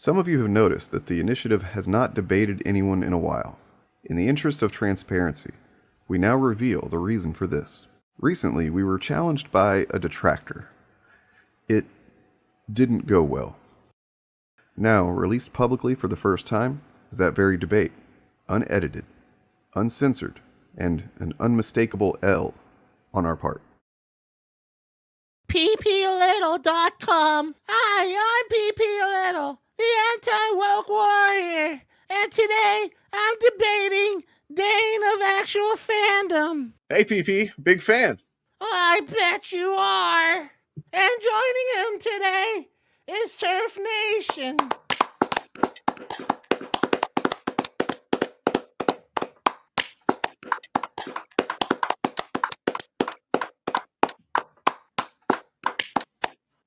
Some of you have noticed that the initiative has not debated anyone in a while. In the interest of transparency, we now reveal the reason for this. Recently, we were challenged by a detractor. It didn't go well. Now, released publicly for the first time, is that very debate, unedited, uncensored, and an unmistakable L on our part. PPLittle.com. Hi, I'm PP Little, the anti woke warrior. And today I'm debating Dane of actual fandom. Hey, PP, big fan. Oh, I bet you are. And joining him today is Turf Nation.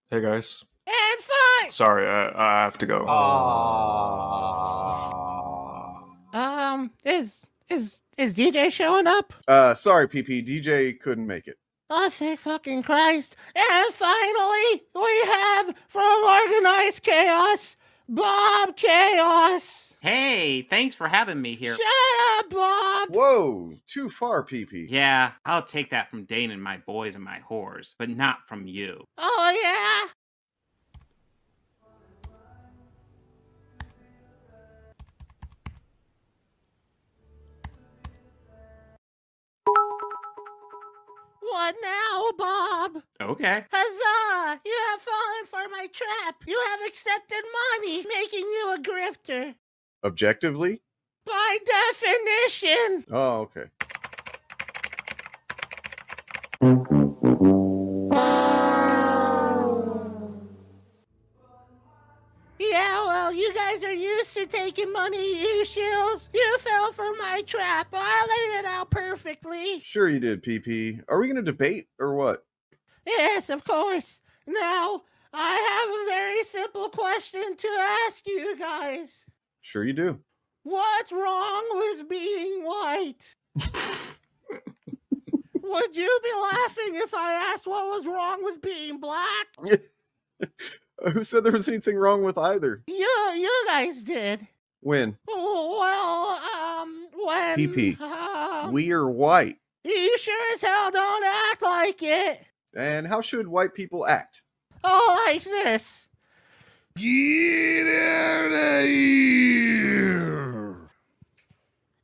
Hey guys. And. Sorry, I, I have to go. Um, is is is DJ showing up? Uh, sorry, PP, DJ couldn't make it. Oh, thank fucking Christ. And finally, we have from Organized Chaos, Bob Chaos. Hey, thanks for having me here. Shut up, Bob. Whoa, too far, PP. Yeah, I'll take that from Dane and my boys and my whores, but not from you. Oh, yeah? What now, Bob? Okay. Huzzah! You have fallen for my trap. You have accepted money, making you a grifter. Objectively? By definition. Oh, okay. You guys are used to taking money, you shills. You fell for my trap. I laid it out perfectly. Sure you did, PP. Are we going to debate or what? Yes, of course. Now, I have a very simple question to ask you guys. Sure you do. What's wrong with being white? Would you be laughing if I asked what was wrong with being black? Who said there was anything wrong with either? You, you guys did. When? Well, um, when PP, um, We are white. you sure as hell don't act like it. And how should white people act? Oh, like this. Get out of here!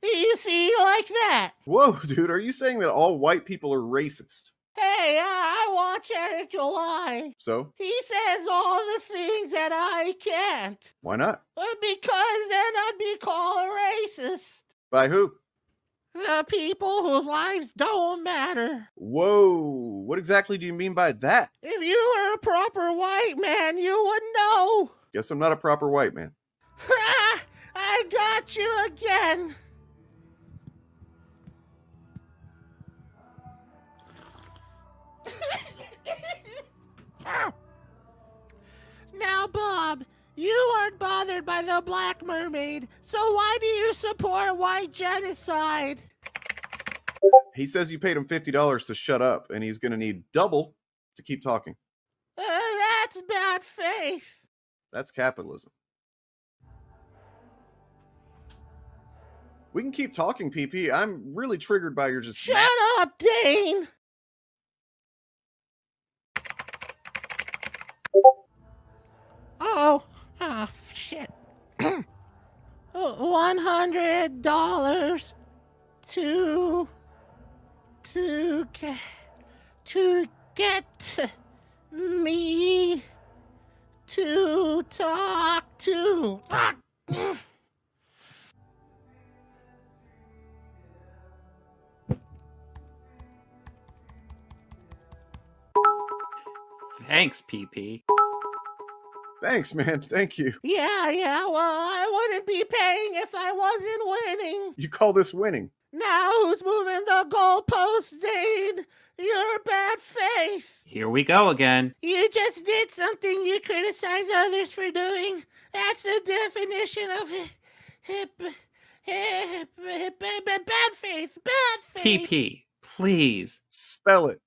You see, like that. Whoa, dude, are you saying that all white people are racist? Hey, uh, I watch Eric July. So, He says all the things that I can't. why not? Because then I'd be called a racist. By who? The people whose lives don't matter. Whoa, what exactly do you mean by that? If you were a proper white man, you would know. Guess I'm not a proper white man. Ha! I got you again. now, Bob, you aren't bothered by the Black Mermaid, so why do you support white genocide? He says you paid him $50 to shut up, and he's gonna need double to keep talking. Uh, that's bad faith. That's capitalism. We can keep talking, PP. I'm really triggered by your just. Shut up, Dane. Oh, ah, shit. One hundred dollars to to get to get me to talk to. Ah. Thanks, PP. Thanks, man. Thank you. Yeah, yeah. Well, I wouldn't be paying if I wasn't winning. You call this winning? Now who's moving the goalpost, Dane? You're bad faith. Here we go again. You just did something you criticize others for doing. That's the definition of hip, hip, hip, hip, hip, bad faith. Bad faith. PP, please. Spell it.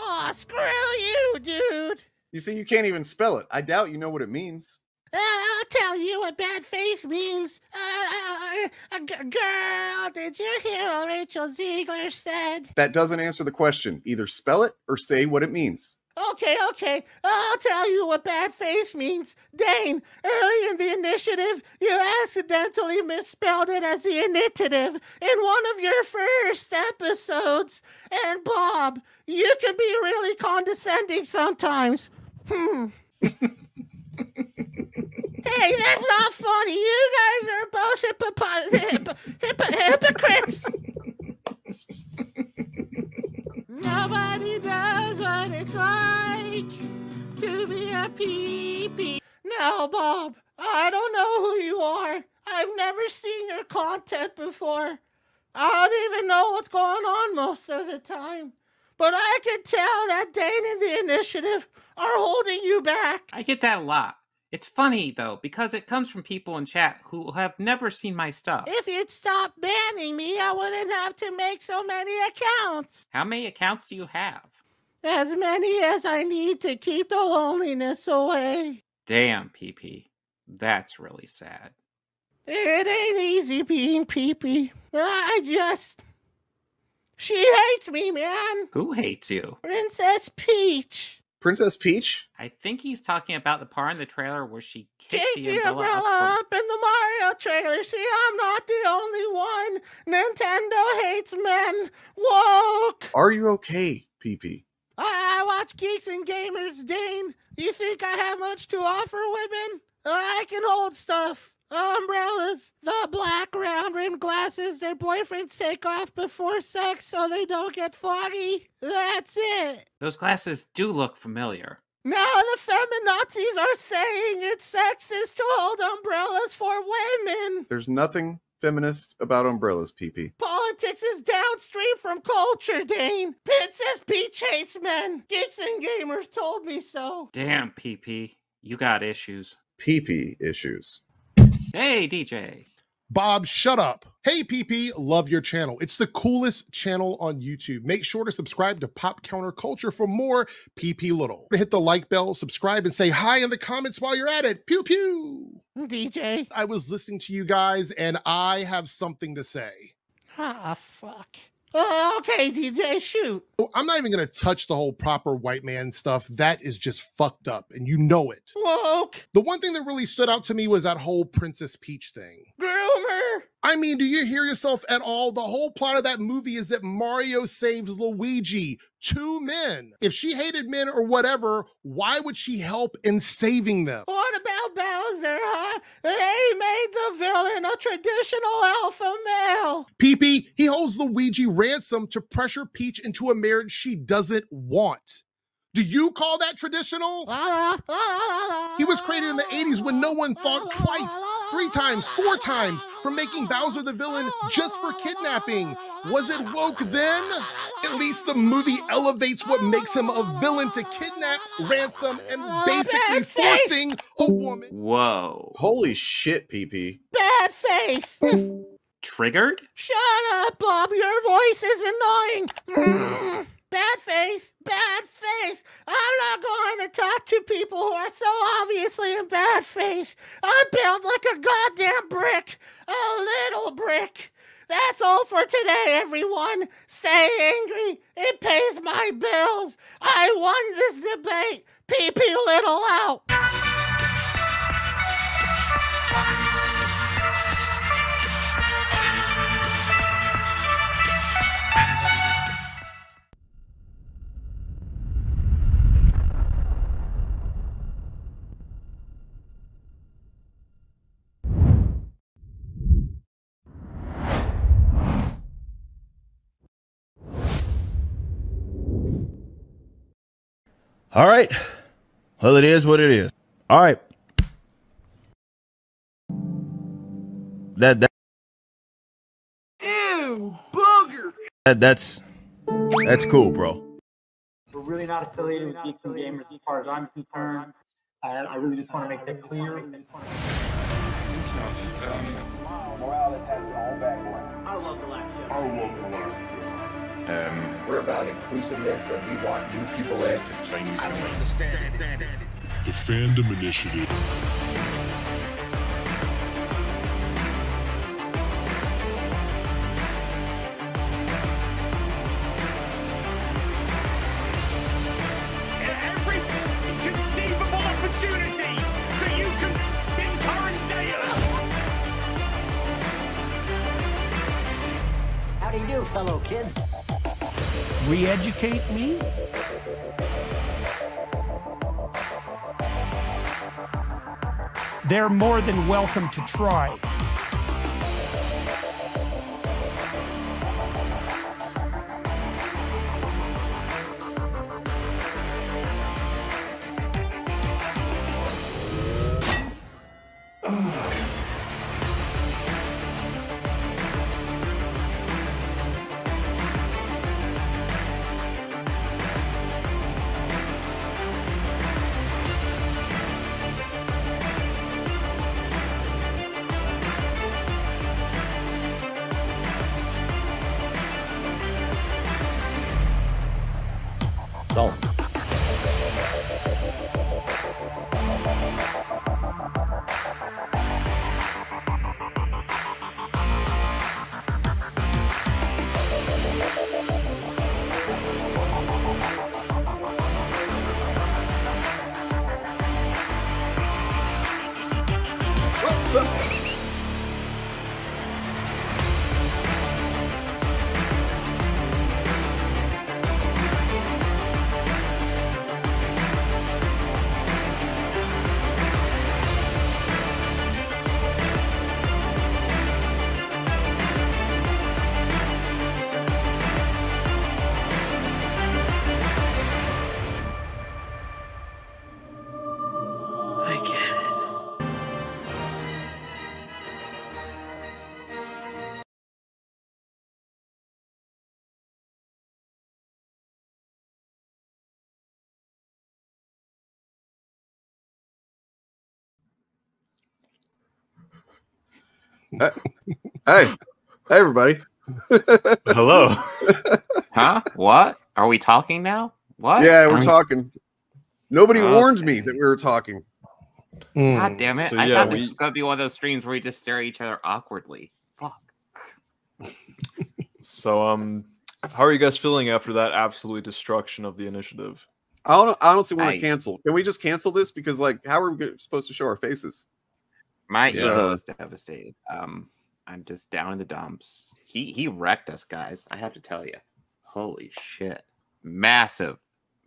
Oh, screw you, dude. You see, you can't even spell it. I doubt you know what it means. Uh, I'll tell you what bad faith means. Uh, uh, g- girl, did you hear what Rachel Zegler said? That doesn't answer the question. Either spell it or say what it means. Okay, okay. I'll tell you what bad faith means. Dane, early in the initiative, you accidentally misspelled it as the initiative in one of your first episodes. And Bob, you can be really condescending sometimes. Hmm. hey, that's not funny. You guys are both hip- hip- hypocrites. Nobody knows what it's like to be a peepee. No, Bob, I don't know who you are. I've never seen your content before. I don't even know what's going on most of the time. But I can tell that Dane and the initiative are holding you back. I get that a lot. It's funny though because it comes from people in chat who have never seen my stuff. If you'd stop banning me, I wouldn't have to make so many accounts. How many accounts do you have? As many as I need to keep the loneliness away. Damn, PP. That's really sad. It ain't easy being peepee. I just. She hates me, man. Who hates you? Princess Peach. Princess Peach? I think he's talking about the part in the trailer where she kicked Kick the the umbrella, umbrella up up in the Mario trailer. See, I'm not the only one. Nintendo hates men. Woke. Are you okay, PP? I I watch Geeks and Gamers, Dane. You think I have much to offer women? I can hold stuff. Umbrellas, the black round rimmed glasses their boyfriends take off before sex so they don't get foggy. That's it. Those glasses do look familiar. Now the feminazis are saying it's sexist to hold umbrellas for women. There's nothing feminist about umbrellas, PP. Politics is downstream from culture, Dane. Princess Peach hates men. Geeks and Gamers told me so. Damn, PP. You got issues. PP issues. Hey, DJ. Bob, shut up. Hey, PP, love your channel. It's the coolest channel on YouTube. Make sure to subscribe to Pop Counter Culture for more PP Little. Hit the like bell, subscribe, and say hi in the comments while you're at it. Pew pew. DJ. I was listening to you guys, and I have something to say. Ah, fuck. Oh, okay, DJ, shoot. Oh, I'm not even going to touch the whole proper white man stuff. That is just fucked up, and you know it. Woke. The one thing that really stood out to me was that whole Princess Peach thing. Groomer. I mean, do you hear yourself at all? The whole plot of that movie is that Mario saves Luigi, two men. If she hated men or whatever, why would she help in saving them? What about Bowser, huh? They made the villain a traditional alpha male. Pee pee. he holds Luigi ransom to pressure Peach into a marriage she doesn't want. Do you call that traditional? He was created in the 80s when no one thought twice, three times, four times from making Bowser the villain just for kidnapping. Was it woke then? At least the movie elevates what makes him a villain to kidnap, ransom, and basically Bad faith. forcing a woman. Whoa. Holy shit, PP. Bad faith. Triggered? Shut up, Bob. Your voice is annoying. Bad faith. Bad faith. I'm not going to talk to people who are so obviously in bad faith. I'm built like a goddamn brick. A little brick. That's all for today, everyone. Stay angry. It pays my bills. I won this debate. PP Little out. All right. Well, it is what it is. All right. That that Ew, booger. that that's that's cool, bro. We're really not affiliated with Geeks and Gamers as far as I'm concerned. I, I really just want to make that clear. Morales has his own. I love the last show. I love the last show. Um, We're about inclusiveness and we want new people in. Chinese understanding. The Fandom Initiative. Re-educate me? They're more than welcome to try. Hey, hey, everybody. Hello. Huh? What? Are we talking now? What? Yeah, we're I'm- talking. Nobody Okay. warned me that we were talking. God damn it! So, I yeah, thought this was gonna be one of those streams where we just stare at each other awkwardly. Fuck. So, um, how are you guys feeling after that absolute destruction of the initiative? I don't. I honestly want I- to cancel. Can we just cancel this? Because like, how are we supposed to show our faces? My Yeah. ego is devastated. Um, I'm just down in the dumps. He he wrecked us, guys. I have to tell you. Holy shit! Massive,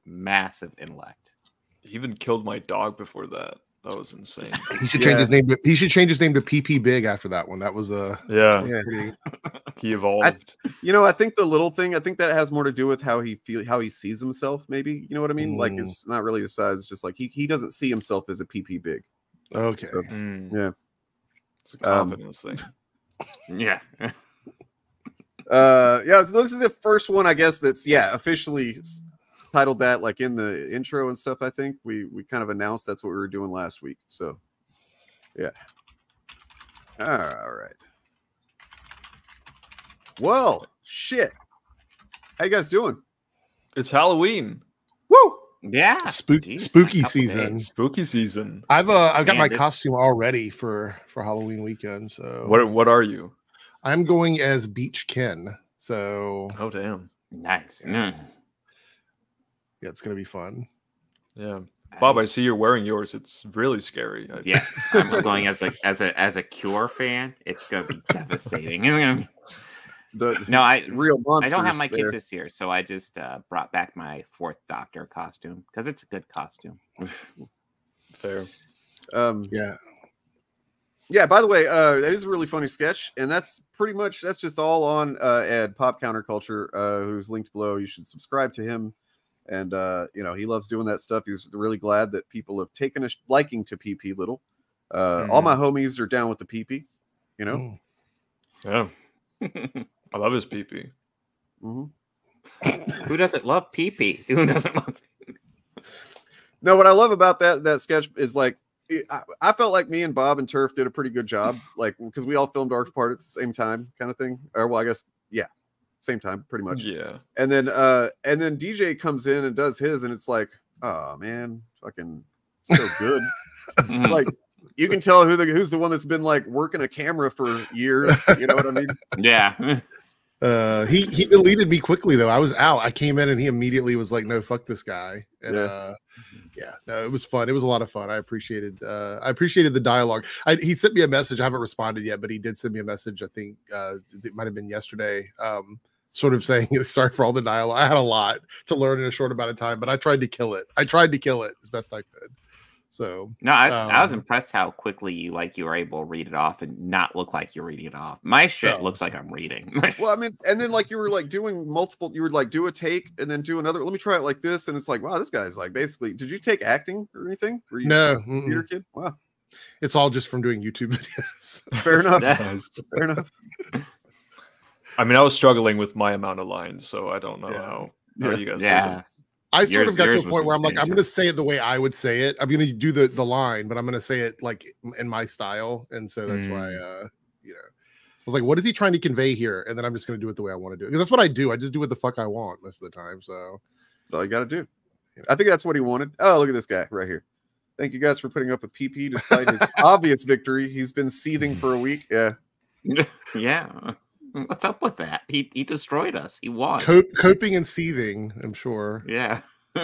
massive intellect. He even killed my dog before that. That was insane. He should Yeah. change his name. To, he should change his name to PP Big after that one. That was uh, Yeah, Yeah. pretty. he evolved. You know, I think the little thing. I think that has more to do with how he feel, how he sees himself. Maybe you know what I mean. Like Mm. it's not really his size. It's just like he he doesn't see himself as a PP big. Okay. So, Mm, yeah. It's a Um, confidence thing. Yeah. Uh, yeah. So this is the first one, I guess. That's yeah officially titled that like in the intro and stuff. I think we we kind of announced that's what we were doing last week. So yeah. All right. Well, shit. How you guys doing? It's Halloween. Woo! Yeah. Spook- Jeez, spooky season. days. Spooky season. I've uh, I've got my it's- costume all ready for for Halloween weekend. So What what are you? I'm going as Beach Ken. So Oh damn. Nice. Mm. yeah, it's gonna be fun. Yeah. Bob, I see you're wearing yours. It's really scary. I- Yes, I'm going as a as a as a Cure fan. It's gonna be devastating. The no, I real I don't have my kids there. this year, so I just uh, brought back my fourth Doctor costume because it's a good costume. Fair. Um, Yeah. Yeah, by the way, uh, that is a really funny sketch, and that's pretty much that's just all on uh, Ed Pop Counterculture, uh, who's linked below. You should subscribe to him, and uh, you know he loves doing that stuff. He's really glad that people have taken a sh- liking to PP Little. Uh, All my homies are down with the PP. You know, Mm. Yeah. I love his PP. hmm Who doesn't love pee pee? Who doesn't love? no, what I love about that that sketch is like it- I, I felt like me and Bob and Turf did a pretty good job, like because we all filmed our part at the same time, kind of thing. Or well, I guess yeah, same time, pretty much. Yeah. And then uh and then DJ comes in and does his, and it's like, oh man, fucking so good. like you can tell who the who's the one that's been like working a camera for years. You know what I mean? Yeah. Uh, he he deleted me quickly though. I was out. I came in and he immediately was like, "No, fuck this guy." And Yeah. uh, yeah, no, it was fun. It was a lot of fun. I appreciated uh, I appreciated the dialogue. I, he sent me a message. I haven't responded yet, but he did send me a message. I think uh, it might have been yesterday. Um, sort of saying sorry for all the dialogue. I had a lot to learn in a short amount of time, but I tried to kill it. I tried to kill it as best I could. So No, I, I was um, impressed how quickly you like you were able to read it off and not look like you're reading it off. My shit No. looks like I'm reading. Well, I mean, and then like you were like doing multiple, you would like do a take and then do another. Let me try it like this, and it's like, wow, this guy's like basically. Did you take acting or anything? Were you No, a theater kid? Wow, it's all just from doing YouTube videos. fair enough. Yes. fair enough. I mean, I was struggling with my amount of lines, so I don't know Yeah. how, how Yeah. you guys yeah. I sort Yours- of got to a point where I'm like, I'm going to say it the way I would say it. I'm going to do the the line, but I'm going to say it like in my style, and so that's why, uh, you know, I was like, what is he trying to convey here? And then I'm just going to do it the way I want to do it because that's what I do. I just do what the fuck I want most of the time. So That's all you got to do. I think that's what he wanted. Oh, look at this guy right here. Thank you guys for putting up with PP despite his obvious victory. He's been seething for a week. Yeah. yeah. What's up with that? He he destroyed us. He won. Cope, coping and seething, I'm sure. yeah.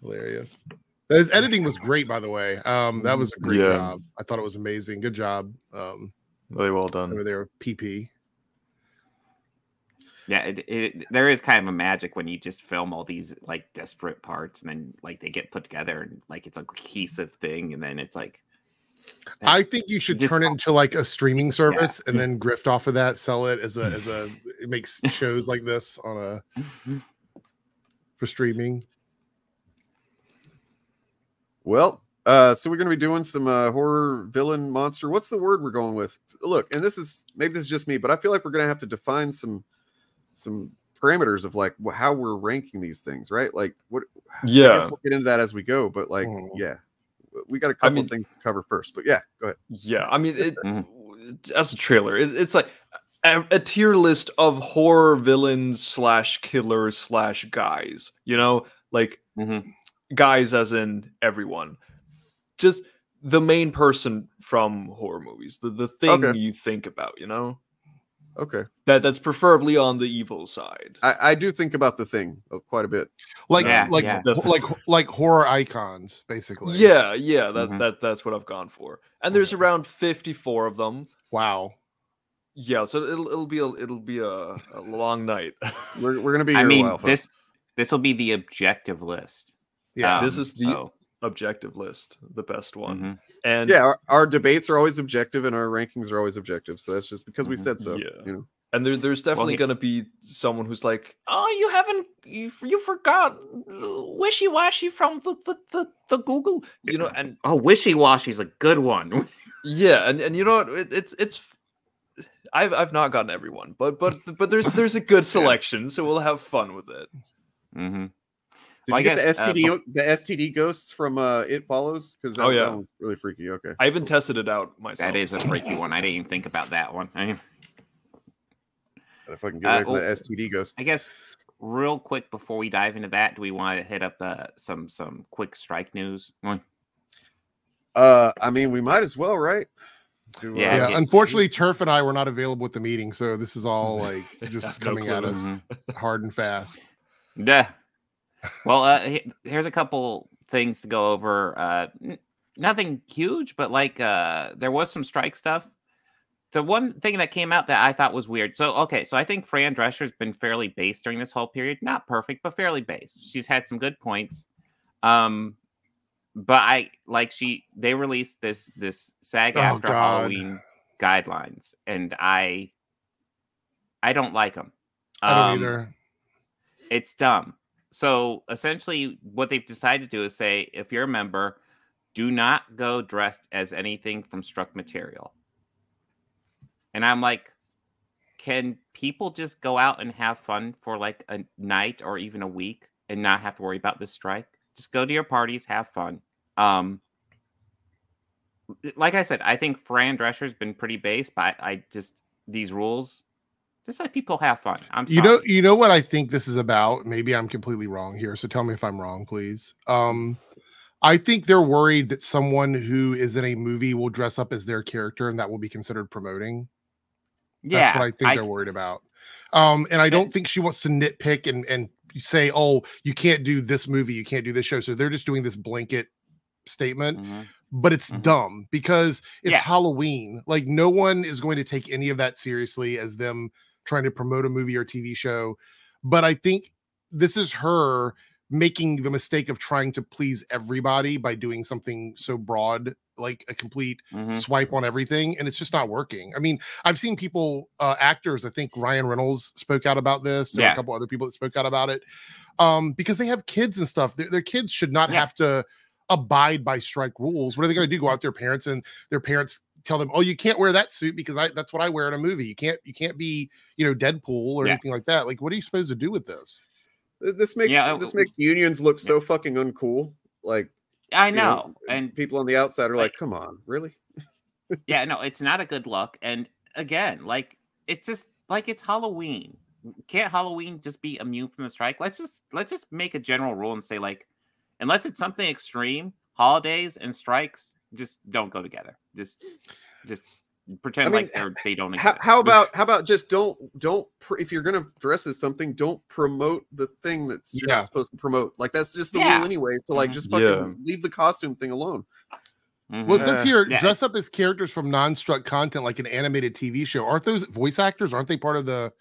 Hilarious. His editing was great, by the way. Um, that was a great Yeah. job. I thought it was amazing. Good job. Um, Really well done. over there, PP. Yeah, it, it, there is kind of a magic when you just film all these like desperate parts and then like they get put together and like it's a cohesive thing and then it's like I think you should turn it into like a streaming service and then grift off of that, sell it as a as a it makes shows like this on a for streaming. Well, uh, so we're going to be doing some uh, horror villain monster. What's the word we're going with? Look, and this is maybe this is just me, but I feel like we're going to have to define some some parameters of like how we're ranking these things, right? Like what? I Yeah. guess we'll get into that as we go, but like, Mhm. yeah, we got a couple mean- of things to cover first. But yeah, go ahead. Yeah, I mean, it, Mhm. as a trailer, it, it's like a, a tier list of horror villains slash killers slash guys. You know, like Mhm. guys as in everyone. Just the main person from horror movies, the the thing Okay. you think about. You know, Okay, that that's preferably on the evil side. I, I do think about the thing uh, quite a bit. Like Yeah, like yeah. like like horror icons, basically. Yeah, yeah, that Mhm. that that's what I've gone for. And there's Okay. around 54 of them. Wow. Yeah, so it'll it'll be a it'll be a, a long night. We're, we're going to be I here a mean while. this this will be the objective list. Yeah. this Um, is the so, objective list, the best one. mhm. And yeah, our, our debates are always objective and our rankings are always objective. So that's just because we Mhm. said so. Yeah. You know. and there, there's definitely he- going to be someone who's like, "Oh, you haven't you, you forgot wishy washy from the, the the the Google, you know." And Oh, wishy washy's a good one. yeah, and and you know what? It, it's it's. I've I've not gotten everyone, but but but there's there's a good selection, so we'll have fun with it. hmm Did Well, I you get guess, the uh, STD o- the STD ghosts from uh It Follows? Because that, Oh, yeah. that one's really freaky. Okay. I even tested it out myself. That is a freaky one. I didn't even think about that one. I, If I can get Uh, away from well- the STD ghost. I guess real quick before we dive into that, do we want to hit up uh, some some quick strike news? One. Uh, I mean, we might as well, right? Do, Yeah, uh, Yeah. Unfortunately, Turf and I were not available at the meeting, so this is all like just No coming at clue. us Mhm. hard and fast. Yeah. Well, uh, here's a couple things to go over. Uh, n- nothing huge, but like uh, there was some strike stuff. The one thing that came out that I thought was weird. So, okay, so I think Fran Drescher's been fairly based during this whole period. Not perfect, but fairly based. She's had some good points. Um, but I like she they released this this SAG Oh, after. Halloween guidelines, and I I don't like them. I don't either. It's dumb. So essentially, what they've decided to do is say, if you're a member, do not go dressed as anything from struck material. And I'm like, can people just go out and have fun for like a night or even a week and not have to worry about this strike? Just go to your parties, have fun. Um, like I said, I think Fran Drescher's been pretty base, but I, I just these rules Just let people have fun. I'm You know, you know what I think this is about. Maybe I'm completely wrong here, so tell me if I'm wrong, please. Um, I think they're worried that someone who is in a movie will dress up as their character, and that will be considered promoting. Yeah, That's what I think they're worried about. Um, and I don't think she wants to nitpick and and say, "Oh, you can't do this movie, you can't do this show." So they're just doing this blanket statement, Mhm. but it's dumb because it's Yeah. Halloween. Like no one is going to take any of that seriously as them trying to promote a movie or TV show. But I think this is her making the mistake of trying to please everybody by doing something so broad, like a complete Mhm. swipe on everything, and it's just not working. I mean, I've seen people, uh, actors. I think Ryan Reynolds spoke out about this. There Yeah. a couple other people that spoke out about it, um, because they have kids and stuff. Their, their kids should not Yeah. have to abide by strike rules. What are they going to do? Go out to their parents and their parents tell them, "Oh, you can't wear that suit because I that's what I wear in a movie. You can't you can't be you know Deadpool or Yeah. anything like that. Like, what are you supposed to do with this? This makes Yeah, this uh, makes unions look so fucking uncool. Like I you know, and people on the outside are like, like- "Come on, really?" yeah, no, it's not a good look. And again, like it's just like it's Halloween. Can't Halloween just be immune from the strike? Let's just let's just make a general rule and say like, unless it's something extreme, holidays and strikes just don't go together. Just just pretend mean, like they're they don't How, exist. how about how about just don't don't pr- if you're gonna dress as something, don't promote the thing that's you're Yeah. not supposed to promote. Like that's just the Yeah. rule anyway. So like, Mhm. just fucking Yeah. leave the costume thing alone. Mhm. Well, it says Uh, here, yeah. dress up as characters from non-struck content like an animated TV show. Aren't those voice actors? Aren't they part of the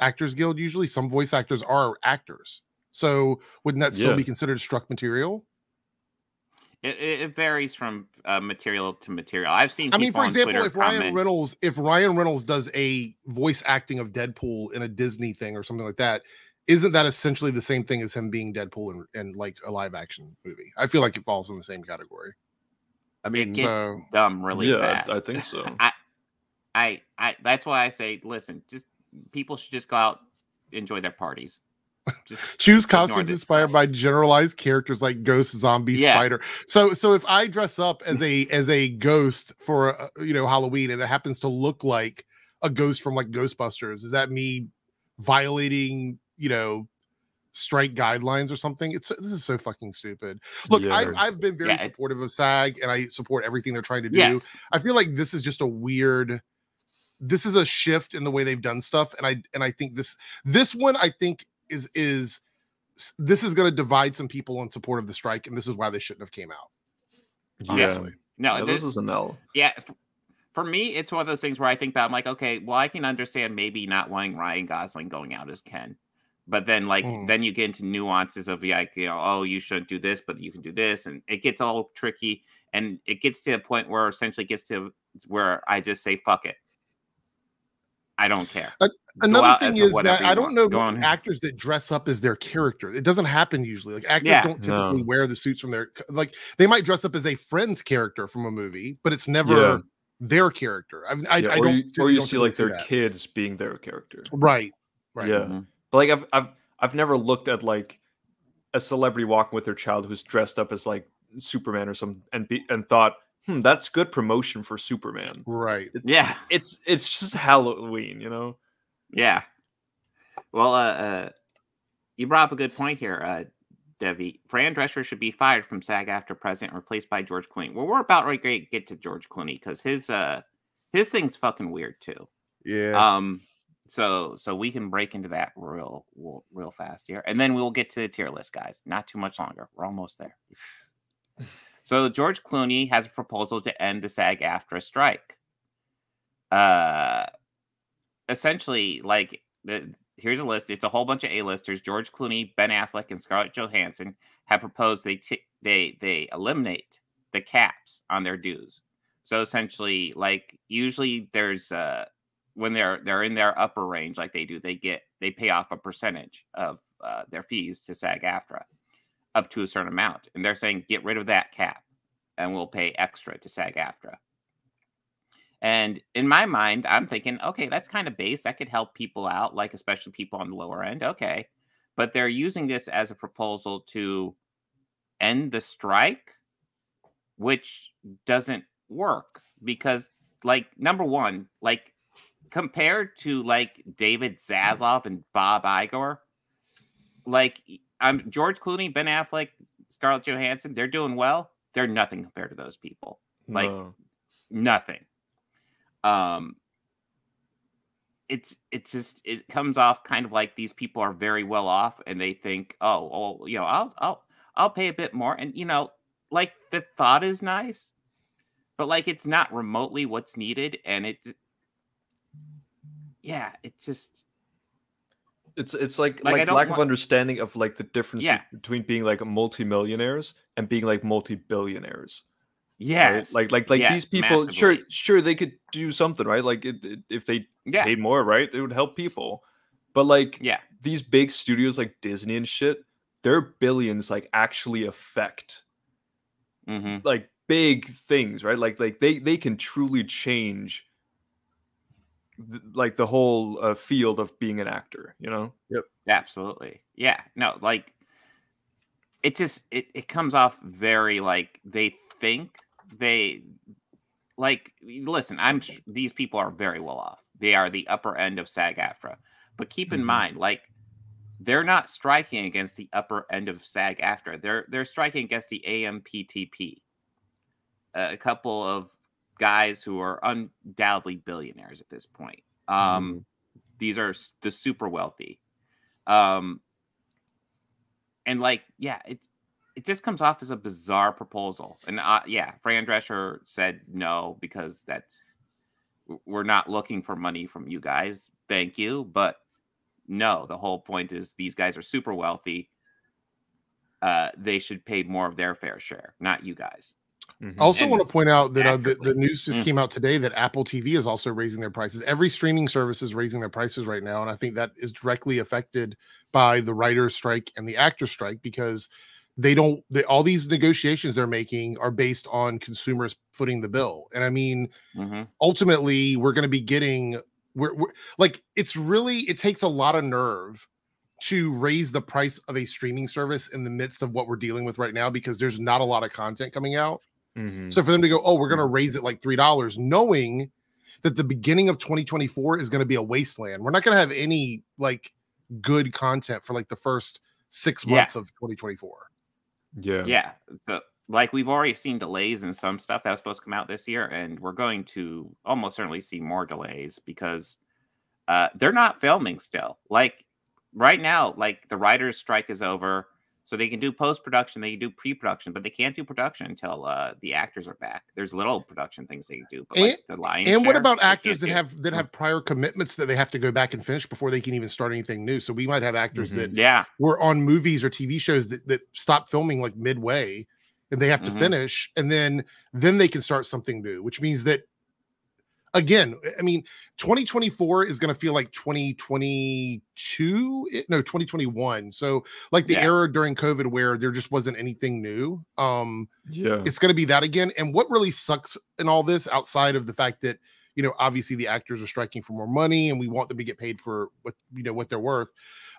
Actors Guild? Usually, some voice actors are actors. So wouldn't that still Yeah. be considered struck material? It, it it varies from uh, material to material. I've seen. I mean, people for on example, Twitter if Ryan comment- Reynolds, if Ryan Reynolds does a voice acting of Deadpool in a Disney thing or something like that, isn't that essentially the same thing as him being Deadpool in, in like a live action movie? I feel like it falls in the same category. I it mean, gets so- dumb really yeah, fast. I, I think so. I, I, I. That's why I say, listen, just people should just go out, enjoy their parties. Choose costumes inspired by generalized characters like ghost, zombie, Yeah. spider. So, so if I dress up as a as a ghost for uh, you know Halloween and it happens to look like a ghost from like Ghostbusters, is that me violating you know strike guidelines or something? It's this is so fucking stupid. Look, Yeah. I've I've been very Yeah, supportive of SAG and I support everything they're trying to do. Yes. I feel like this is just a weird this is a shift in the way they've done stuff and I and I think this this one I think is is this is going to divide some people in support of the strike and this is why they shouldn't have came out. Yeah, Honestly. No, Yeah, this, this is a no. yeah. For me, it's one of those things where I think that I'm like, okay, well, I can understand maybe not wanting Ryan Gosling going out as Ken, but then like Mm. then you get into nuances of like, you know, oh, you shouldn't do this, but you can do this, and it gets all tricky, and it gets to a point where essentially gets to where I just say, fuck it. I don't care. Uh, Another thing is that I don't want. know Go many on. actors that dress up as their character. It doesn't happen usually. Like actors Yeah. don't typically No. wear the suits from their like they might dress up as a friend's character from a movie, but it's never Yeah. their character. I, I, Yeah, I don't you, or you don't see like their that. kids being their character. Right. Right. Yeah. Mhm. But like I've I've I've never looked at like a celebrity walking with their child who's dressed up as like Superman or some and be and thought, hmm, that's good promotion for Superman. Right. Yeah. It's it's just Halloween, you know. Yeah. Well, uh, uh, you brought up a good point here, uh, Devi. Fran Drescher should be fired from SAG-AFTRA president, replaced by George Clooney. Well, we're about ready to get to George Clooney because his uh his thing's fucking weird too. Yeah. Um, so so we can break into that real real, real fast here, and then we'll get to the tier list, guys. Not too much longer. We're almost there. so George Clooney has a proposal to end the SAG-AFTRA strike. Uh, essentially, like the here's a list. It's a whole bunch of A-listers. George Clooney, Ben Affleck, and Scarlett Johansson have proposed they they they eliminate the caps on their dues. So essentially, like usually there's uh when they're they're in their upper range, like they do, they get they pay off a percentage of uh, their fees to SAG-AFTRA up to a certain amount, and they're saying get rid of that cap, and we'll pay extra to SAG-AFTRA. And in my mind, I'm thinking, okay, that's kind of base. That could help people out, like especially people on the lower end. Okay. But they're using this as a proposal to end the strike, which doesn't work because, like, number one, like, compared to like David Zaslav and Bob Iger, like I'm George Clooney, Ben Affleck, Scarlett Johansson, they're doing well. They're nothing compared to those people. Like No. nothing. Um it's it's just it comes off kind of like these people are very well off and they think, oh, well, you know, I'll I'll I'll pay a bit more. And you know, like the thought is nice, but like it's not remotely what's needed. And it yeah, it just It's it's like Like, like, lack of understanding of like the difference Yeah. between being like multimillionaires and being like multi-billionaires. right? yes. Like like like these people sure massively. sure they could do something, right? Like it, it- if they Yeah. paid more, right? It would help people. But like Yeah. these big studios like Disney and shit, their billions like actually affect Mhm. like big things, right? Like like they they can truly change th- like the whole uh, field of being an actor, you know? Yep. Absolutely. Yeah. No, like it just it, it comes off very like they think they like listen, I'm sh- these people are very well off. They are the upper end of SAG AFTRA. But keep in Mhm. mind, like they're not striking against the upper end of SAG AFTRA. They're they're striking against the AMPTP. a couple of guys who are undoubtedly billionaires at this point. Um, These are the super wealthy. Um, and like, yeah, it it just comes off as a bizarre proposal. And uh, yeah, Fran Drescher said no because that's we're not looking for money from you guys. Thank you, but no. The whole point is these guys are super wealthy. Uh, they should pay more of their fair share, not you guys. I also And want to point out that uh, the, the news just Mm. came out today that Apple TV is also raising their prices. Every streaming service is raising their prices right now, and I think that is directly affected by the writer's strike and the actor's strike because they don't. They, all these negotiations they're making are based on consumers footing the bill, and I mean, Mhm. ultimately, we're going to be getting. We're, we're like it's really it takes a lot of nerve to raise the price of a streaming service in the midst of what we're dealing with right now because there's not a lot of content coming out. Mhm. So for them to go, oh, we're going to raise it like three dollars, knowing that the beginning of 2024 is going to be a wasteland. We're not going to have any like good content for like the first six Yeah. months of 2024. yeah. Yeah. So like we've already seen delays in some stuff that was supposed to come out this year, and we're going to almost certainly see more delays because uh they're not filming still. Like right now, like the writer's strike is over. So they can do post production, they can do pre production, but they can't do production until uh, the actors are back. There's little production things they can do, but like the lion. And what about actors that have that have prior commitments that they have to go back and finish before they can even start anything new? So we might have actors that yeah were on movies or TV shows that, that stop filming like midway and they have to Mhm. finish and then then they can start something new, which means that again, I mean, 2024 is going to feel like 2022, eh, no, 2021. So like the Yeah. era during COVID where there just wasn't anything new. Um Yeah. it's going to be that again. And what really sucks in all this, outside of the fact that you know, obviously the actors are striking for more money, and we want them to get paid for what you know what they're worth,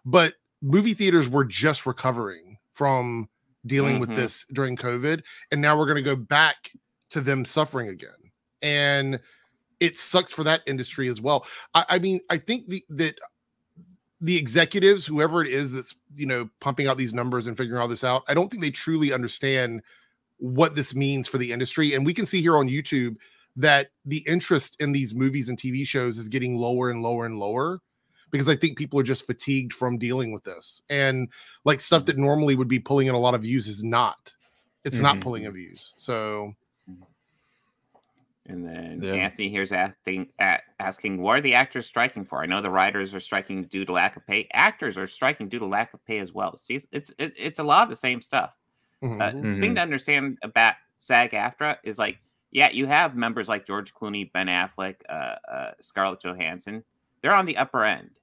but movie theaters were just recovering from dealing with Mhm. this during COVID, and now we're going to go back to them suffering again, and it sucks for that industry as well. I, I mean, I think the that the executives, whoever it is that's you know pumping out these numbers and figuring all this out, I don't think they truly understand what this means for the industry. And we can see here on YouTube that the interest in these movies and TV shows is getting lower and lower and lower because I think people are just fatigued from dealing with this. And like stuff that normally would be pulling in a lot of views is not. It's not Mhm. pulling in views. So And then Yeah. Anthony here's asking asking, what are the actors striking for? I know the writers are striking due to lack of pay. Actors are striking due to lack of pay as well. See, it's it's, it's a lot of the same stuff. mhm. Uh, The thing Mhm. to understand about SAG-AFTRA is like, yeah, you have members like George Clooney, Ben Affleck, uh, uh, Scarlett Johansson. They're on the upper end.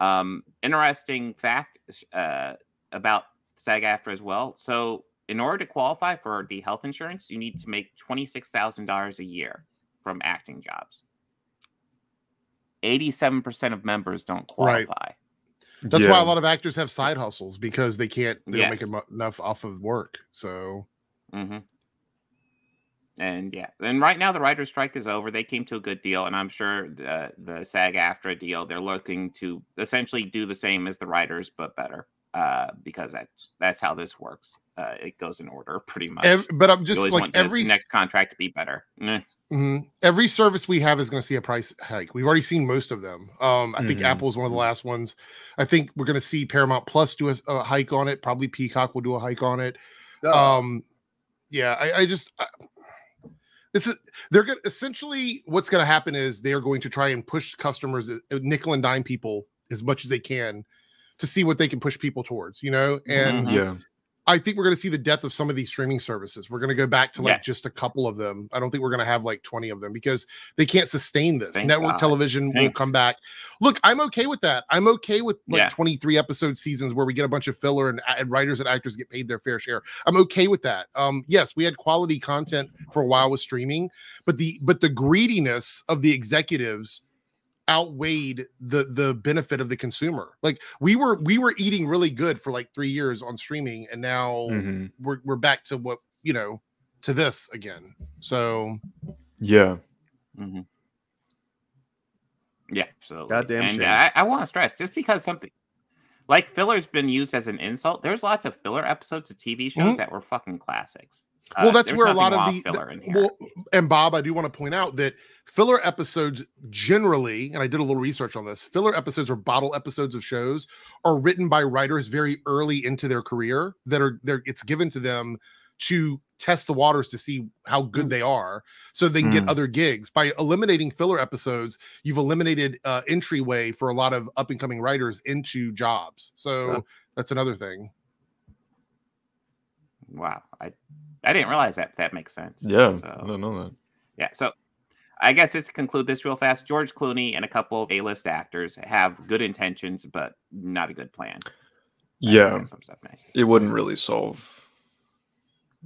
Um, interesting fact uh, about SAG-AFTRA as well. So, in order to qualify for the health insurance, you need to make twenty-six thousand dollars a year from acting jobs. Eighty-seven percent of members don't qualify. Right. qualify. that's why a lot of actors have side hustles because they can't they don't make em- enough off of work. So hmm and yeah, and right now the writer's strike is over. They came to a good deal, and I'm sure the the SAG-AFTRA deal they're looking to essentially do the same as the writers but better. Uh, because that's that's how this works. Uh, it goes in order pretty much. Ev- but I'm just like every next contract to be better. Mhm. Every service we have is going to see a price hike. We've already seen most of them. Um, I think Mhm. Apple is one of the last ones. I think we're going to see Paramount Plus do a, a hike on it. Probably Peacock will do a hike on it. Um, yeah, I, I just I, this is they're going to essentially what's going to happen is they're going to try and push customers, uh, nickel and dime people as much as they can to see what they can push people towards. You know, and Mhm. Yeah. I think we're going to see the death of some of these streaming services. We're going to go back to like Yeah. just a couple of them. I don't think we're going to have like 20 of them because they can't sustain this. Thank Network God. television will come back. Look, I'm okay with that. I'm okay with like Yeah. 23 episode seasons where we get a bunch of filler and, and writers and actors get paid their fair share. I'm okay with that. Um, yes, we had quality content for a while with streaming, but the but the greediness of the executives outweighed the the benefit of the consumer. Like we were we were eating really good for like 3 years on streaming and now Mhm. we're we're back to what, you know, to this again. So Yeah. Mm-hmm. Yeah, absolutely. Goddamn and shame. I, I want to stress just because something like filler's been used as an insult, there's lots of filler episodes of TV shows Mhm. that were fucking classics. well Uh, that's where a lot of the, filler in the- well and Bob, I do want to point out that filler episodes generally, and I did a little research on this, filler episodes or bottle episodes of shows are written by writers very early into their career that are there it's given to them to test the waters to see how good they are so they can get Mm. other gigs by eliminating filler episodes you've eliminated uh entryway for a lot of up and coming writers into jobs so Yeah. that's another thing wow, I I didn't realize that. That makes sense. Yeah. So- I don't know that. Yeah. So I guess just to conclude this real fast, George Clooney and a couple of A-list actors have good intentions, but not a good plan. Yeah. that sums up nice. It wouldn't really solve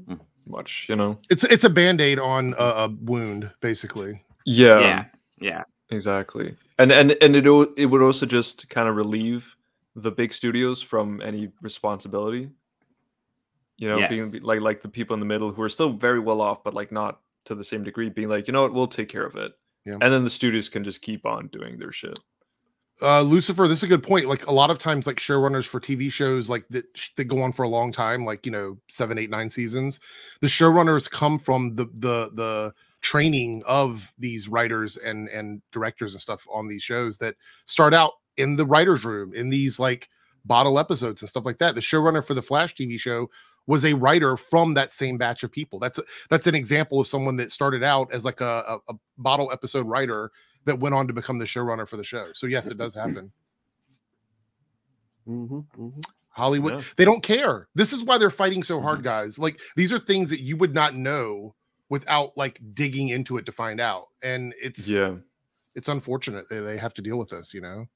Mm. Much, you know? it's it's a band-aid on a, a wound basically Yeah. yeah. Yeah. Exactly. And and and it it would also just kind of relieve the big studios from any responsibility. You know, Yes. being like like the people in the middle who are still very well off, but like not to the same degree, being like, you know what, we'll take care of it. Yeah. And then the studios can just keep on doing their shit. Uh lucifer this is a good point like a lot of times like showrunners for tv shows like that that go on for a long time like you know seven eight nine seasons. The showrunners come from the the the training of these writers and and directors and stuff on these shows that start out in the writers room in these like bottle episodes and stuff like that. The showrunner for the flash tv show was a writer from that same batch of people. That's a, that's an example of someone that started out as like a, a, a bottle episode writer that went on to become the showrunner for the show. So yes, it does happen. Mhm, mhm. Hollywood, Yeah. they don't care. This is why they're fighting so hard, Mm-hmm. guys. Like these are things that you would not know without like digging into it to find out. And it's Yeah. it's unfortunate that they have to deal with this, you know.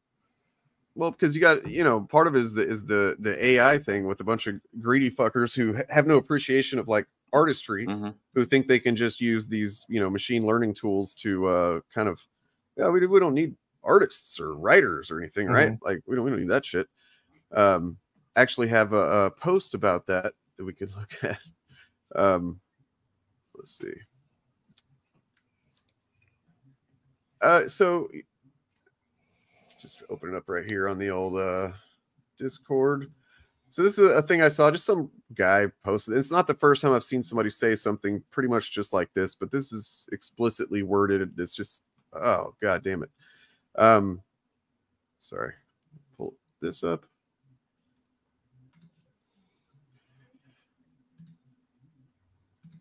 Well, because you got you know part of it is the is the the AI thing with a bunch of greedy fuckers who have no appreciation of like artistry, Mhm. who think they can just use these you know machine learning tools to uh kind of yeah we, we don't need artists or writers or anything right like we don't we don't need that shit. Um, actually have a, a post about that that we could look at. Um, let's see. Uh, so just open it up right here on the old uh discord so this is a thing i saw just some guy posted it's not the first time i've seen somebody say something pretty much just like this but this is explicitly worded it's just oh god damn it. Um sorry. Pull this up.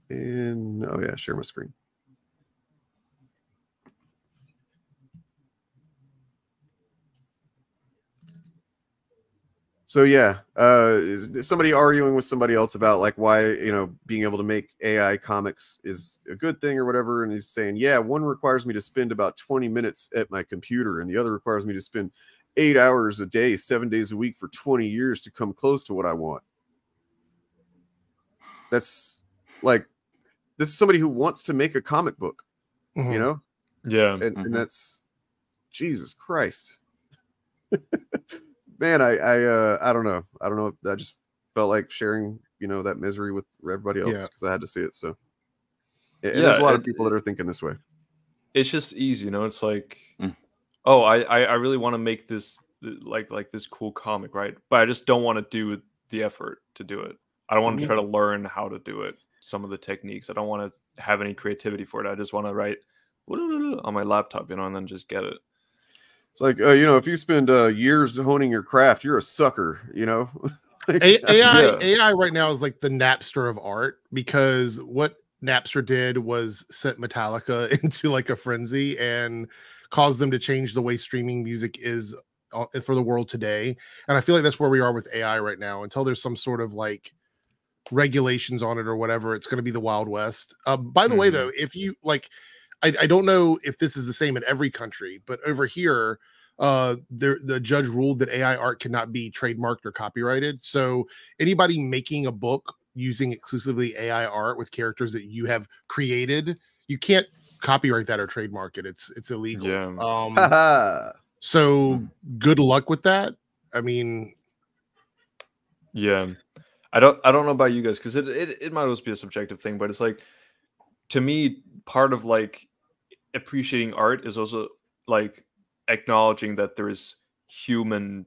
And oh yeah share my screen So yeah, uh, somebody arguing with somebody else about like why you know being able to make AI comics is a good thing or whatever, and he's saying, yeah, one requires me to spend about twenty minutes at my computer, and the other requires me to spend eight hours a day, seven days a week for twenty years to come close to what I want. That's like this is somebody who wants to make a comic book, Mhm. you know, Yeah. and, Mhm. and that's Jesus Christ. Man, I I uh I don't know. I don't know. I just felt like sharing, you know, that misery with everybody else Yeah. because I had to see it. So And there's a lot of people that are thinking this way. it's just easy, you know. It's like, Mm. oh, I I, I really want to make this like like this cool comic, right? But I just don't want to do the effort to do it. I don't want to try to learn how to do it. Some of the techniques. I don't want to have any creativity for it. I just want to write on my laptop, you know, and then just get it. It's like uh, you know, if you spend uh, years honing your craft, you're a sucker. You know. AI yeah. AI right now is like the Napster of art because what Napster did was set Metallica into like a frenzy and caused them to change the way streaming music is uh, for the world today. And I feel like that's where we are with AI right now. Until there's some sort of like regulations on it or whatever, it's going to be the Wild West. Uh, by the way, Mhm. though, if you like, I, I don't know if this is the same in every country, but over here, uh there the judge ruled that AI art cannot be trademarked or copyrighted. So anybody making a book using exclusively AI art with characters that you have created, you can't copyright that or trademark it. It's it's illegal. Yeah. Um so good luck with that. I mean, Yeah. I don't I don't know about you guys because it, it it might also be a subjective thing, but it's like to me, part of like appreciating art is also like acknowledging that there is human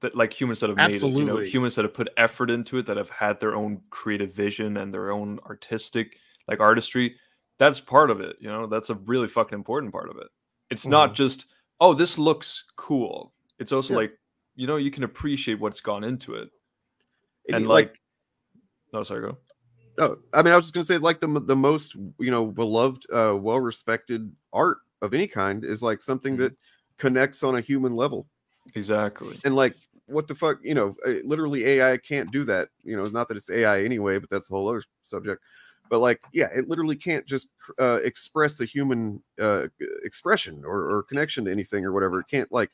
that like humans that have made it, you know, humans that have put effort into it, that have had their own creative vision and their own artistic like artistry. That's part of it, you know. That's a really fucking important part of it. It's not mm-hmm. just oh, this looks cool. It's also Yeah. like you know you can appreciate what's gone into it And and you- like, no sorry go Oh, I mean, I was just gonna say, like the the most you know beloved, uh, well respected art of any kind is like something Mm-hmm. that connects on a human level, exactly and like what the fuck, you know, uh, literally AI can't do that. You know, not that it's AI anyway, but that's a whole other subject. But like, yeah, it literally can't just uh, express a human uh, expression or, or connection to anything or whatever. It can't like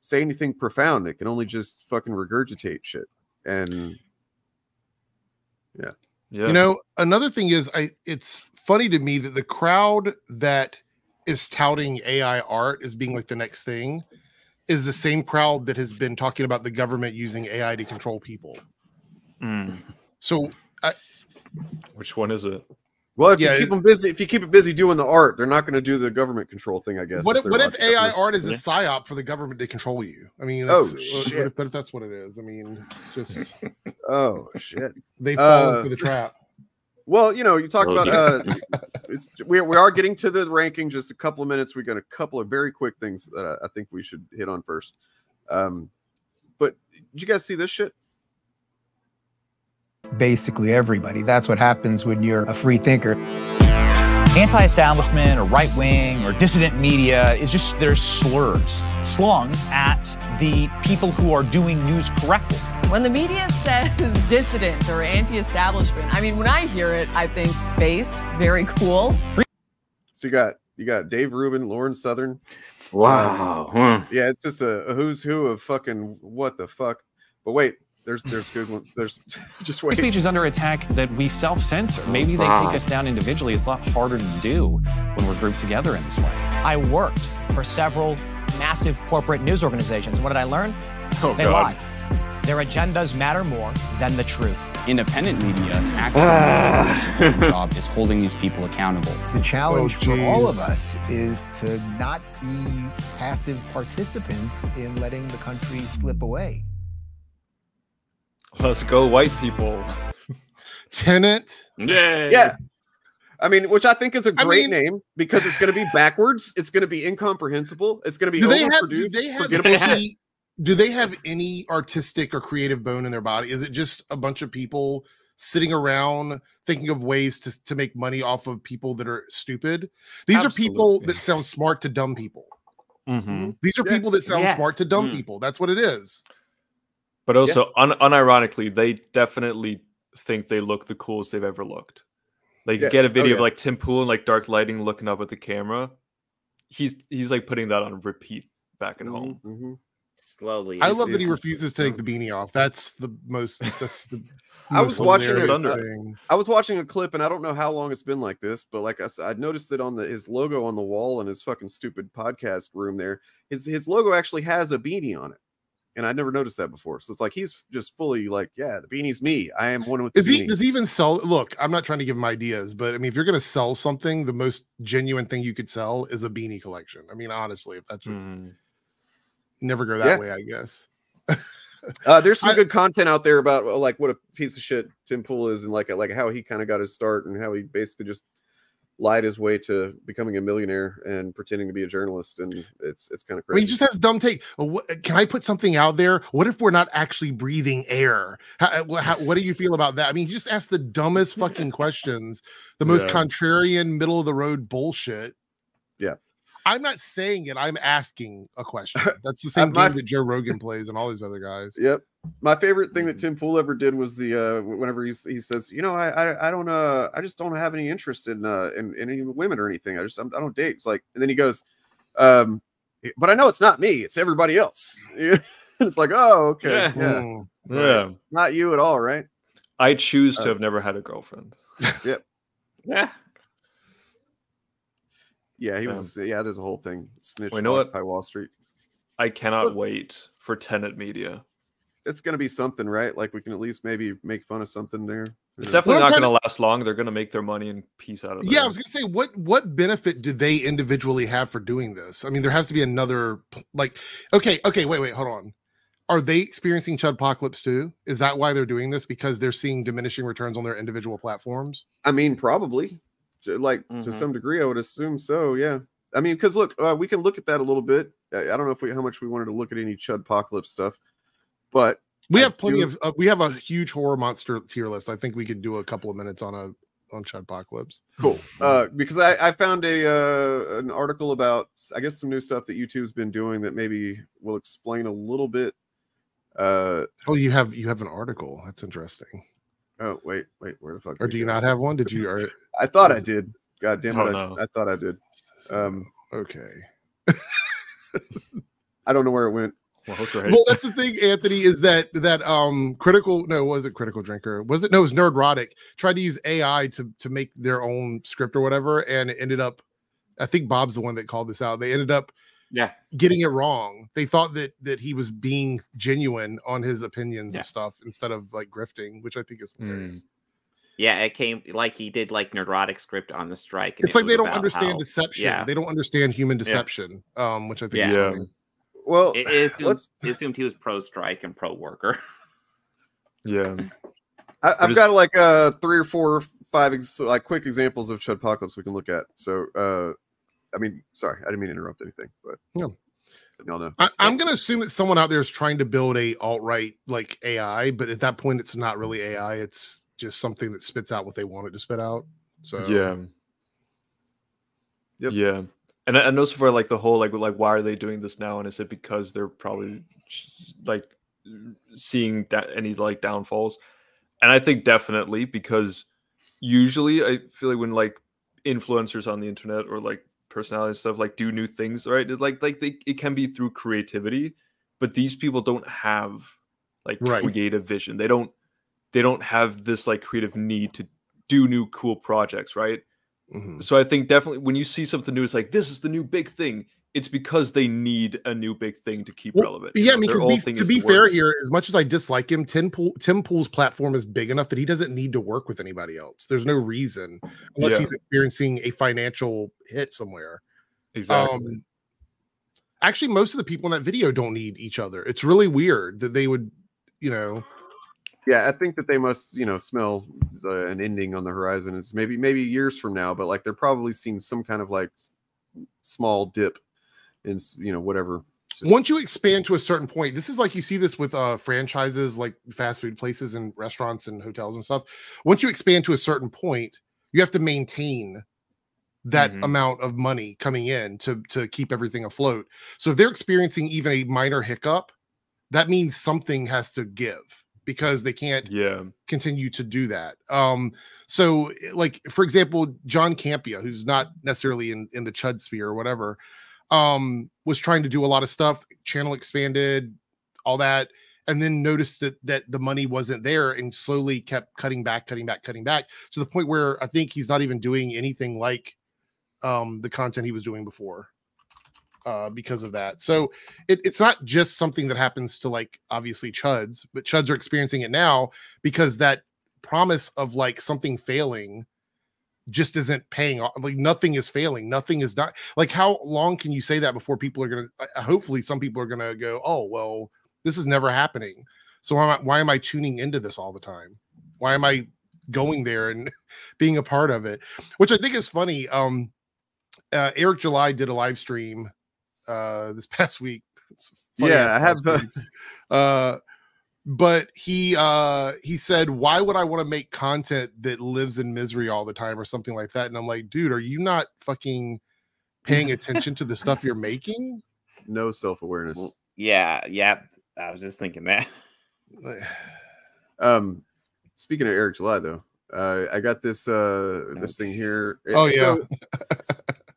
say anything profound. It can only just fucking regurgitate shit. And yeah, yeah You know, another thing is I it's funny to me that the crowd that is touting AI art as being like the next thing is the same crowd that has been talking about the government using AI to control people. Mm. So which one is it well, if Yeah, you keep it- them busy, if you keep it busy doing the art, they're not going to do the government control thing. I guess. what is if what if logic. AI art is a Yeah. psyop for the government to control you? I mean, Oh, that's, what, shit. what if, what if that's what it is? I mean, it's just Oh shit. they fall Uh, into the trap. Well, you know, you talk Oh, about yeah. uh, it's, we we are getting to the ranking. Just a couple of minutes. We got a couple of very quick things that I, I think we should hit on first. Um, but did you guys see this shit? Basically everybody. That's what happens when you're a free thinker. Anti establishment or right wing or dissident media is just their slurs slung at the people who are doing news correctly. When the media says dissident or anti-establishment, I mean, when I hear it, I think base, very cool. So you got you got Dave Rubin, Lauren Southern. Wow. Um, yeah, it's just a, a who's who of fucking what the fuck. But wait, there's there's good ones. There's just Free wait. speech is under attack that we self censor. Maybe they Wow. take ah. us down individually. It's a lot harder to do when we're grouped together in this way. I worked for several massive corporate news organizations. What did I learn? oh They god lie. Their agendas matter more than the truth. Independent media ah. actually does a most important job is holding these people accountable. The challenge oh, for all of us is to not be passive participants in letting the country slip away. Let's go white people Tenet. Yeah. Yeah. I mean, which I think is a great mean- name because it's going to be backwards. It's going to be incomprehensible. It's going to be Do they have do they have any do they have any artistic or creative bone in their body? Is it just a bunch of people sitting around thinking of ways to, to make money off of people that are stupid? These are people that sound smart to dumb people. mm-hmm. These are Yeah. people that sound smart to dumb Mm. people. That's what it is. But also un- unironically they definitely think they look the coolest they've ever looked like you get a Yes. Oh, video of like tim pool in like dark lighting looking up at the camera he's he's like putting that on repeat back at home Mhm, mhm. Slowly. I love that he refuses to take the beanie off. That's the most. That's the. I was watching hilarious it. I was watching a clip, and I don't know how long it's been like this, but like I said, I noticed that on the his logo on the wall in his fucking stupid podcast room there, his his logo actually has a beanie on it, and I never noticed that before. So it's like he's just fully like, yeah, the beanie's me. I am one with the Is he beanie. does he even sell look, I'm not trying to give him ideas, but I mean if you're gonna sell something, the most genuine thing you could sell is a beanie collection. I mean, honestly, if that's what Mm-hmm. never go that Yeah. way, I guess. Uh, there's some I- good content out there about like what a piece of shit Tim Pool is, and like like how he kind of got his start, and how he basically just lied his way to becoming a millionaire and pretending to be a journalist, and it's it's kind of I mean, crazy. he just has dumb take. Uh, what- Can I put something out there? What if we're not actually breathing air? How, how, what do you feel about that? I mean, he just asked the dumbest fucking questions, the most Yeah. contrarian, middle of the road bullshit. Yeah. I'm not saying it. I'm asking a question. That's the same Uh, my- game that Joe Rogan plays and all these other guys. Yep. My favorite thing Mm-hmm. that Tim Pool ever did was the uh whenever he, he says, you know, I, I I don't uh I just don't have any interest in uh in, in any women or anything. I just I'm, I don't date. It's like and then he goes, um, but I know it's not me. It's everybody else. it's like, oh, okay, Yeah. yeah, Mm. Yeah. not you at all, right? I choose to Uh, have never had a girlfriend. Yep. Yeah. Yeah, he was. Um, yeah, there's a whole thing. Snitch. Well, you know what? Occupy Wall Street. I cannot So- wait for Tenet Media. It's gonna be something, right? Like we can at least maybe make fun of something there. It's definitely I'm not going to last long. They're going to make their money and peace out of it. Yeah, I was gonna say, what what benefit do they individually have for doing this? I mean, there has to be another like, okay, okay, wait, wait, hold on. Are they experiencing Chud Apocalypse too? Is that why they're doing this? Because they're seeing diminishing returns on their individual platforms? I mean, probably, to- like to Mhm. some degree, I would assume so. Yeah. I mean, because look, uh, we can look at that a little bit. I, I don't know if we how much we wanted to look at any Chud Apocalypse stuff, but We I have plenty do- of uh, we have a huge horror monster tier list. I think we could do a couple of minutes on a on Chud Apocalypse. cool. Uh, because I, I found a uh, an article about I guess some new stuff that YouTube's been doing that maybe will explain a little bit. Uh, Oh, you have you have an article. That's interesting. Oh wait, wait, where the fuck? Or do it you go? not have one? Did you? Or, I thought I did. God damn it! Oh, I. I thought I did. Um, okay. I don't know where it went. Well, great. Well, that's the thing, Anthony, is that that um critical no, was it critical drinker? Was it no, it was nerdrotic tried to use AI to to make their own script or whatever, and it ended up I think Bob's the one that called this out. They ended up Yeah. getting it wrong. They thought that that he was being genuine on his opinions Yeah. of stuff instead of like grifting, which I think is hilarious. Yeah, it came like he did like Nerdrotic script on the strike. and It's it like they don't understand how- deception. Yeah. They don't understand human Yeah. deception, um, which I think Yeah. is Yeah. Well, It, it assumed, let's. it assumed he was pro strike and pro worker. Yeah. I, I've just- got like uh three or four, five ex- like quick examples of Chud Apocalypse we can look at. So, uh, I mean, sorry, I didn't mean to interrupt anything, but No. y'all know. I, I'm gonna assume that someone out there is trying to build a alt right like AI, but at that point, it's not really AI. It's just something that spits out what they want it to spit out. So Yeah. Yep. Yeah. And I- and also for like the whole like like why are they doing this now? And is it because they're probably like seeing that any like downfalls? And I think definitely because usually I feel like when like influencers on the internet or like personalities and stuff like do new things, right? Like like they, it can be through creativity, but these people don't have like Right. creative vision. They don't they don't have this like creative need to do new cool projects, right? Mhm. So I think definitely when you see something new, it's like this is the new big thing. It's because they need a new big thing to keep Well, relevant. yeah, I know? mean, because be, to be fair work. here, as much as I dislike him, Tim Pool, Tim Pool's platform is big enough that he doesn't need to work with anybody else. There's no reason unless Yeah. he's experiencing a financial hit somewhere. exactly. Um, actually, most of the people in that video don't need each other. It's really weird that they would, you know, Yeah, I think that they must, you know, smell the, an ending on the horizon. It's maybe maybe years from now, but like they're probably seeing some kind of like small dip in, you know, whatever. once you expand to a certain point this is like you see this with uh franchises like fast food places and restaurants and hotels and stuff once you expand to a certain point you have to maintain that Mhm. amount of money coming in to to keep everything afloat so if they're experiencing even a minor hiccup that means something has to give because they can't yeah, continue to do that. Um, so like for example, John Campea, who's not necessarily in in the Chud sphere or whatever, um, was trying to do a lot of stuff, channel expanded, all that, and then noticed that that the money wasn't there and slowly kept cutting back, cutting back, cutting back to the point where I think he's not even doing anything like um the content he was doing before. uh, because of that. So it, it's not just something that happens to like obviously chuds, but chuds are experiencing it now because that promise of like something failing just isn't paying off. Like nothing is failing, nothing is not like how long can you say that before people are gonna? uh, Hopefully, some people are gonna go, oh well, this is never happening. So why am I, why am I tuning into this all the time? Why am I going there and being a part of it? Which I think is funny. Um, uh, Eric July did a live stream uh this past week. It's funny Yeah, I have, uh but he uh he said why would i want to make content that lives in misery all the time or something like that and i'm like dude are you not fucking paying attention to the stuff you're making No self awareness. Yeah, yeah. I was just thinking that. Um, speaking of Eric July, though, uh, I got this uh this thing here. Oh, yeah.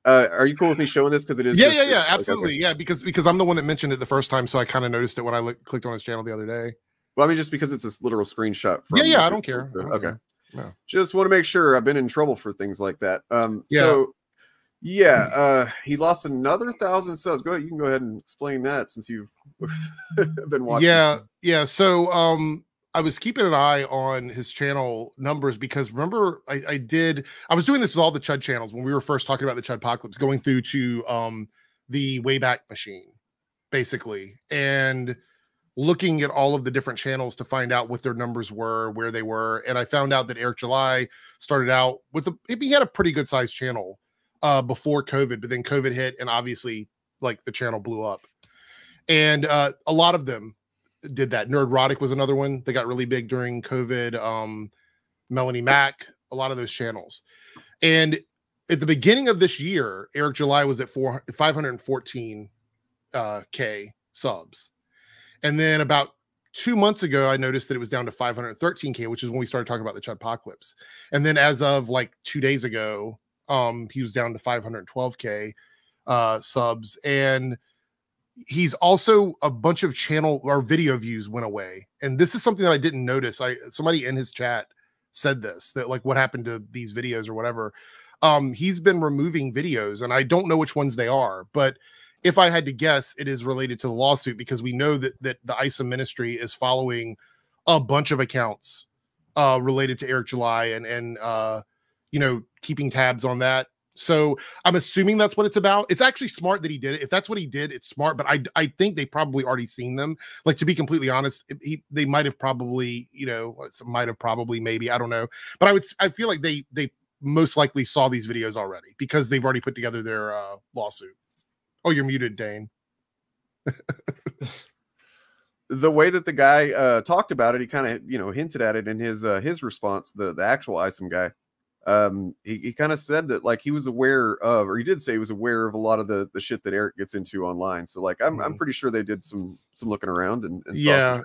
Uh, are you cool with me showing this? Because it is. yeah just- yeah yeah okay, okay. absolutely yeah because because i'm the one that mentioned it the first time so i kind of noticed it when i look, clicked on his channel the other day Well, I mean, just because it's a literal screenshot. From yeah yeah i don't care so- I don't okay. care. no Just want to make sure I've been in trouble for things like that. Um, Yeah. so yeah, uh, he lost another thousand subs. Go ahead, you can go ahead and explain that since you've been watching. Yeah, yeah. So um I was keeping an eye on his channel numbers because remember I, I did I was doing this with all the Chud channels when we were first talking about the Chud apocalypse, going through to um the Wayback Machine, basically, and looking at all of the different channels to find out what their numbers were, where they were, and I found out that Eric July started out with a he had a pretty good sized channel uh before COVID, but then COVID hit and obviously like the channel blew up. And uh a lot of them did that. Nerd Nerdrotic was another one that got really big during COVID. Um, Melonie Mac, a lot of those channels. And at the beginning of this year, Eric July was at four, 514 uh, K subs. And then about two months ago, I noticed that it was down to 513K, which is when we started talking about the Chud Apocalypse. And then as of like two days ago, um, he was down to 512K uh, subs. And he's also a bunch of channel or video views went away and this is something that i didn't notice i somebody in his chat said this that like what happened to these videos or whatever um he's been removing videos and i don't know which ones they are but if i had to guess it is related to the lawsuit because we know that that the isom ministry is following a bunch of accounts uh related to eric july and and uh you know keeping tabs on that so I'm assuming that's what it's about. It's actually smart that he did it. If that's what he did, it's smart. But I I think they probably already seen them. Like to be completely honest, he they might have probably you know might have probably maybe I don't know. But I would I feel like they they most likely saw these videos already because they've already put together their uh, lawsuit. Oh, you're muted, Dane. the way that the guy uh, talked about it, he kind of you know hinted at it in his uh, his response. The the actual ISOM guy, um, he, he kind of said that like he was aware of, or he did say he was aware of a lot of the the shit that Eric gets into online. So like I'm I'm pretty sure they did some some looking around and, and Yeah.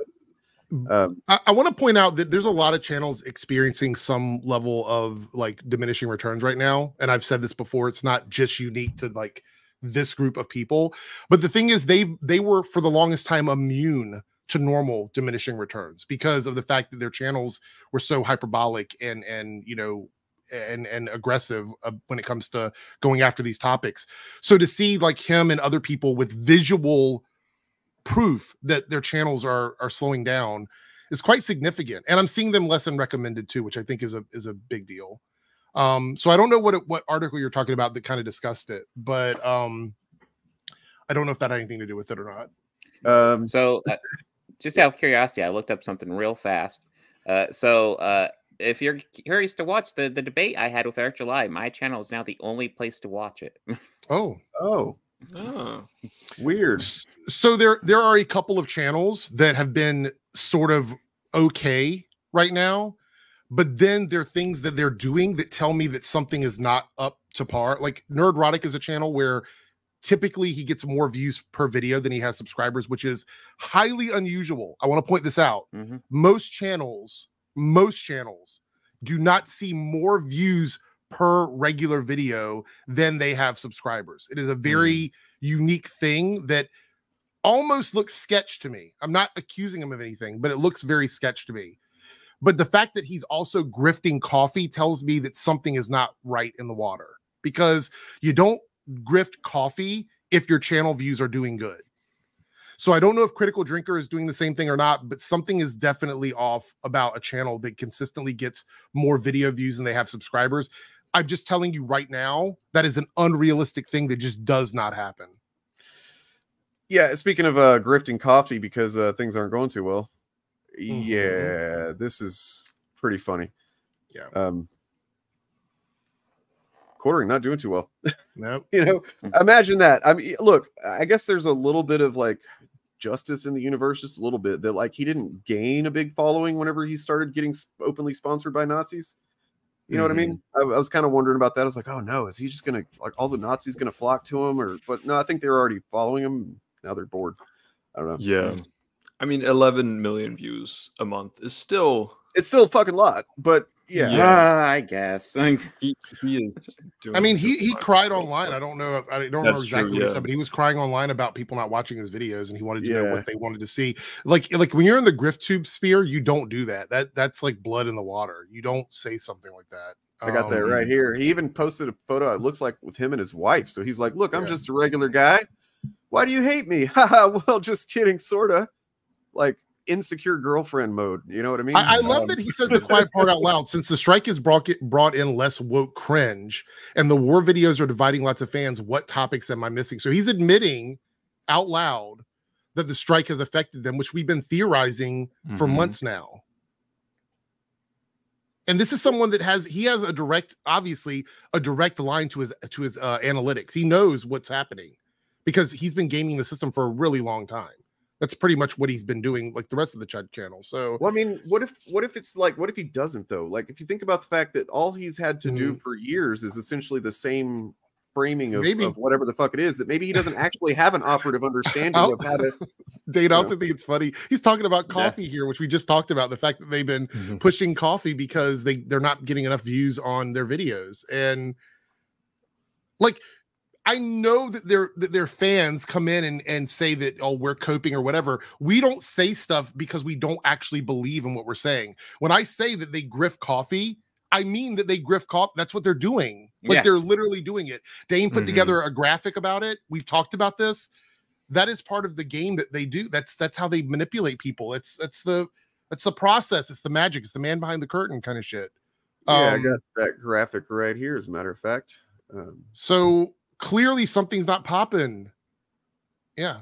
Um, I, I want to point out that there's a lot of channels experiencing some level of like diminishing returns right now. And I've said this before, it's not just unique to like this group of people. But the thing is, they they were for the longest time immune to normal diminishing returns because of the fact that their channels were so hyperbolic and and you know and and aggressive uh, when it comes to going after these topics. So to see like him and other people with visual proof that their channels are are slowing down is quite significant and i'm seeing them less than recommended too which i think is a is a big deal um so i don't know what it, what article you're talking about that kind of discussed it but um i don't know if that had anything to do with it or not Um, so, uh, just out of curiosity, I looked up something real fast. Uh, so, uh, if you're curious to watch the the debate I had with Eric July, my channel is now the only place to watch it. oh oh Oh. weird so there there are a couple of channels that have been sort of okay right now but then there are things that they're doing that tell me that something is not up to par. Like nerdrotic is a channel where typically he gets more views per video than he has subscribers which is highly unusual. I want to point this out. Mm-hmm. most channels most channels do not see more views per regular video than they have subscribers. It is a very unique thing that almost looks sketch to me. I'm not accusing him of anything but it looks very sketch to me but the fact that he's also grifting coffee tells me that something is not right in the water because you don't grift coffee if your channel views are doing good. So I don't know if Critical Drinker is doing the same thing or not, but something is definitely off about a channel that consistently gets more video views than they have subscribers. I'm just telling you right now, that is an unrealistic thing that just does not happen. Yeah, speaking of uh grifting coffee because uh things aren't going too well. Mm-hmm. Yeah, this is pretty funny. Yeah. Um quartering not doing too well. No. you know, imagine that. I mean, look, I guess there's a little bit of like justice in the universe, just a little bit that like he didn't gain a big following whenever he started getting openly sponsored by Nazis. You know what I mean? I, I was kind of wondering about that. I was like, oh no, is he just gonna like all the Nazis gonna flock to him? Or but no, I think they're already following him. Now they're bored. I don't know. Yeah. I mean, 11 million views a month is still. It's still a fucking lot, but yeah. Uh, I guess. He, he is doing I mean, he he cried online. I don't know. if- I don't remember That's exactly true, what he said, but he was crying online about people not watching his videos, and he wanted to know what they wanted to see. Like like when you're in the grift tube sphere, you don't do that. That that's like blood in the water. You don't say something like that. I got that Um, right here. He even posted a photo. It looks like with him and his wife. So he's like, "Look, I'm Yeah. just a regular guy. Why do you hate me? Haha. well, just kidding, sorta. Like insecure girlfriend mode. You know what I mean? I, I love Um, that he says the quiet part out loud. Since the strike has brought brought in less woke cringe, and the war videos are dividing lots of fans, what topics am I missing? So he's admitting out loud that the strike has affected them, which we've been theorizing for Mhm. months now. And this is someone that has he has a direct, obviously, a direct line to his to his uh, analytics. He knows what's happening because he's been gaming the system for a really long time. That's pretty much what he's been doing, like the rest of the Chud channel. So Well, I mean, what if what if it's like what if he doesn't though? Like if you think about the fact that all he's had to do for years is essentially the same framing of, Maybe. of whatever the fuck it is, that maybe he doesn't actually have an operative understanding of how to Dane, I Yeah. also think it's funny. He's talking about coffee here, which we just talked about the fact that they've been Mm-hmm. pushing coffee because they they're not getting enough views on their videos. And like I know that their that their fans come in and, and say that oh we're coping or whatever. We don't say stuff because we don't actually believe in what we're saying. When I say that they grift coffee, I mean that they grift coffee. That's what they're doing. Like Yeah. they're literally doing it. Dane put Mhm. together a graphic about it. We've talked about this. That is part of the game that they do. That's that's how they manipulate people. It's that's the that's the process. It's the magic. It's the man behind the curtain kind of shit. Yeah, I Um, got that graphic right here, as a matter of fact. Um, So clearly something's not popping. Yeah.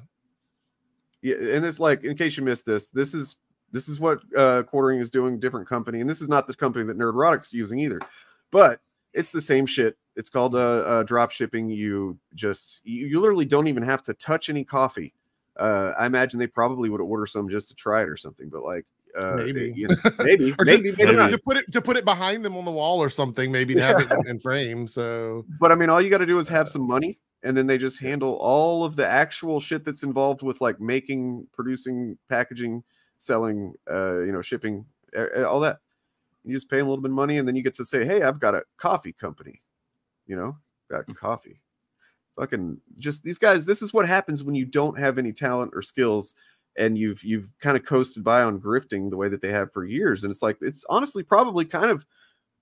yeah, and it's like in case you missed this, this is this is what uh quartering is doing, different company, and this is not the company that Nerdrotic's using either, but it's the same shit. It's called uh, uh drop shipping. You just you, you literally don't even have to touch any coffee. Uh, I imagine they probably would order some just to try it or something, but like uh, Maybe. you know, maybe, or maybe, just, maybe to- to put it to put it behind them on the wall or something, maybe to have it in, in frame. So But I mean, all you got to do is have some money, and then they just handle all of the actual shit that's involved with like making, producing, packaging, selling, uh, you know, shipping, uh, all that. You just pay them a little bit of money, and then you get to say, "Hey, I've got a coffee company," you know, got coffee. Fucking just these guys. This is what happens when you don't have any talent or skills, and you've you've kind of coasted by on grifting the way that they have for years. And it's like it's honestly probably kind of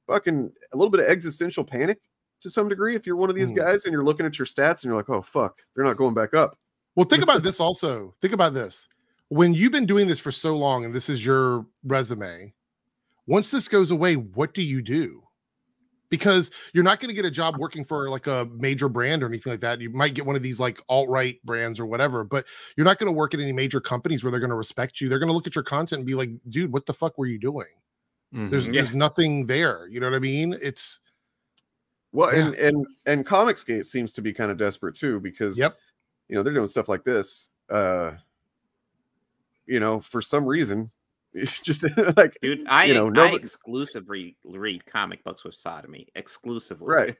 fucking a little bit of existential panic to some degree if you're one of these Hmm. guys and you're looking at your stats and you're like, oh fuck, they're not going back up. Well, think about this also. Think about this. When you've been doing this for so long and this is your resume, once this goes away, what do you do? Because you're not going to get a job working for like a major brand or anything like that. You might get one of these like alt right brands or whatever, but you're not going to work at any major companies where they're going to respect you. They're going to look at your content and be like, dude, what the fuck were you doing? There's Mhm. there's nothing there. You know what I mean? It's Well, Yeah. and and and Comicsgate seems to be kind of desperate too because Yep. you know they're doing stuff like this. Uh, you know, for some reason, it's just like Dude, I you know I nobody, exclusively read comic books with sodomy. Exclusively. right.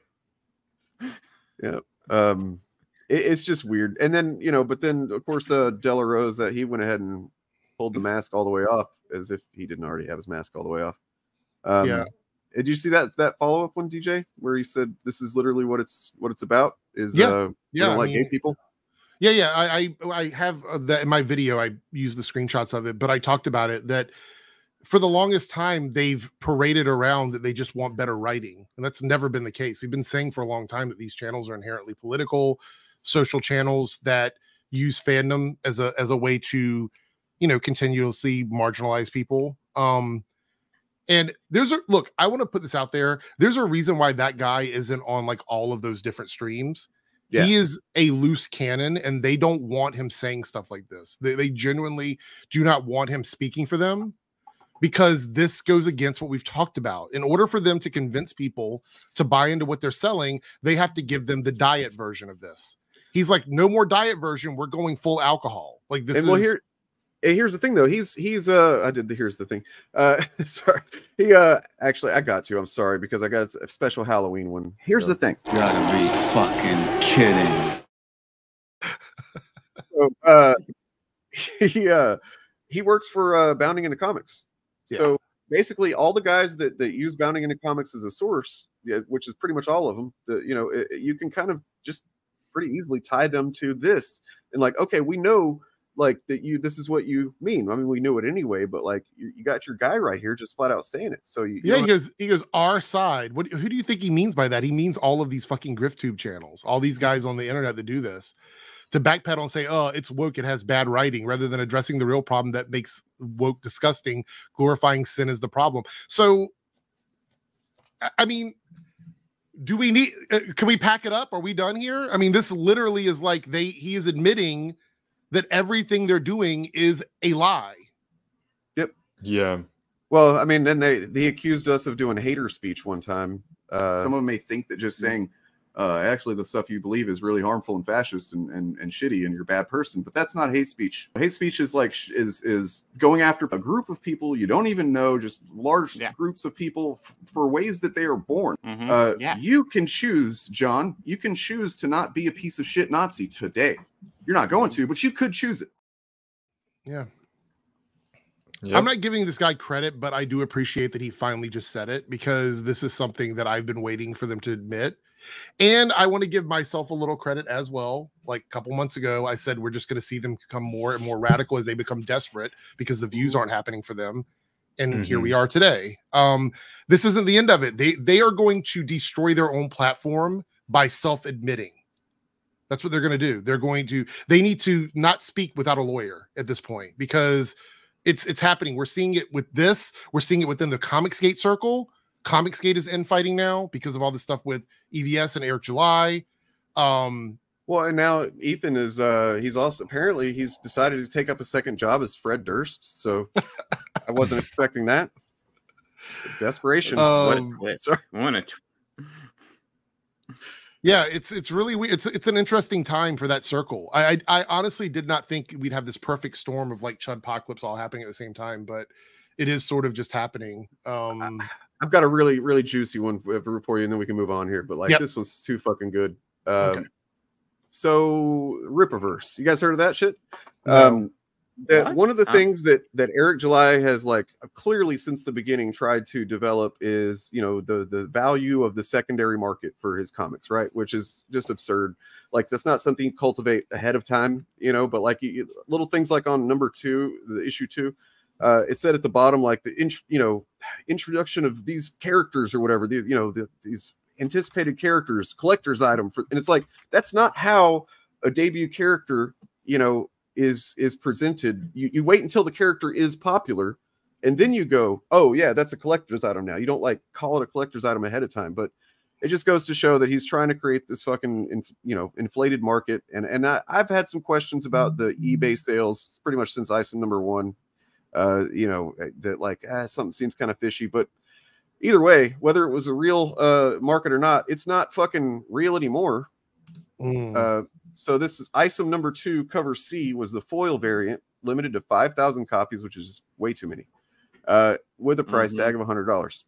Yeah. Um, it, it's just weird. And then you know, but then of course, uh, Della Rose that he went ahead and pulled the mask all the way off as if he didn't already have his mask all the way off. Um, Yeah. Did you see that that follow up one, DJ, where he said this is literally what it's what it's about? Is Yeah. uh, you Yeah, don't I like mean- gay people? Yeah, yeah. I I, I have uh, that in my video. I use the screenshots of it, but I talked about it that for the longest time they've paraded around that they just want better writing, and that's never been the case. We've been saying for a long time that these channels are inherently political. social channels that use fandom as a as a way to, you know, continuously marginalize people. Um and there's a look, I want to put this out there. There's a reason why that guy isn't on like all of those different streams. Yeah. He is a loose cannon, and they don't want him saying stuff like this. They, they genuinely do not want him speaking for them because this goes against what we've talked about. In order for them to convince people to buy into what they're selling, they have to give them the diet version of this. He's like, no more diet version. We're going full alcohol. Like this and is well, here, here's the thing though. He's he's uh I did the here's the thing. Uh sorry. He uh actually I got to. I'm sorry because I got a special Halloween one. Here's the thing. Gotta be fucking kidding. So, uh he uh he works for uh Bounding into Comics. So basically all the guys that that use Bounding into Comics as a source, yeah, which is pretty much all of them, the, you know, it- you can kind of just pretty easily tie them to this and like okay, we know like that you this is what you mean. I mean, we knew it anyway, but like you, you got your guy right here just flat out saying it. So you, you Yeah, don't he goes. He goes. Our side. What? Who do you think he means by that? He means all of these fucking GriftTube channels, all these guys on the internet that do this, to backpedal and say, "Oh, it's woke. It has bad writing," rather than addressing the real problem that makes woke disgusting. Glorifying sin is the problem. So, I- I mean, do we need? Uh, can we pack it up? Are we done here? I mean, this literally is like they. He is admitting that everything they're doing is a lie. Yep. Yeah. Well, I mean, then they they accused us of doing hater speech one time. Uh, Some of them may think that just saying, uh, actually, the stuff you believe is really harmful and fascist and, and, and shitty, and you're a bad person. But that's not hate speech. Hate speech is like sh- is is going after a group of people you don't even know, just large groups of people f- for ways that they are born. Mhm. Uh, Yeah. You can choose, John. You can choose to not be a piece of shit Nazi today. You're not going to, but you could choose it. Yeah. Yep. I'm not giving this guy credit, but I do appreciate that he finally just said it because this is something that I've been waiting for them to admit. And I want to give myself a little credit as well. Like a couple months ago, I said we're just going to see them become more and more radical as they become desperate because the views aren't happening for them. And here we are today. Um, this isn't the end of it. They they are going to destroy their own platform by self-admitting. That's what they're going to do. They're going to they need to not speak without a lawyer at this point because it's it's happening. We're seeing it with this. We're seeing it within the Comicsgate circle. Comicsgate is infighting now because of all the stuff with EVS and Eric July. Um, well, and now Ethan is uh he's also apparently he's decided to take up a second job as Fred Durst. So I wasn't expecting that. Desperation. Um, Sorry. yeah, it's it's really we- it's it's an interesting time for that circle. I, I I honestly did not think we'd have this perfect storm of like Chud Apocalypse all happening at the same time, but it is sort of just happening. Um, I've got a really, really juicy one for for you, and then we can move on here. But like Yep. this one's too fucking good. Um, So Rippaverse, you guys heard of that shit? No. Um, that What? one of the things that that Eric July has like clearly since the beginning tried to develop is you know the the value of the secondary market for his comics, right? Which is just absurd. Like that's not something you cultivate ahead of time, you know. But like you, little things like on number two, the issue two, uh, it said at the bottom like the int- you know introduction of these characters or whatever the, you know the, these anticipated characters collector's item for and it's like that's not how a debut character you know is is presented you, you wait until the character is popular and then you go oh yeah that's a collector's item now. You don't like call it a collector's item ahead of time but it just goes to show that he's trying to create this fucking you know inflated market and and I, i've had some questions about the ebay sales pretty much since isom number one uh you know that like ah, something seems kind of fishy but either way whether it was a real uh market or not it's not fucking real anymore. Mm. uh so this is isom number two cover c was the foil variant limited to 5000 copies which is way too many uh with a price Mhm. tag of hundred dollars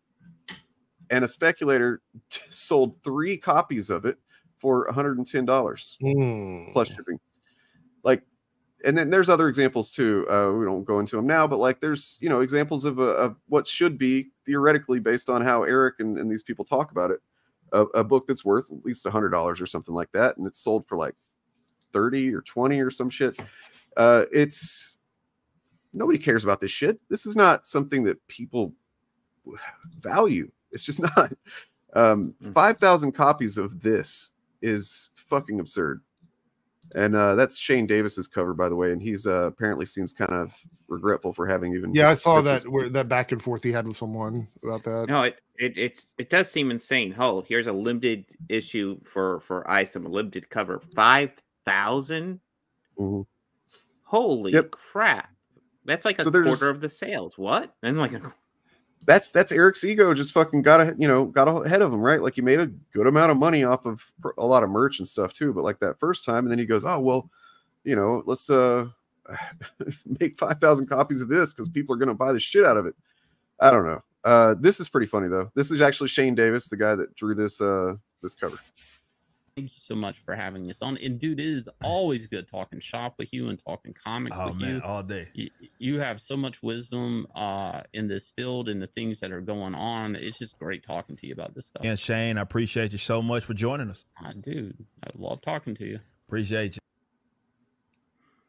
and a speculator t- sold three copies of it for $110 Hmm. plus shipping like and then there's other examples too uh we don't go into them now but like there's you know examples of, uh, of what should be theoretically based on how eric and, and these people talk about it a, a book that's worth at least a hundred dollars or something like that and it's sold for like 30 or 20 or some shit. Uh it's nobody cares about this shit. This is not something that people value. It's just not. Um 5000 copies of this is fucking absurd. And uh, that's Shane Davis's cover, by the way, and he's uh, apparently seems kind of regretful for having even. Yeah, I saw that where that back and forth he had with someone about that. No, it, it it's it does seem insane. Oh, here's a limited issue for for Isom, a limited cover, five thousand. Mhm. Holy Yep. crap! That's like a So quarter just- of the sales. What? And like, a- that's that's Eric's ego just fucking got a you know got ahead of him, right? Like he made a good amount of money off of a lot of merch and stuff too. But like that first time, and then he goes, oh well, you know, let's uh make five thousand copies of this because people are gonna buy the shit out of it. I don't know. Uh, this is pretty funny though. This is actually Shane Davis, the guy that drew this uh this cover. Thank you so much for having us on. And dude, it is always good talking shop with you and talking comics Oh with man, you. all day. you. You have so much wisdom uh, in this field and the things that are going on. It's just great talking to you about this stuff. And Shane, I appreciate you so much for joining us. Uh, dude, I love talking to you. Appreciate you.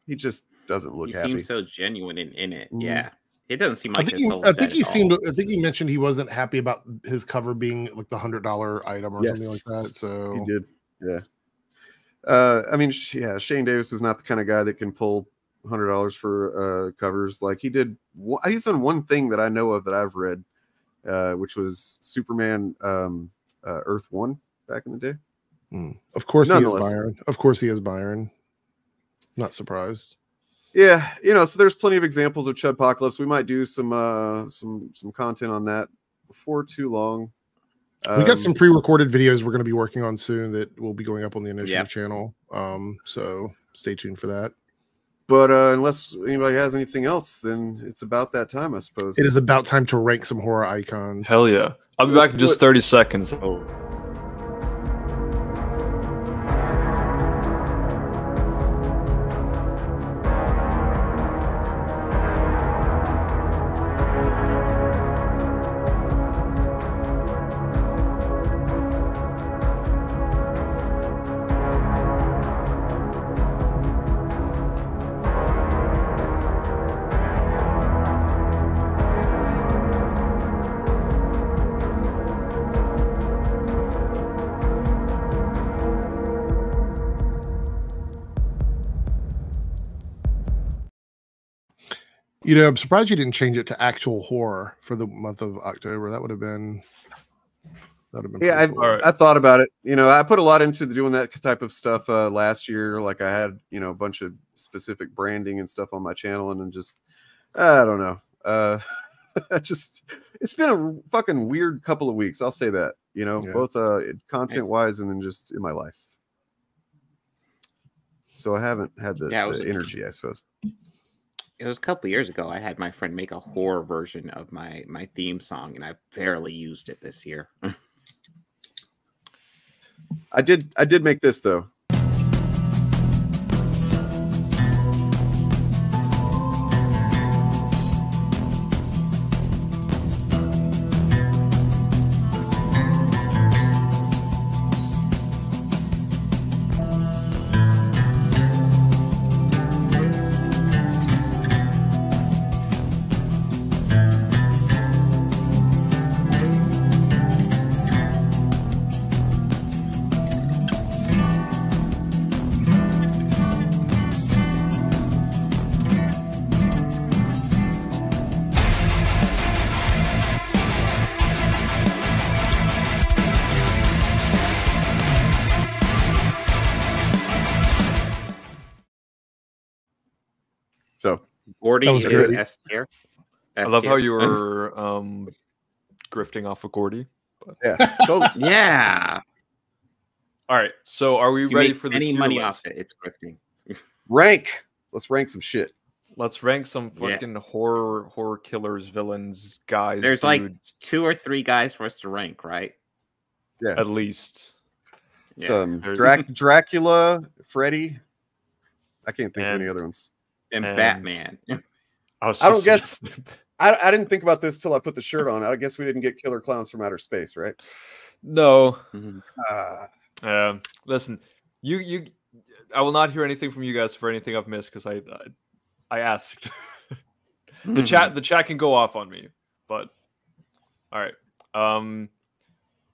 He just doesn't look he happy. seems so genuine in, in it. Mhm. Yeah, it doesn't seem I like think his he. I think he seemed. I think he mentioned he wasn't happy about his cover being like the hundred dollar item or something like that. So He did. Yeah. Uh, I mean, yeah, Shane Davis is not the kind of guy that can pull hundred dollars for uh, covers. Like he did. one- He's done one thing that I know of that I've read, uh, which was Superman um, uh, Earth One back in the day. Hmm. Of course he is Byron. Of course he is Byron. Not surprised. Yeah, you know, so there's plenty of examples of Chudpocalypse. We might do some uh some some content on that before too long. We got Um, some pre-recorded videos we're going to be working on soon that will be going up on the initiative Yep. channel. Um, so stay tuned for that. but uh unless anybody has anything else, then it's about that time, I suppose. It is about time to rank some horror icons. Hell yeah. I'll be back in just 30 seconds. Oh. You know, I'm surprised you didn't change it to actual horror for the month of October. That would have been that would have been yeah I, pretty cool. I thought about it you know i put a lot into doing that type of stuff uh last year like i had you know a bunch of specific branding and stuff on my channel and then just i don't know uh I just it's been a fucking weird couple of weeks i'll say that you know Yeah. both uh content wise and then just in my life so i haven't had the, Yeah, was- the energy i suppose It was a couple years ago. I had my friend make a horror version of my my theme song, and I barely used it this year. i did i did make this though Gordy is good. S tier. I S love how you were um grifting off of Gordy. But... Yeah, totally. yeah. All right. So are we You ready make for the any tier money list? off it? It's grifting. rank let's rank some shit Let's rank some Yeah. fucking horror horror killers, villains, guys. There's like two or three guys for us to rank, right? yeah at least. Yeah. some Drac- dracula freddy i can't think of any other ones And, And- Batman. I, was I don't guess. I, I didn't think about this till I put the shirt on. I guess we didn't get Killer Clowns from Outer Space, right? No. Mhm. Uh, Um, listen, you you, I will not hear anything from you guys for anything I've missed because I, I I asked. the chat the chat can go off on me, but all right. Um,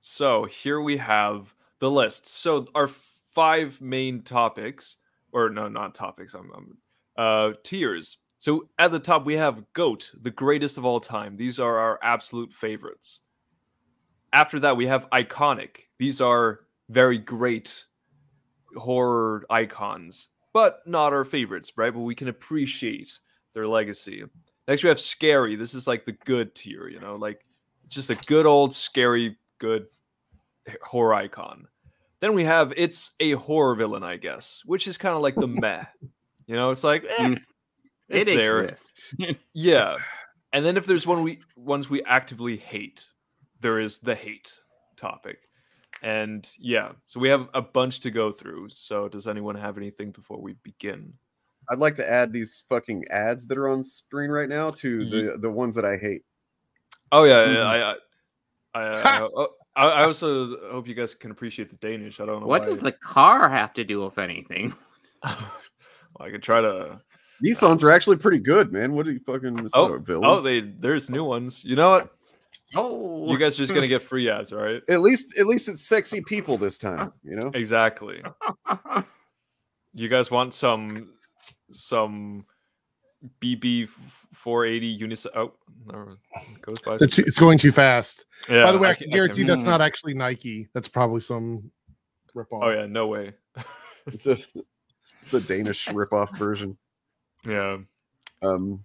so here we have the list. So our five main topics or no, not topics. I'm, I'm uh tiers. So at the top we have GOAT, the greatest of all time. These are our absolute favorites. After that we have iconic. These are very great horror icons, but not our favorites, right? But we can appreciate their legacy. Next we have scary. This is like the good tier, you know, like just a good old scary good horror icon. Then we have it's a horror villain, I guess, which is kind of like the meh. You know, it's like eh, it's It there. exists. yeah. And then if there's one we ones we actively hate, there is the hate topic. And yeah, so we have a bunch to go through. So does anyone have anything before we begin? I'd like to add these fucking ads that are on screen right now to the the ones that I hate. Oh yeah, Mhm. yeah I I I, uh, oh, I I also hope you guys can appreciate the Danish. I don't know What why. does the car have to do with anything? I could try to uh, These songs are actually pretty good, man. What are you fucking Oh, a oh, they there's new ones. You know what? Oh, You guys are just gonna get free ads, all right? At least at least it's sexy people this time, you know? Exactly. You guys want some some BB 480 unis? Oh, no, goes by. They're it's going too fast. Yeah, By the way, I, I can ca- I guarantee can- that's mm. not actually Nike. That's probably some ripoff. Oh yeah, no way. It's, a, it's the Danish ripoff version. Yeah. Um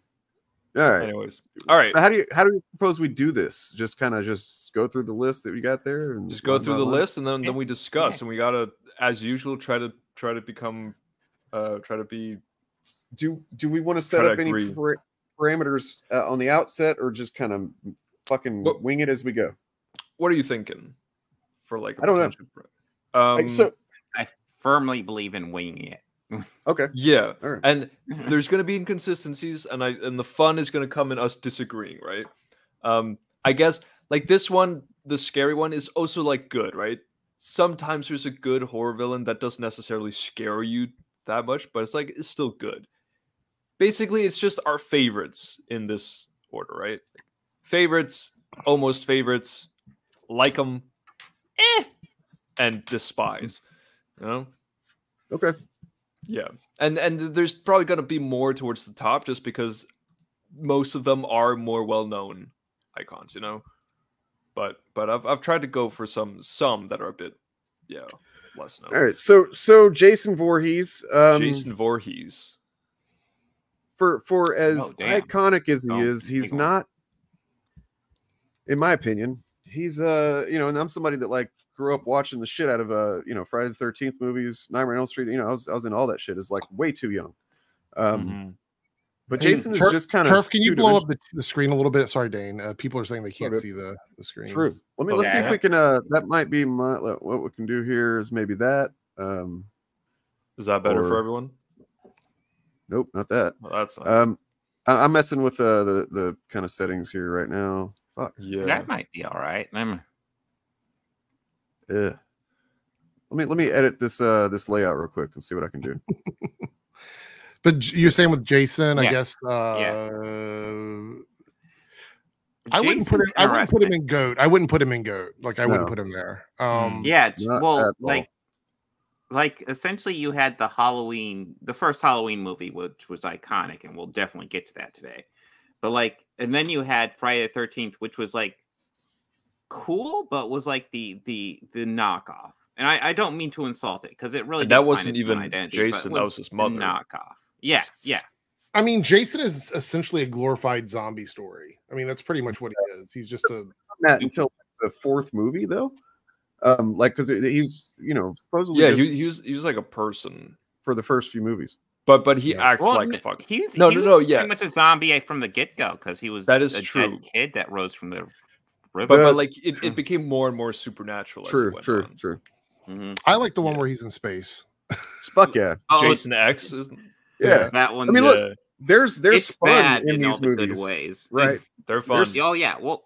all right. Anyways, all right. So how do you how do you propose we do this? Just kind of just go through the list that we got there and Just go through the line? list and then then we discuss and we gotta, as usual, try to try to become, uh, try to be. Do do we want to set up any agree. para- parameters uh, on the outset or just kind of fucking What- wing it as we go? What are you thinking? For like, I I don't know. Um, Like, so I firmly believe in winging it. Okay. Yeah, All right. and there's going to be inconsistencies, and I and the fun is going to come in us disagreeing, right? Um, I guess like this one, the scary one is also like good, right? Sometimes there's a good horror villain that doesn't necessarily scare you that much, but it's like it's still good. Basically, it's just our favorites in this order, right? Favorites, almost favorites, like them, eh, and despise. You know. Okay. Yeah, and and there's probably going to be more towards the top just because most of them are more well known icons, you know. But but I've I've tried to go for some some that are a bit yeah less known. All right. So so Jason Voorhees um Jason Voorhees. for for as Oh, iconic as he Oh, is, he's big one. not in my opinion, he's uh you know, and I'm somebody that like grew up watching the shit out of uh, you know, Friday the 13th movies, Nightmare on Elm Street, you know, I was I was in all that shit Is like way too young. Um Mhm. but Hey, Jason is Turf- just kind of Turf, can you blow up the, the screen a little bit? Sorry, Dane. Uh, people are saying they can't see the, the screen. True. Let me let's see if we can uh that might be my what we can do here is maybe that. Um Is that better for everyone? nope, not that. Well, that's not, Um I, I'm messing with uh, the the kind of settings here right now. Fuck. yeah. That might be all right. I'm- Yeah. Let me let me edit this uh this layout real quick and see what I can do. But you're saying with Jason, I guess. Uh, Yeah. I wouldn't put Jason's him. I wouldn't put him in goat. I wouldn't put him in goat. Like I wouldn't put him there. Um, Yeah, well, like, like essentially, you had the Halloween, the first Halloween movie, which was iconic, and we'll definitely get to that today. But like, and then you had Friday the Thirteenth, which was like cool, but was like the the the knockoff. And I, I don't mean to insult it because it really that wasn't even identity, but Jason, that was his a mother. knockoff. Yeah, yeah. I mean, Jason is essentially a glorified zombie story. I mean, that's pretty much what he is. He's just a That until the fourth movie though. Um like cuz he's, you know, supposedly Yeah, just he, he was he was like a person, for the first few movies. but but he Yeah. acts Well, like a fuck. He's No, he no, was no, pretty yeah. much a zombie from the get go because he was That is a true. dead kid that rose from the river. But, Uh, but like it, it became more and more supernatural. as it True, went true, on. true. Mhm. I like the one where he's in space. Fuck yeah. Oh, Jason X Isn't... Yeah. that one. I mean, yeah, look, there's there's it's fun bad in in all these the movies. good ways, Right. they're fun. There's- Oh yeah, well,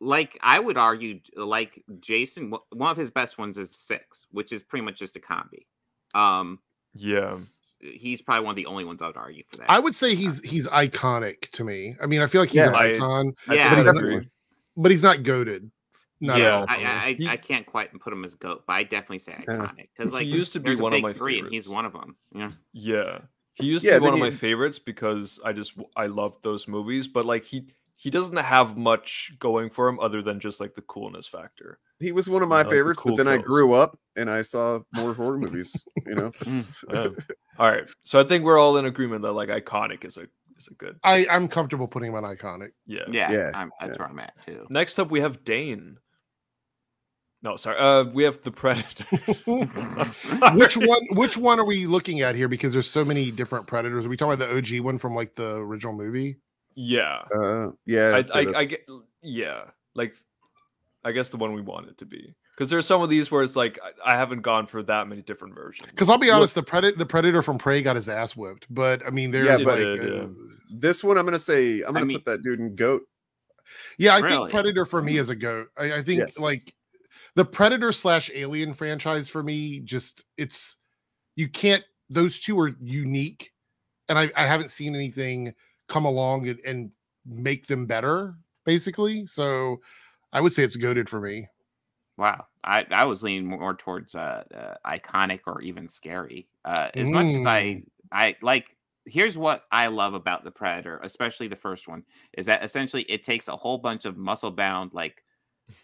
like I would argue, like Jason, one of his best ones is six, which is pretty much just a comedy. Um, yeah, he's probably one of the only ones I would argue for that. I would say he's he's iconic to me. I mean, I feel like he's Yeah, an icon, I Yeah, but he's not, agree. But he's not goated Not at all. I. I, He- I, I can't quite put him as goat, but I definitely say iconic because like He used to be one of my three, and he's one of them. Yeah. Yeah. He used Yeah, to be one then of my you- favorites because I just I loved those movies, but like he he doesn't have much going for him other than just like the coolness factor. He was one of my like the favorites, cool but then I grew up and I saw more horror movies. You know, mm, Yeah. All right. So I think we're all in agreement that like iconic is a is a good. I, I'm comfortable putting him on iconic. Yeah. Yeah, Yeah, I'm, that's where I'm at too. Next up we have Dane. No, sorry. Uh we have the Predator. Which one? Which one are we looking at here? Because there's so many different predators. Are we talking about the OG one from like the original movie? Yeah. uh, yeah, I, I'd I, I get yeah. Like I guess the one we want it to be. Because there's some of these where it's like I, I haven't gone for that many different versions. Because I'll be Look- honest, the predator, the predator from Prey got his ass whipped. But I mean, there's Yeah, like, did, uh, yeah. this one. I'm gonna say I'm gonna mean- put that dude in goat. yeah, I Really? think Predator for me is a goat. I, I think Yes. like the Predator slash Alien franchise for me, just it's you can't. Those two are unique, and I, I haven't seen anything come along and, and make them better. Basically, so I would say it's goated for me. Wow, I, I was leaning more towards uh, uh iconic or even scary. Uh, as much as I Mm. I like, here's what I love about the Predator, especially the first one, is that essentially it takes a whole bunch of muscle bound like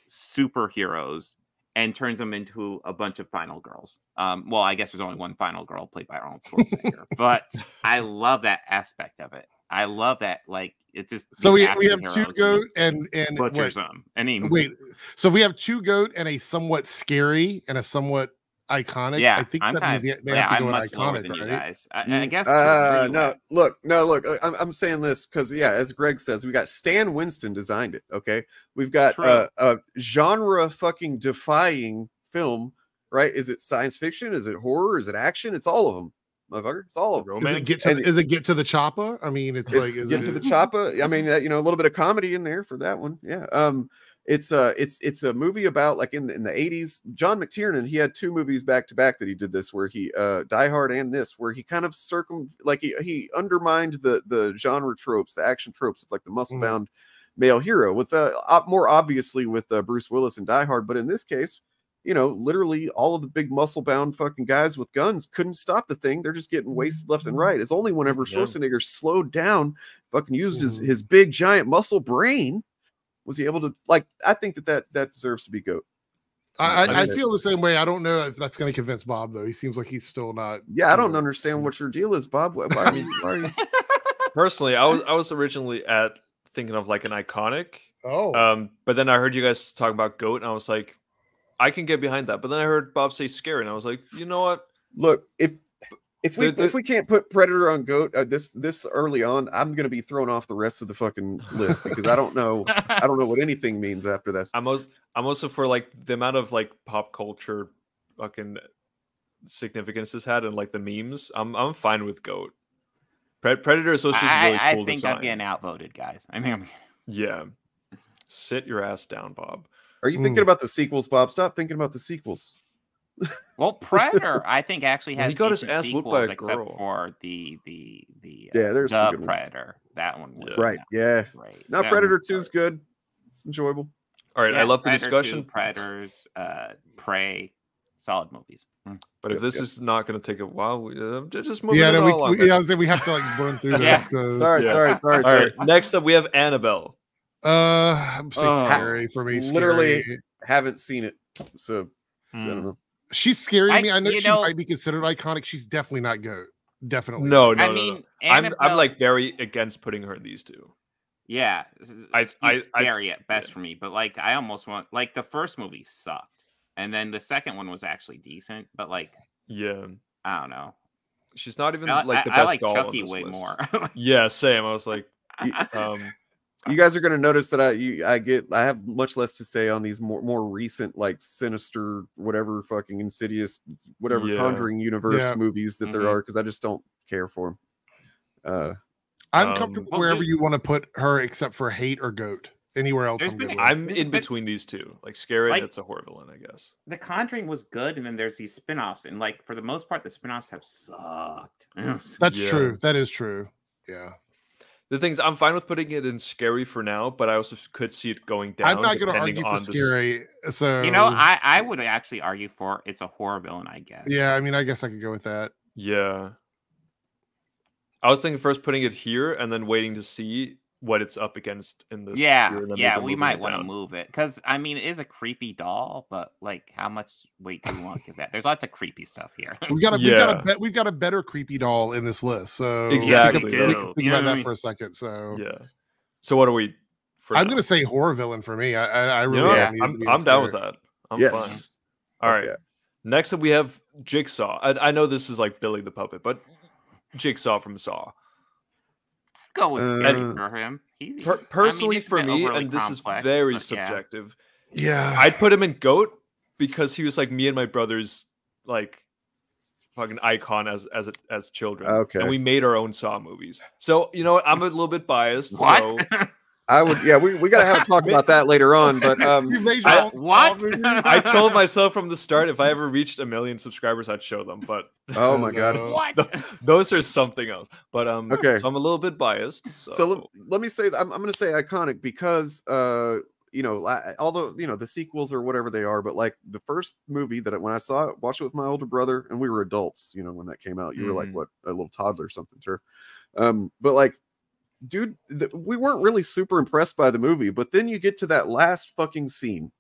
superheroes and turns them into a bunch of final girls. Um, well, I guess there's only one final girl played by Arnold Schwarzenegger, but I love that aspect of it. I love that like it just So we, we have two goat and and butchers wait, them. Wait. So if we have two goat and a somewhat scary and a somewhat iconic. Yeah, I think I'm that kind means of, they they yeah, have to I'm go in much iconic, than you guys. I, I guess. Uh, no, with- look, no, look. I- I'm, I'm saying this because yeah, as Greg says, we got Stan Winston designed it. Okay, we've got uh, a genre fucking defying film. Right? Is it science fiction? Is it horror? Is it action? It's all of them, motherfucker. It's all of them. Does it get to the, is it get to the chopper? I mean, it's, like it's is get it, to the choppa. I mean, uh, you know, a little bit of comedy in there for that one. Yeah. Um, it's uh it's it's a movie about like in the in the 80s. John McTiernan, he had two movies back to back that he did this where he uh Die Hard and this, where he kind of circum like he he undermined the the genre tropes, the action tropes of like the muscle bound male hero with uh op- more obviously with uh, Bruce Willis and Die Hard, but in this case, you know, literally all of the big muscle bound fucking guys with guns couldn't stop the thing. They're just getting wasted left and right. It's only whenever Yeah. Schwarzenegger slowed down, fucking used his, his big giant muscle brain, was he able to like? I think that that that deserves to be goat. I, I, I feel the same way. I don't know if that's going to convince Bob though. He seems like he's still not. Yeah, I don't understand what your deal is, Bob. Why, why? Why Personally, I was I was originally at thinking of like an iconic. Oh. Um, but then I heard you guys talking about goat, and I was like, I can get behind that. But then I heard Bob say scary, and I was like, you know what? look if if we The- the- if we can't put Predator on goat uh, this this early on, I'm gonna be thrown off the rest of the fucking list because I don't know I don't know what anything means after this. I'm also I'm also for like the amount of like pop culture fucking significance this had and like the memes. I'm I'm fine with goat. Pred- Predator is just I, really I cool think design. I'm getting outvoted, guys. I think I'm. Yeah. Sit your ass down, Bob. Are you thinking about the sequels, Bob? Stop thinking about the sequels. Well, Predator, I think actually has he got his ass whooped sequels, by a except girl. for the the the uh, Yeah, there's some the good ones. Predator. That one was Right? Yeah. great. Now That Predator Two is good. It's enjoyable. All right, I Yeah, love the Predator 2, discussion. Predators, uh, Prey, solid movies. Mm. But if Yep, this yep. is not going to take a while, we, uh, just move Yeah, no, we, we, yeah, I was saying we have to like burn through Yeah. Sorry, Yeah. sorry, sorry, All sorry. right, next up we have Annabelle. Uh, I'm saying Oh. scary for me. Literally scary. haven't seen it, so I don't know. she's scary to me. I know she know- might be considered iconic. She's definitely not goat. Definitely. No, no, I no, mean, no. I'm I'm like very against putting her in these two. Yeah, s- s- I- she's I- I- scary at best for me. But like, I almost want like the first movie sucked, and then the second one was actually decent. But like, Yeah, I don't know. she's not even I, like the I- best I like doll on Chucky this way list. more. Yeah, same. I was like, um, You guys are gonna notice that I you I get I have much less to say on these more more recent like sinister whatever fucking insidious whatever Yeah. Conjuring universe Yeah. movies that Mhm. there are because I just don't care for them. Uh, I'm Um, comfortable well, wherever you want to put her, except for hate or goat. Anywhere else, I'm been good. I'm in between these two. Like scary, Like- and it's a horror villain, I guess. the Conjuring was good, and then there's these spin-offs, and like for the most part, the spin-offs have sucked. That's Yeah. true. That is true. Yeah. The things I'm fine with putting it in scary for now, but I also could see it going down. I'm not going to argue for on the scary. So You know, I I would actually argue for it's a horror villain. I guess. yeah, I mean, I guess I could go with that. Yeah. I was thinking first putting it here and then waiting to see what it's up against in this. Yeah, tier yeah, we might want to move it because I mean, it is a creepy doll, but like, how much weight do you want to give that? There's lots of creepy stuff here. We've got a we've got Yeah. a bet we've got a better creepy doll in this list. So Exactly, Think, yeah. think- think You know about what I that mean? for a second. So Yeah. So what are we? For I'm now? going to say horror villain for me. I I, I really know what? don't need I'm, be a I'm down with that. I'm Yes. fine. All right. Okay. Next up, we have Jigsaw. I, I know this is like Billy the Puppet, but Jigsaw from Saw. Go with Uh, scary for him. He, Per- I mean, personally, for me, and this complex, is very but yeah. subjective, Yeah. I'd put him in Goat because he was like me and my brothers, like fucking icon as as as children. Okay. and we made our own Saw movies. So you know what? I'm a little bit biased. What? So I would, yeah, we, we got to have a talk about that later on. But um, You made your I- own what? movies? I told myself from the start if I ever reached a million subscribers, I'd show them. But oh my god. What? those are something else. But um, Okay. So I'm a little bit biased. So, So, let, let me say, I'm, I'm going to say iconic because, uh, you know, la- although you know the sequels or whatever they are, but like the first movie that I- when I saw it, watched it with my older brother, and we were adults. You know, when that came out, you were like Mhm. what a little toddler or something, sure. Um, but like, dude, th- we weren't really super impressed by the movie. But then you get to that last fucking scene,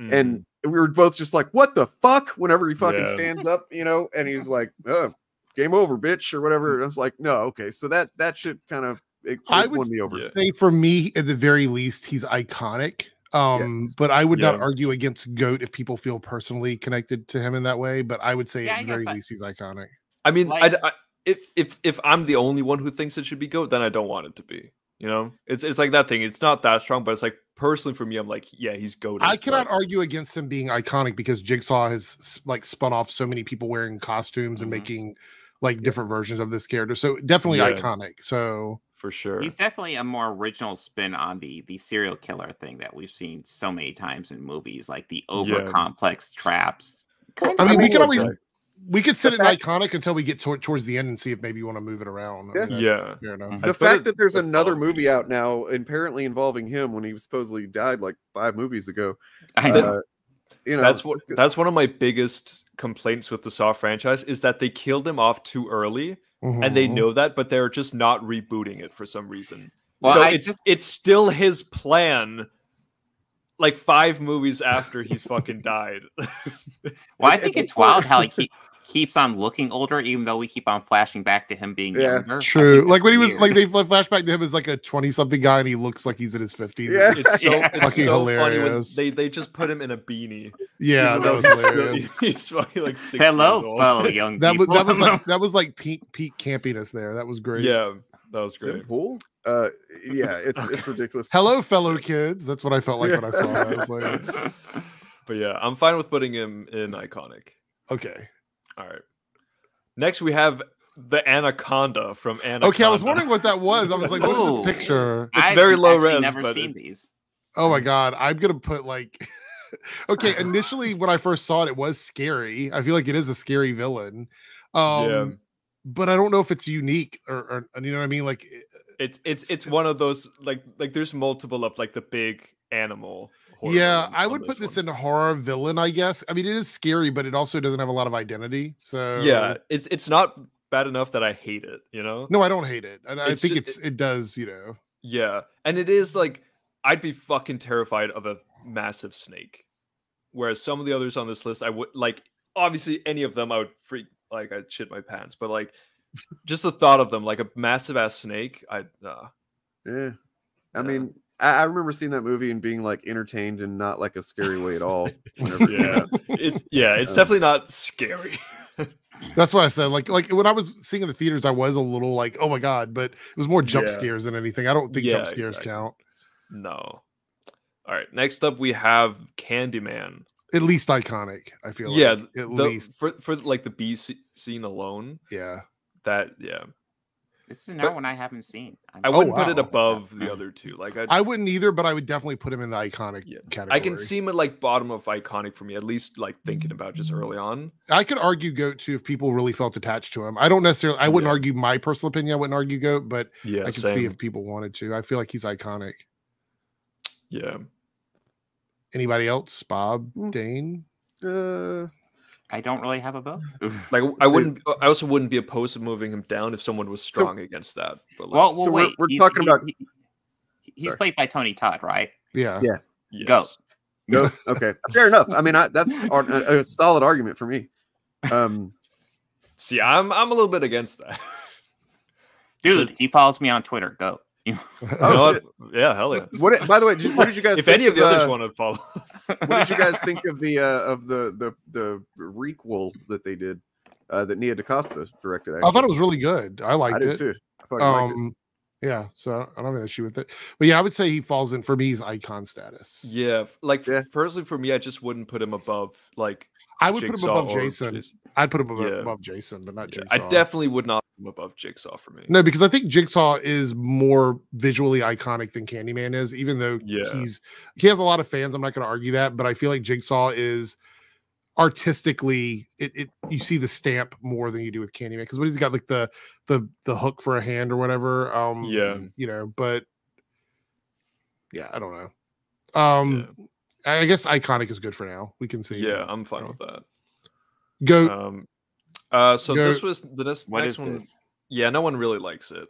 mhm. and we were both just like, "What the fuck?" Whenever he fucking Yeah. stands up, you know, and he's like, "Oh, game over, bitch," or whatever. And I was like, "No, okay." So that that should kind of it, I would won me over. Yeah. say for me, at the very least, he's iconic. Um, but I would not argue against Goat if people feel personally connected to him in that way. But I would say Yeah, at the very I- least, he's iconic. I mean, Like- I, I- if if if I'm the only one who thinks it should be goat, then I don't want it to be. You know, it's it's like that thing. It's not that strong, but it's like personally for me, I'm like, yeah, he's goat. I cannot argue against him being iconic because Jigsaw has like spun off so many people wearing costumes and Mhm. making like different versions of this character. So definitely Yeah. iconic. So for sure. He's definitely a more original spin on the the serial killer thing that we've seen so many times in movies, like the over complex traps. I mean, we mean, can always like, we could sit the in fact- iconic until we get to, towards the end and see if maybe you want to move it around. I Yeah. mean, Yeah. that's fair enough. I the put fact that there's another movie these. out now apparently involving him when he supposedly died like five movies ago I know. uh, you know that's what that's one of my biggest complaints with the Saw franchise is that they killed him off too early, and they Mhm. know that, but they're just not rebooting it for some reason. Well, so I it's just- it's still his plan. Like five movies after he's fucking died. Well, I think it's it's wild how he important. keep, keeps on looking older, even though we keep on flashing back to him being Yeah, younger. I True. Like when he that's was like they flash back to him as like a 20 something guy and he looks like he's in his 50s. Yeah. It's so Yeah. it's Fucking so funny when hilarious. they they just put him in a beanie. Yeah, even that though was he's hilarious. He's fucking like six Hello, years old. fellow young That was that was like that was like peak peak campiness there. That was great. yeah, that was Tim great. Pool? Uh, yeah, it's it's ridiculous. Hello, fellow kids. That's what I felt like when I saw that. I was like, But yeah, I'm fine with putting him in iconic. okay. All right. Next, we have the Anaconda from Anaconda. Okay, I was wondering what that was. I was like, what is Ooh. this picture? It's I've very low actually res, Never but seen it- these. Oh my god, I'm gonna put like okay, initially when I first saw it, it was scary. I feel like it is a scary villain. Um Yeah. but I don't know if it's unique or, or you know what I mean? Like It's it's it's one of those like like there's multiple of like the big animal. Horror yeah, I would put this one. in horror villain, I guess. I mean, it is scary, but it also doesn't have a lot of identity. So Yeah, it's it's not bad enough that I hate it. You know. no, I don't hate it. And I think ju- it's it does, you know. Yeah, and it is like I'd be fucking terrified of a massive snake, whereas some of the others on this list I would like. Obviously, any of them I would freak like I'd shit my pants, but like just the thought of them like a massive ass snake, I uh, Yeah. I Yeah. mean, I, I remember seeing that movie and being like entertained and not like a scary way at all. whenever it came yeah, it's yeah, it's Um, definitely not scary. That's why I said like like when I was seeing in the theaters, I was a little like, oh my god, but it was more jump Yeah. scares than anything. I don't think Yeah, jump scares exactly. count. no. All right, next up we have Candyman. At least iconic, I feel yeah, like. At the- least. for for like the bee scene alone. Yeah. That yeah, This is another one I haven't seen. I'm- I wouldn't put wow. it above the other two. Like I, I wouldn't either, but I would definitely put him in the iconic category. I can see him at like bottom of iconic for me, at least like thinking about just early on. I could argue goat too if people really felt attached to him. I don't necessarily. I wouldn't argue my personal opinion. I wouldn't argue goat, but Yeah, I can see if people wanted to. I feel like he's iconic. Yeah. Anybody else? Bob, Hmm. Dane. Uh, I don't really have a vote. Like I So- wouldn't. I also wouldn't be opposed to moving him down if someone was strong against that. But like, Well, well, So we're- we're talking he- about- he- he's Sorry. played by Tony Todd, right? Yeah. yeah. Go. Go. Okay. Fair enough. I mean, I, that's a, a solid argument for me. Um, See, I'm I'm a little bit against that. Dude, he follows me on Twitter. Go. You know Oh, what? yeah, hell yeah. what? By the way, did- what did you guys? if think any of the others uh, want to follow, us. what did you guys think of the uh, of the the the requel that they did uh, that Nia DaCosta directed? I thought it was really good. I liked I did it. too. I fucking liked it. Um, yeah. So I don't have an issue with it. But yeah, I would say he falls in for me. He's icon status. yeah, f- like personally for me, I just wouldn't put him above like. I would put him above Jason. Jason. I'd put him above, Yeah. above Jason, but not Yeah, Jigsaw. I definitely would not put him above Jigsaw for me. No, because I think Jigsaw is more visually iconic than Candyman is, even though Yeah. he's he has a lot of fans. I'm not going to argue that, but I feel like Jigsaw is artistically it, it you see the stamp more than you do with Candyman because what he's got like the the the hook for a hand or whatever. Um, Yeah. you know, but yeah, I don't know. Um, I guess iconic is good for now. We can see. Yeah, I'm fine with that. Go Um, uh, so this was the next, What next is one. this? Yeah, no one really likes it.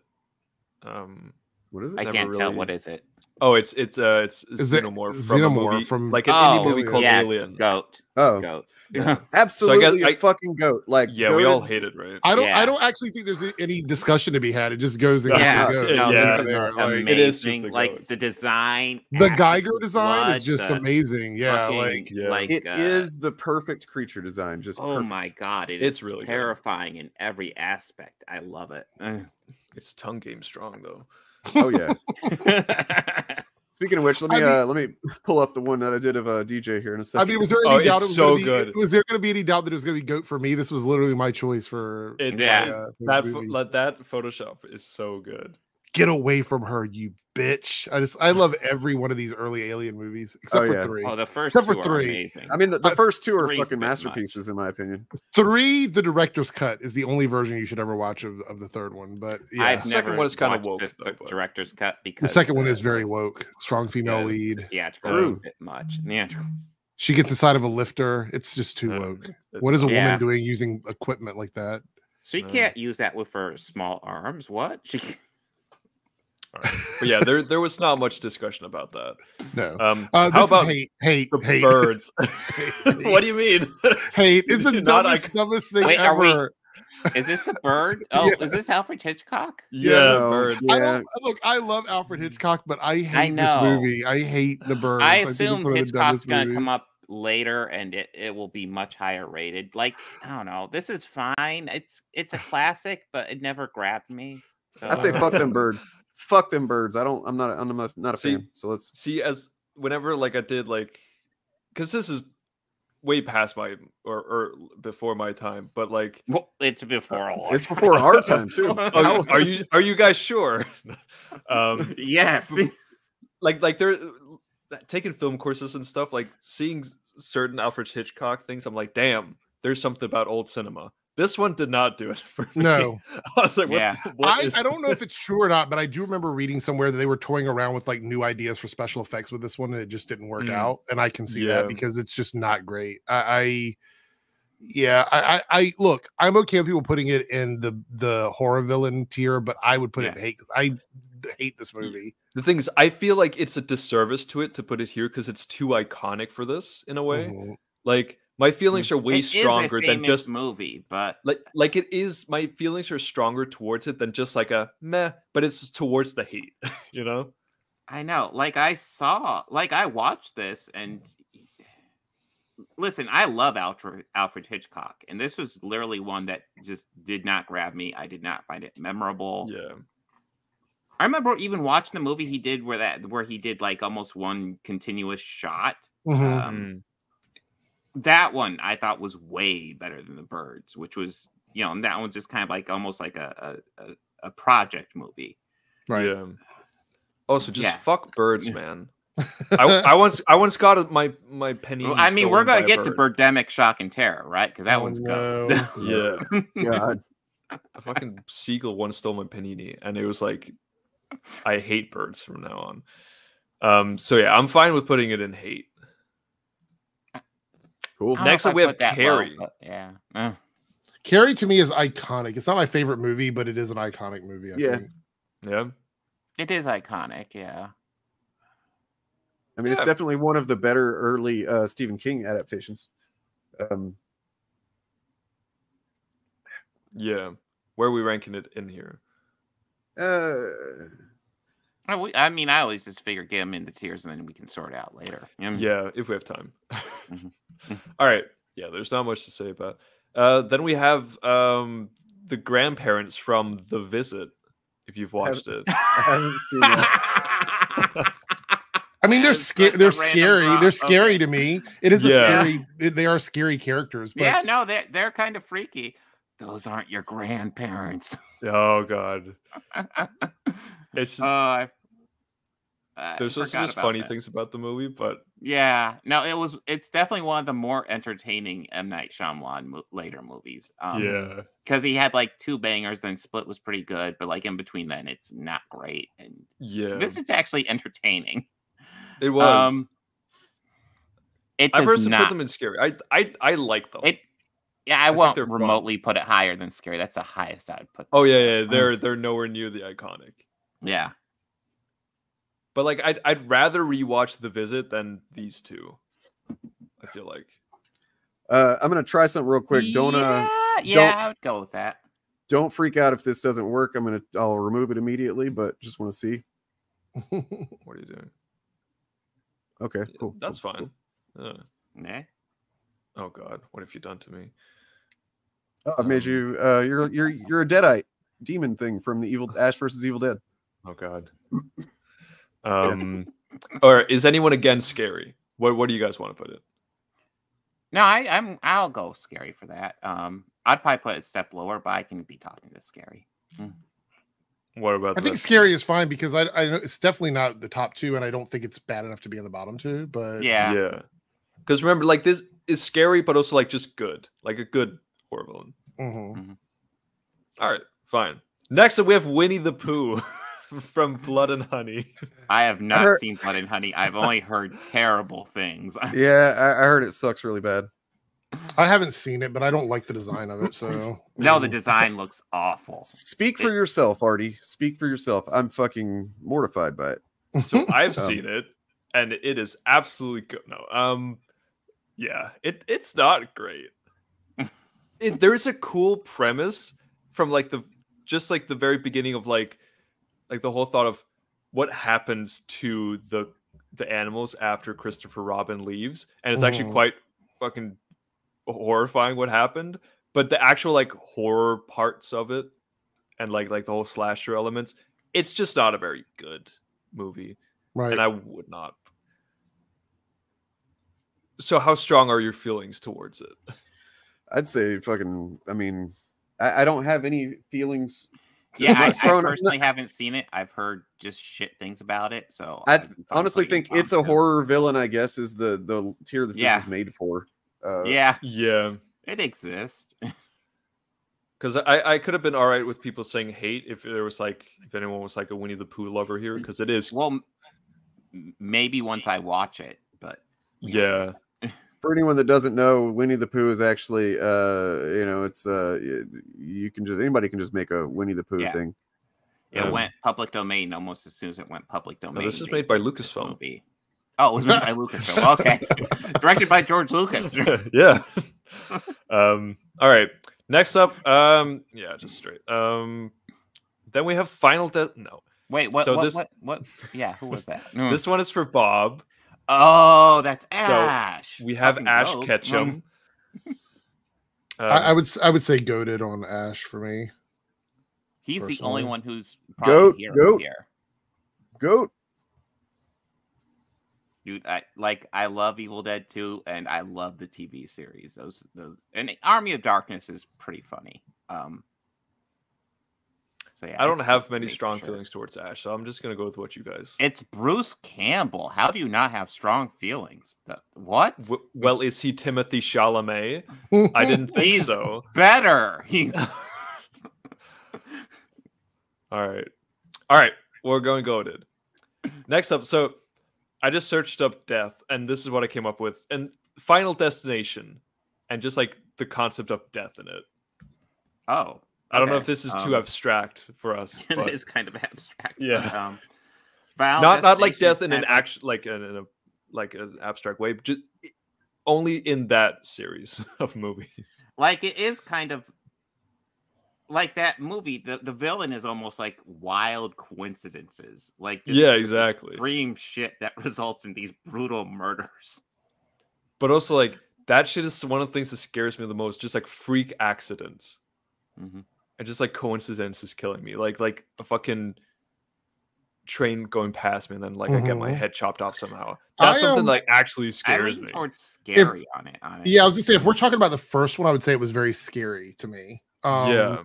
Um, what is it? I can't tell. What is it? Oh, it's it's uh it's Is it Xenomorph from a Xenomorph movie, from- like an Oh, indie movie called yeah, Alien. Goat. Oh, Goat. absolutely I- a fucking goat. Like, Yeah, we all hate it, right? I don't. Yeah. I don't actually think there's any discussion to be had. It just goes and Yeah, goes. Yeah, no, yeah. this There, like, amazing. It is just a like the design. the Giger design blood, is just amazing. Yeah, fucking, like Yeah. like It uh, is the perfect creature design. Just Oh perfect. my god, it It's is really good. terrifying in every aspect. I love it. It's tongue game strong though. Oh yeah. Speaking of which, let me I mean- uh let me pull up the one that I did of uh, DJ here in a second. I mean, was there Oh, any doubt it's it was so gonna be, good. Was there going to be any doubt that it was going to be goat for me? This was literally my choice for. It's, Yeah. uh, that pho- movies. like, that Photoshop is so good. Get away from her, you bitch! I just I love every one of these early Alien movies except Oh, for yeah. three. oh, the first Except for two are three. amazing. I mean, the, the first two are three's fucking bit much. masterpieces in my opinion. Three, the director's cut is the only version you should ever watch of, of the third one. But yeah, I've The second never one is kinda woke, this- though, the director's cut because the because second one uh, is very woke. Strong female Yeah. lead. theatrical True. a bit much. Yeah. She gets inside of a lifter. It's just too Yeah, woke. it's What is a not- woman Yeah. doing using equipment like that? She Uh. can't use that with her small arms. What? She Alright. But yeah, there there was not much discussion about that. No. Um, Uh, how about is hate, hate, the hate, birds? what do you mean? hate. It's the dumbest, icon- dumbest thing Wait, are we- ever. is this the bird? Oh, Yeah. is this Alfred Hitchcock? Yes, No, birds. I Yeah. don't, look, I love Alfred Hitchcock, but I hate this movie. I hate the birds. I think assume one of the Hitchcock's dumbest gonna movies. come up later and it, it will be much higher rated. Like, I don't know. This is fine. It's it's a classic, but it never grabbed me. So I say fuck them birds. Fuck them birds. I don't. I'm not. I'm not, not a See- fan. So let's. See, as whenever like I did like, because this is way past my or or before my time, but like, Well, it's before all our It's before our time too. How- are you are you guys sure? um, yes. like like they're taking film courses and stuff like seeing certain alfred hitchcock things i'm like damn there's something about old cinema this one did not do it for me No. i was like what, Yeah. what I, I don't know if it's true or not, but I do remember reading somewhere that they were toying around with like new ideas for special effects with this one, and it just didn't work Mm. out. And I can see Yeah. that because it's just not great. I, I yeah, I, I, I look, I'm okay with people putting it in the the horror villain tier, but I would put it in hate because I hate this movie. the thing is i feel like it's a disservice to it to put it here because it's too iconic for this in a way Mhm. like my feelings are way It is a stronger than just movie, but like like it is my feelings are stronger towards it than just like a meh but it's towards the hate you know I know. Like I saw, like I watched this, and listen, I love Alfred Alfred Hitchcock, and this was literally one that just did not grab me. I did not find it memorable. yeah I remember even watching the movie he did where that where he did like almost one continuous shot. Mhm. Um, that one I thought was way better than the birds, which was you know, and that one just kind of like almost like a a, a, a project movie. Right. Yeah. Also, just Yeah. fuck birds, man. I, I once I once got my my penny. Well, I mean, we're gonna get to. Birdemic Shock and Terror, right? Because that Oh, one's no. good. Yeah. God. A fucking seagull once stole my panini, and it was like, I hate birds from now on. Um. So yeah, I'm fine with putting it in hate. Cool. I don't know Next if up, we have put that low, Carrie. but yeah. Uh, Carrie to me is iconic. It's not my favorite movie, but it is an iconic movie. I Yeah. think. Yeah. it is iconic. Yeah. I mean, it's definitely one of the better early uh, Stephen King adaptations. Um, Yeah. Where are we ranking it in here? uh, I, I mean, I always just figure get them into tiers and then we can sort out later. You know? Yeah, if we have time. Mhm. All right. Yeah, there's not much to say about. Uh, then we have um the grandparents from The Visit. If you've watched it, I haven't seen that. I mean, they're It's scary. such a They're scary. drop. They're scary Okay. to me. It is a scary. They are scary characters. But yeah, no, they're they're kind of freaky. Those aren't your grandparents. oh god, it's just, I, I there's just, just funny that. things about the movie, but Yeah, no, it was. It's definitely one of the more entertaining M Night Shyamalan mo- later movies. Um, yeah, because he had like two bangers, then Split was pretty good, but like in between then, it's not great. And yeah, this is actually entertaining. it was. Um, it I personally not. put them in scary. I I I like them. It. Yeah, I, think won't they're fun. remotely put it higher than scary. That's the highest I would put. oh yeah, yeah, Um, they're they're nowhere near the iconic. yeah. But like, I'd I'd rather rewatch The Visit than these two. I feel like. uh, I'm gonna try something real quick. Don't uh, yeah, yeah, don't- I would go with that. don't freak out if this doesn't work. I'm gonna I'll remove it immediately, but just want to see. What are you doing? Okay, cool. That's cool, cool. fine. Uh, Nah. oh God, what have you done to me? Oh, I made Um, you. Uh, you're you're you're a deadite demon thing from the evil Ash versus Evil Dead. Oh God. Um, or is anyone against scary? What What do you guys want to put it? No, I, I'm. I'll go scary for that. Um, I'd probably put it a step lower, but I can be talking to scary. What about? I think the- scary is fine because I, I know it's definitely not the top two, and I don't think it's bad enough to be in the bottom two. But Yeah. Yeah. Because remember, like this is scary, but also like just good, like a good horror villain. Mhm. All right, fine. Next up, we have Winnie the Pooh from Blood and Honey. I have not heard- seen Blood and Honey. I've only heard terrible things. Yeah, I, I heard it sucks really bad. I haven't seen it, but I don't like the design of it. So no, the design looks awful. Speak for yourself, Artie. Speak for yourself. I'm fucking mortified by it. So I've Um, seen it, and it is absolutely good. No, um, yeah, it it's not great. It, there's a cool premise from like the just like the very beginning of like like the whole thought of what happens to the the animals after Christopher Robin leaves, and it's actually Mhm. quite fucking horrifying what happened. But the actual like horror parts of it, and like like the whole slasher elements, it's just not a very good movie right. and I would not. So, how strong are your feelings towards it? I'd say fucking. I mean, I, I don't have any feelings. Yeah, I'm I, not I strong- I'm not- personally haven't seen it. I've heard just shit things about it. So I honestly putting it think it's a horror villain. I guess is the the tier that Yeah. this is made for. Uh, Yeah, Yeah, it exists. because I I could have been all right with people saying hate if there was like if anyone was like a Winnie the Pooh lover here because it is Well, maybe once I watch it, but yeah For anyone that doesn't know, Winnie the Pooh is actually, uh, you know, it's uh, y- you can just anybody can just make a Winnie the Pooh Yeah. thing. it Um, went public domain almost as soon as it went public domain. this is made by Lucasfilm. movie. Oh, it was made by Lucasfilm. Okay, directed by George Lucas. yeah. um. All right. Next up, um. Yeah, just straight. Um. Then we have Final De- No. Wait, what? So what, this- what? What? Yeah, who was that? This one is for Bob. Oh, that's Ash. We have Fucking Ash dope. Ketchum. Um, I, I Um, would s- I would say goated on Ash for me. He's the only one who's Goat, probably hero goat. here. Goat. Dude, I like I love Evil Dead 2 and I love the TV series. Those those and Army of Darkness is pretty funny. Um So yeah, I don't have many strong sure. feelings towards Ash, so I'm just gonna go with what you guys. It's Bruce Campbell. How do you not have strong feelings? The- what? W- well, is he Timothy Chalamet? I didn't think He's so. better. He's All right. All right. We're going goated. Next up, so I just searched up death, and this is what I came up with. And Final Destination, and just like the concept of death in it. oh. I don't know if this is too Um, abstract for us. it But is kind of abstract. but, Yeah. Um, not not like death in an action like in, in a like an abstract way, but just only in that series of movies. like it is kind of like that movie the, the villain is almost like wild coincidences like Yeah, exactly. extreme shit that results in these brutal murders But also like that shit is one of the things that scares me the most. Just like freak accidents. Mhm. And just like coincidence is killing me like like a fucking train going past me and then like i get my Mhm. head chopped off somehow that's I, something um, like actually scares lean me towards scary on it on it Yeah, I was gonna say if we're talking about the first one, I would say it was very scary to me. Um, yeah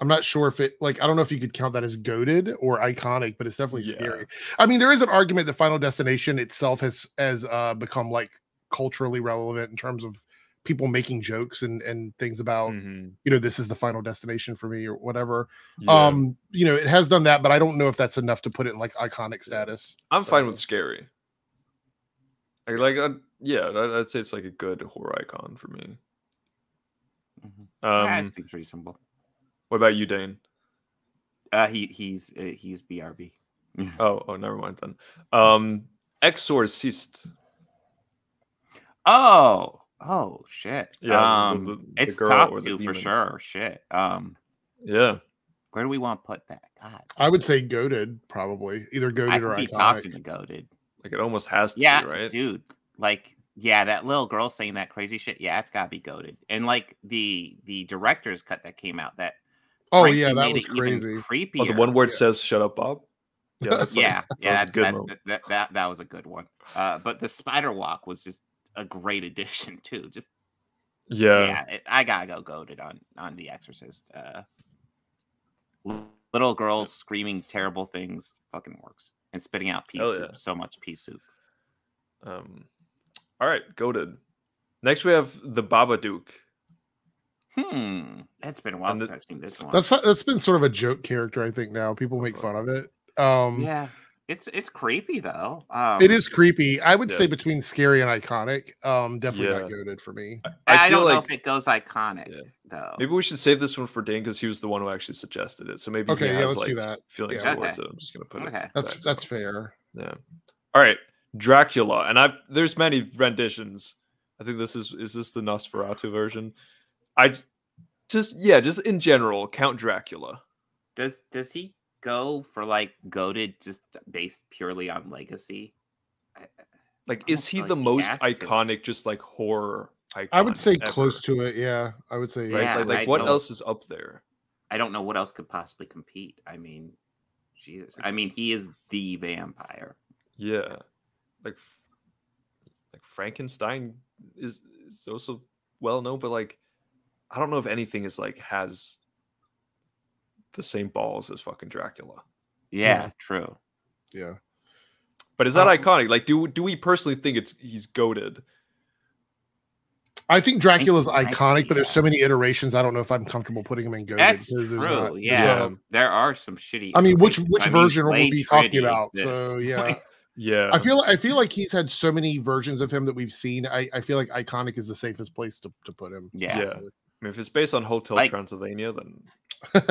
I'm not sure if it like I don't know if you could count that as goated or iconic, but it's definitely Yeah. scary. I mean, there is an argument that Final Destination itself has has uh, become like culturally relevant in terms of people making jokes and and things about Mhm. you know this is the final destination for me or whatever. Yeah. Um, you know, it has done that, but I don't know if that's enough to put it in like iconic status. i'm fine with scary I like i yeah I- i'd say it's like a good horror icon for me Mhm. um yeah, it seems reasonable what about you dane uh he he's uh, he's brb oh oh never mind then um exorcist oh oh shit. Yeah, um the- the it's girl top or the two for sure shit. Um yeah. where do we want to put that? God I would say goated, probably either i goated or could be iconic. talking to goated. Like it almost has to yeah be right? dude like yeah that little girl saying that crazy shit yeah it's gotta be goated. And like the the director's cut that came out that Oh frankly yeah, that made was it crazy. Creepy. oh the one where it says shut up bob. Yeah that's like, yeah that yeah was a good that, that, that that was a good one. Uh but the spider walk was just a great addition too just yeah yeah it, i gotta go goated on on the exorcist uh little girls screaming terrible things fucking works and spitting out pea Hell soup yeah. so much pea soup Um, all right, goated. Next, we have the Babadook. hmm it's been a while And since i've seen this one That's that's been sort of a joke character, I think. Now people make fun of it. Um, yeah it's it's creepy though um it is creepy. I would Yeah. say between scary and iconic. Um, definitely not Yeah. goated for me. i, feel don't know if it goes iconic Yeah. though maybe we should save this one for Dane because he was the one who actually suggested it. So maybe Okay, he yeah, has let's like do that. feelings Yeah. towards Okay. it. I'm just gonna put Okay. it. That's back. that's fair. yeah. All right, Dracula, and I there's many renditions. I think this is is this the Nosferatu version. I just yeah, just in general, Count Dracula. does does he go for like goated just based purely on legacy I- Like, is he feel the he most has to. iconic, just like horror icon? I would say ever, close to it. Yeah, I would say. Right? Yeah, like, like what else is up there? I don't know what else could possibly compete. I mean, Jesus. I mean, he is the vampire. Yeah, like like Frankenstein is is also well known, but like I don't know if anything is like has the same balls as fucking Dracula. Yeah, true. Yeah. But is that Um, iconic? Like, do do we personally think it's he's goated? I think Dracula's I- iconic, but there's yeah. so many iterations. I don't know if I'm comfortable putting him in goated. That's because true. there's not- there's yeah. not- there are some shitty. I mean, which which I mean, version will we be talking about? exists. So yeah, Yeah, I feel I feel like he's had so many versions of him that we've seen. I, I feel like iconic is the safest place to, to put him. Yeah. yeah. I mean, if it's based on Hotel Like- Transylvania, then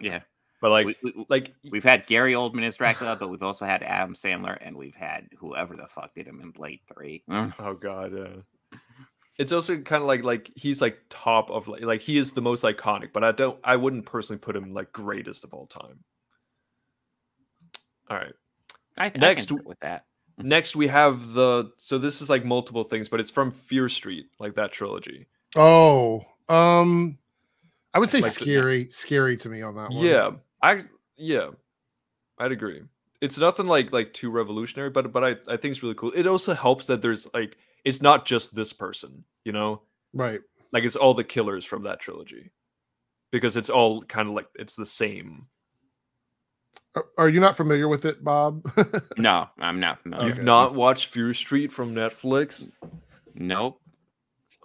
yeah. but like We, we, like we've had Gary Oldman as Dracula, but we've also had Adam Sandler, and we've had whoever the fuck did him in Blade Three. oh god, yeah. It's also kind of like like he's like top of like like he is the most iconic, but I don't I wouldn't personally put him like greatest of all time. All right. I, I Next can sit with that. Next we have the so this is like multiple things, but it's from Fear Street, like that trilogy. Oh, um, I would say Like the- scary, scary to me on that one. Yeah. I yeah. I'd agree. It's nothing like like too revolutionary, but but I, I think it's really cool. It also helps that there's like it's not just this person, you know? right. Like it's all the killers from that trilogy. because it's all kind of like it's the same. Are, are you not familiar with it, Bob? No, I'm not familiar. You've not watched Fear Street from Netflix? Nope.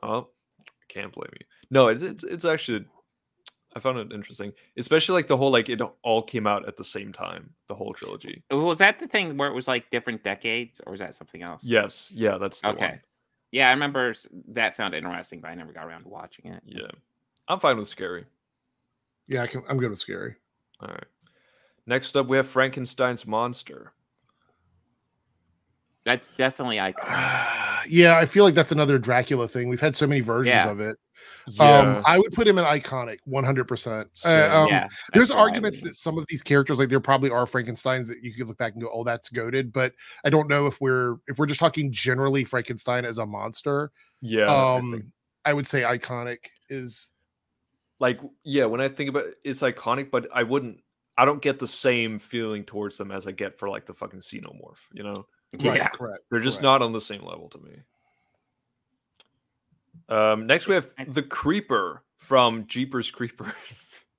Oh, can't blame you. No, it's it's, it's actually I found it interesting, especially like the whole like it all came out at the same time, the whole trilogy. Was that the thing where it was like different decades, or was that something else? Yes, yeah, that's the okay. one. Yeah, I remember that sounded interesting, but I never got around to watching it. Yeah, I'm fine with scary. yeah, I can, I'm good with scary. All right. Next up, we have Frankenstein's monster. That's definitely iconic. Yeah, I feel like that's another Dracula thing. We've had so many versions Yeah. of it. Yeah. Um, I would put him in iconic, 100%. Uh, um, Yeah, there's that's what I arguments that some of these characters, like there probably are Frankenstein's that you could look back and go, "Oh, that's goated." But I don't know if we're if we're just talking generally Frankenstein as a monster. Yeah, I um, I would say iconic is like yeah when i think about it, it's iconic but i wouldn't i don't get the same feeling towards them as i get for like the fucking xenomorph you know right, Yeah. correct. they're just correct. not on the same level to me um next we have the creeper from jeepers creepers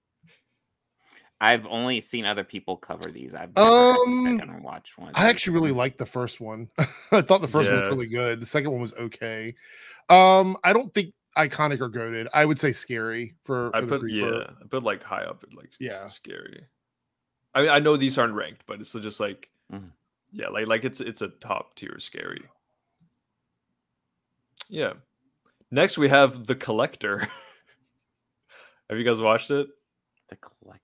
I've only seen other people cover these. I've never Um, sat watched one. I actually really liked the first one. I thought the first one was really good. The second one was okay. Um, I don't think iconic or goated. I would say scary for, for i the put creeper. yeah i put like high up at like Yeah. scary i mean i know these aren't ranked but it's just like Mhm. yeah like like it's it's a top tier scary yeah next we have the collector have you guys watched it the collect.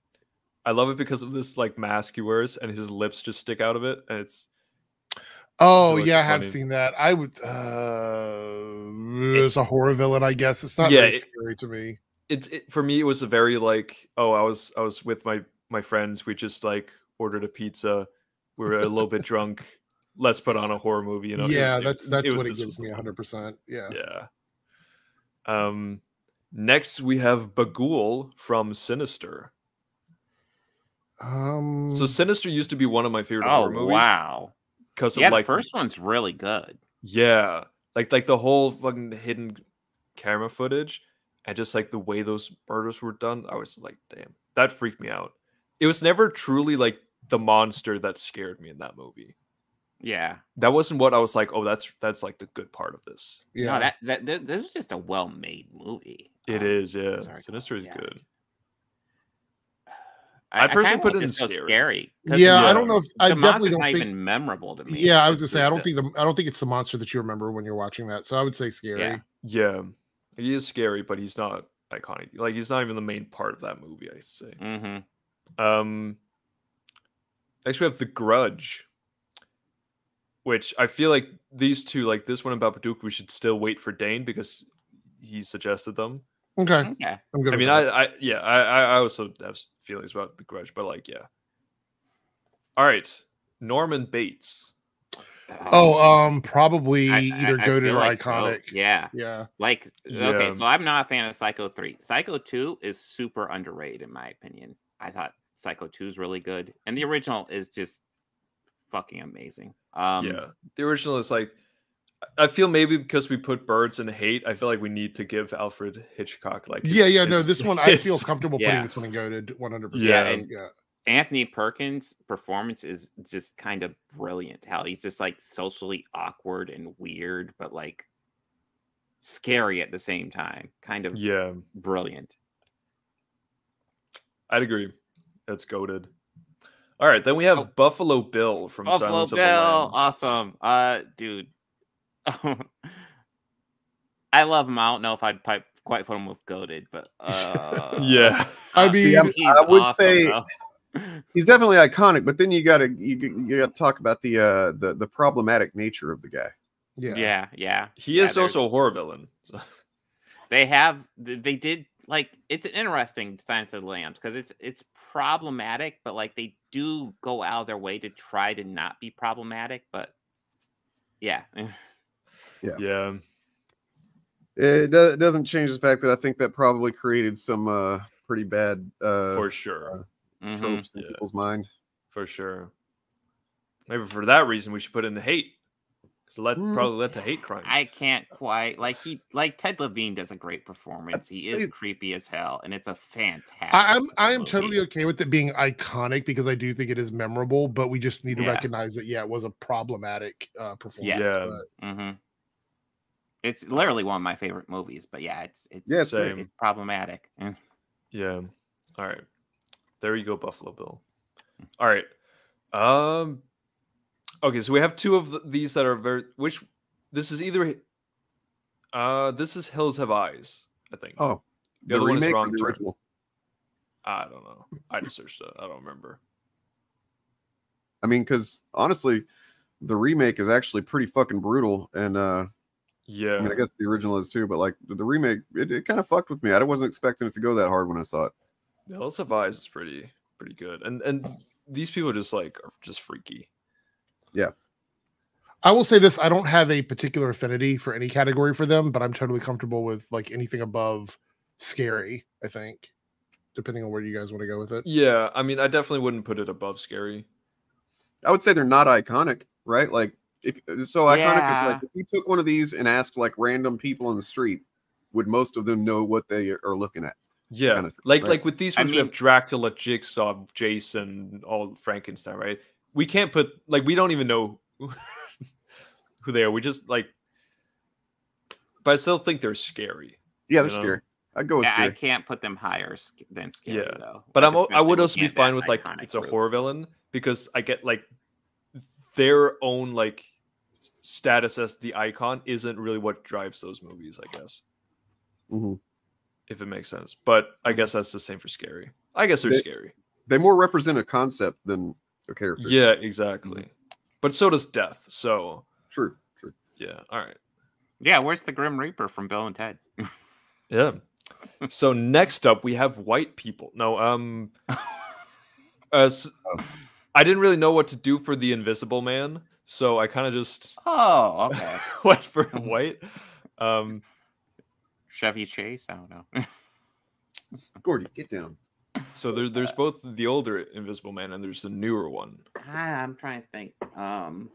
I love it because of this like mask he wears and his lips just stick out of it, and it's Oh Really yeah, I have funny. seen that. I would. Uh, it's, a horror villain, I guess. It's not Yeah, very it- scary to me. it's it, for me. It was a very like oh I was I was with my my friends. We just like ordered a pizza. We were a little bit drunk. Let's put on a horror movie. You know. yeah, it- that's that's it- what it gives me. the- 100. percent Yeah. Yeah. Um. Next we have Bughuul from Sinister. Um. So Sinister used to be one of my favorite Oh horror movies. wow! Because Yeah, of like the first one's really good. Yeah, like like the whole fucking hidden camera footage and just like the way those murders were done, I was like, damn, that freaked me out. It was never truly like the monster that scared me in that movie. Yeah. That wasn't what I was like. Oh, that's that's like the good part of this. yeah. No, that that th- this is just a well-made movie. It Um, is, yeah. sorry, Sinister is yeah. good. I, I'd I personally put it in this so scary. scary. 'cause Yeah, I don't know if- I the definitely don't not think- even memorable to me. Yeah, I was gonna say I don't think the I don't think it's the monster that you remember when you're watching that. So I would say scary. Yeah. Yeah, he is scary, but he's not iconic. Like he's not even the main part of that movie. I say. Mhm. Um, next we have The Grudge, which I feel like these two, like this one about Paducah, we should still wait for Dane because he suggested them. Okay. Okay. I'm good. I mean. I, I, yeah, I, I I also have feelings about The Grudge, but like, yeah. All right, Norman Bates. Oh, um, probably I- I- either I goated feel or like both, iconic. Yeah. Yeah. Like Yeah. okay, so I'm not a fan of Psycho 3. Psycho 2 is super underrated in my opinion. I thought Psycho 2 is really good. And the original is just fucking amazing. Um yeah, the original is like. I feel maybe because we put birds in hate, I feel like we need to give Alfred Hitchcock like. Yeah, his- yeah, no, his- this one I feel comfortable yeah. putting this one in goated 100. percent Yeah, and- yeah. Anthony Perkins' performance is just kind of brilliant. How he's just like socially awkward and weird, but like scary at the same time. Kind of Yeah, brilliant. I'd agree. That's goated. All right, then we have Buffalo Bill from Oh. Buffalo Silence Bill, of the Lambs. awesome. Uh, dude, I love him. I don't know if I'd pipe, quite put him with goated, but uh, Yeah. I mean, See, I'm- he's I would awesome, say though. he's definitely iconic, but then you gotta you, you gotta talk about the uh the, the problematic nature of the guy. Yeah. yeah, yeah. He yeah, is there's- also a horror villain. so- they have they did like it's an interesting Silence of the Lambs because it's it's problematic, but like they do go out of their way to try to not be problematic, but yeah. yeah. It, do- it doesn't change the fact that I think that probably created some uh pretty bad uh for sure. Mhm. tropes in Yeah. people's mind. For sure. Maybe for that reason we should put in the hate. Because led Mm. probably led to hate crime. I can't quite like he like Ted Levine does a great performance. He is it- creepy as hell, and it's a fantastic. I, I'm I am totally okay with it being iconic because I do think it is memorable, but we just need to Yeah. recognize that yeah, it was a problematic uh performance. Yeah. but- hmm It's literally one of my favorite movies, but yeah, it's it's Yeah, it's great. it's problematic. Yeah. All right. There you go, Buffalo Bill. All right. Um. Okay, so we have two of th- these that are very. Which this is either. Uh, this is Hills Have Eyes. I think. Oh, the, the other one is remake or Wrong the original? I don't know. I just searched it. I don't remember. I mean, because honestly, the remake is actually pretty fucking brutal, and uh, Yeah. I mean, I guess the original is too, but like the, the remake, it, it kind of fucked with me. I wasn't expecting it to go that hard when I saw it. Hills Have Eyes is pretty pretty good, and and these people just like are just freaky. Yeah. I will say this: I don't have a particular affinity for any category for them, but I'm totally comfortable with like anything above scary. I think, depending on where you guys want to go with it. Yeah, I mean, I definitely wouldn't put it above scary. I would say they're not iconic, right? Like if so, iconic Yeah. is like if you took one of these and asked like random people on the street, would most of them know what they are looking at? Yeah, kinda thing, like right? like with these I ones, we have mean- Dracula, Jigsaw, Jason, all Frankenstein, right? We can't put like we don't even know who they are. We just like, but I still think they're scary. Yeah, they're know? scary. I'd go with Yeah, I can't put them higher than scary Yeah, though. but Like, I'm I would also be fine with like iconic it's a group. horror villain because I get like their own like status as the icon isn't really what drives those movies. I guess Mhm. if it makes sense, but I guess that's the same for scary. I guess they're They- scary. They more represent a concept than a character. Yeah, exactly. But so does death. So True. True. yeah, all right. Yeah, where's the Grim Reaper from Bill and Ted? Yeah. so next up we have white people. No, um uh, s- I didn't really know what to do for the invisible man, so I kind of just Oh, okay. went for white. Um Chevy Chase. I don't know. Gordy, get down. So there, there's both the older invisible man and there's the newer one. Ah, I'm trying to think. Um,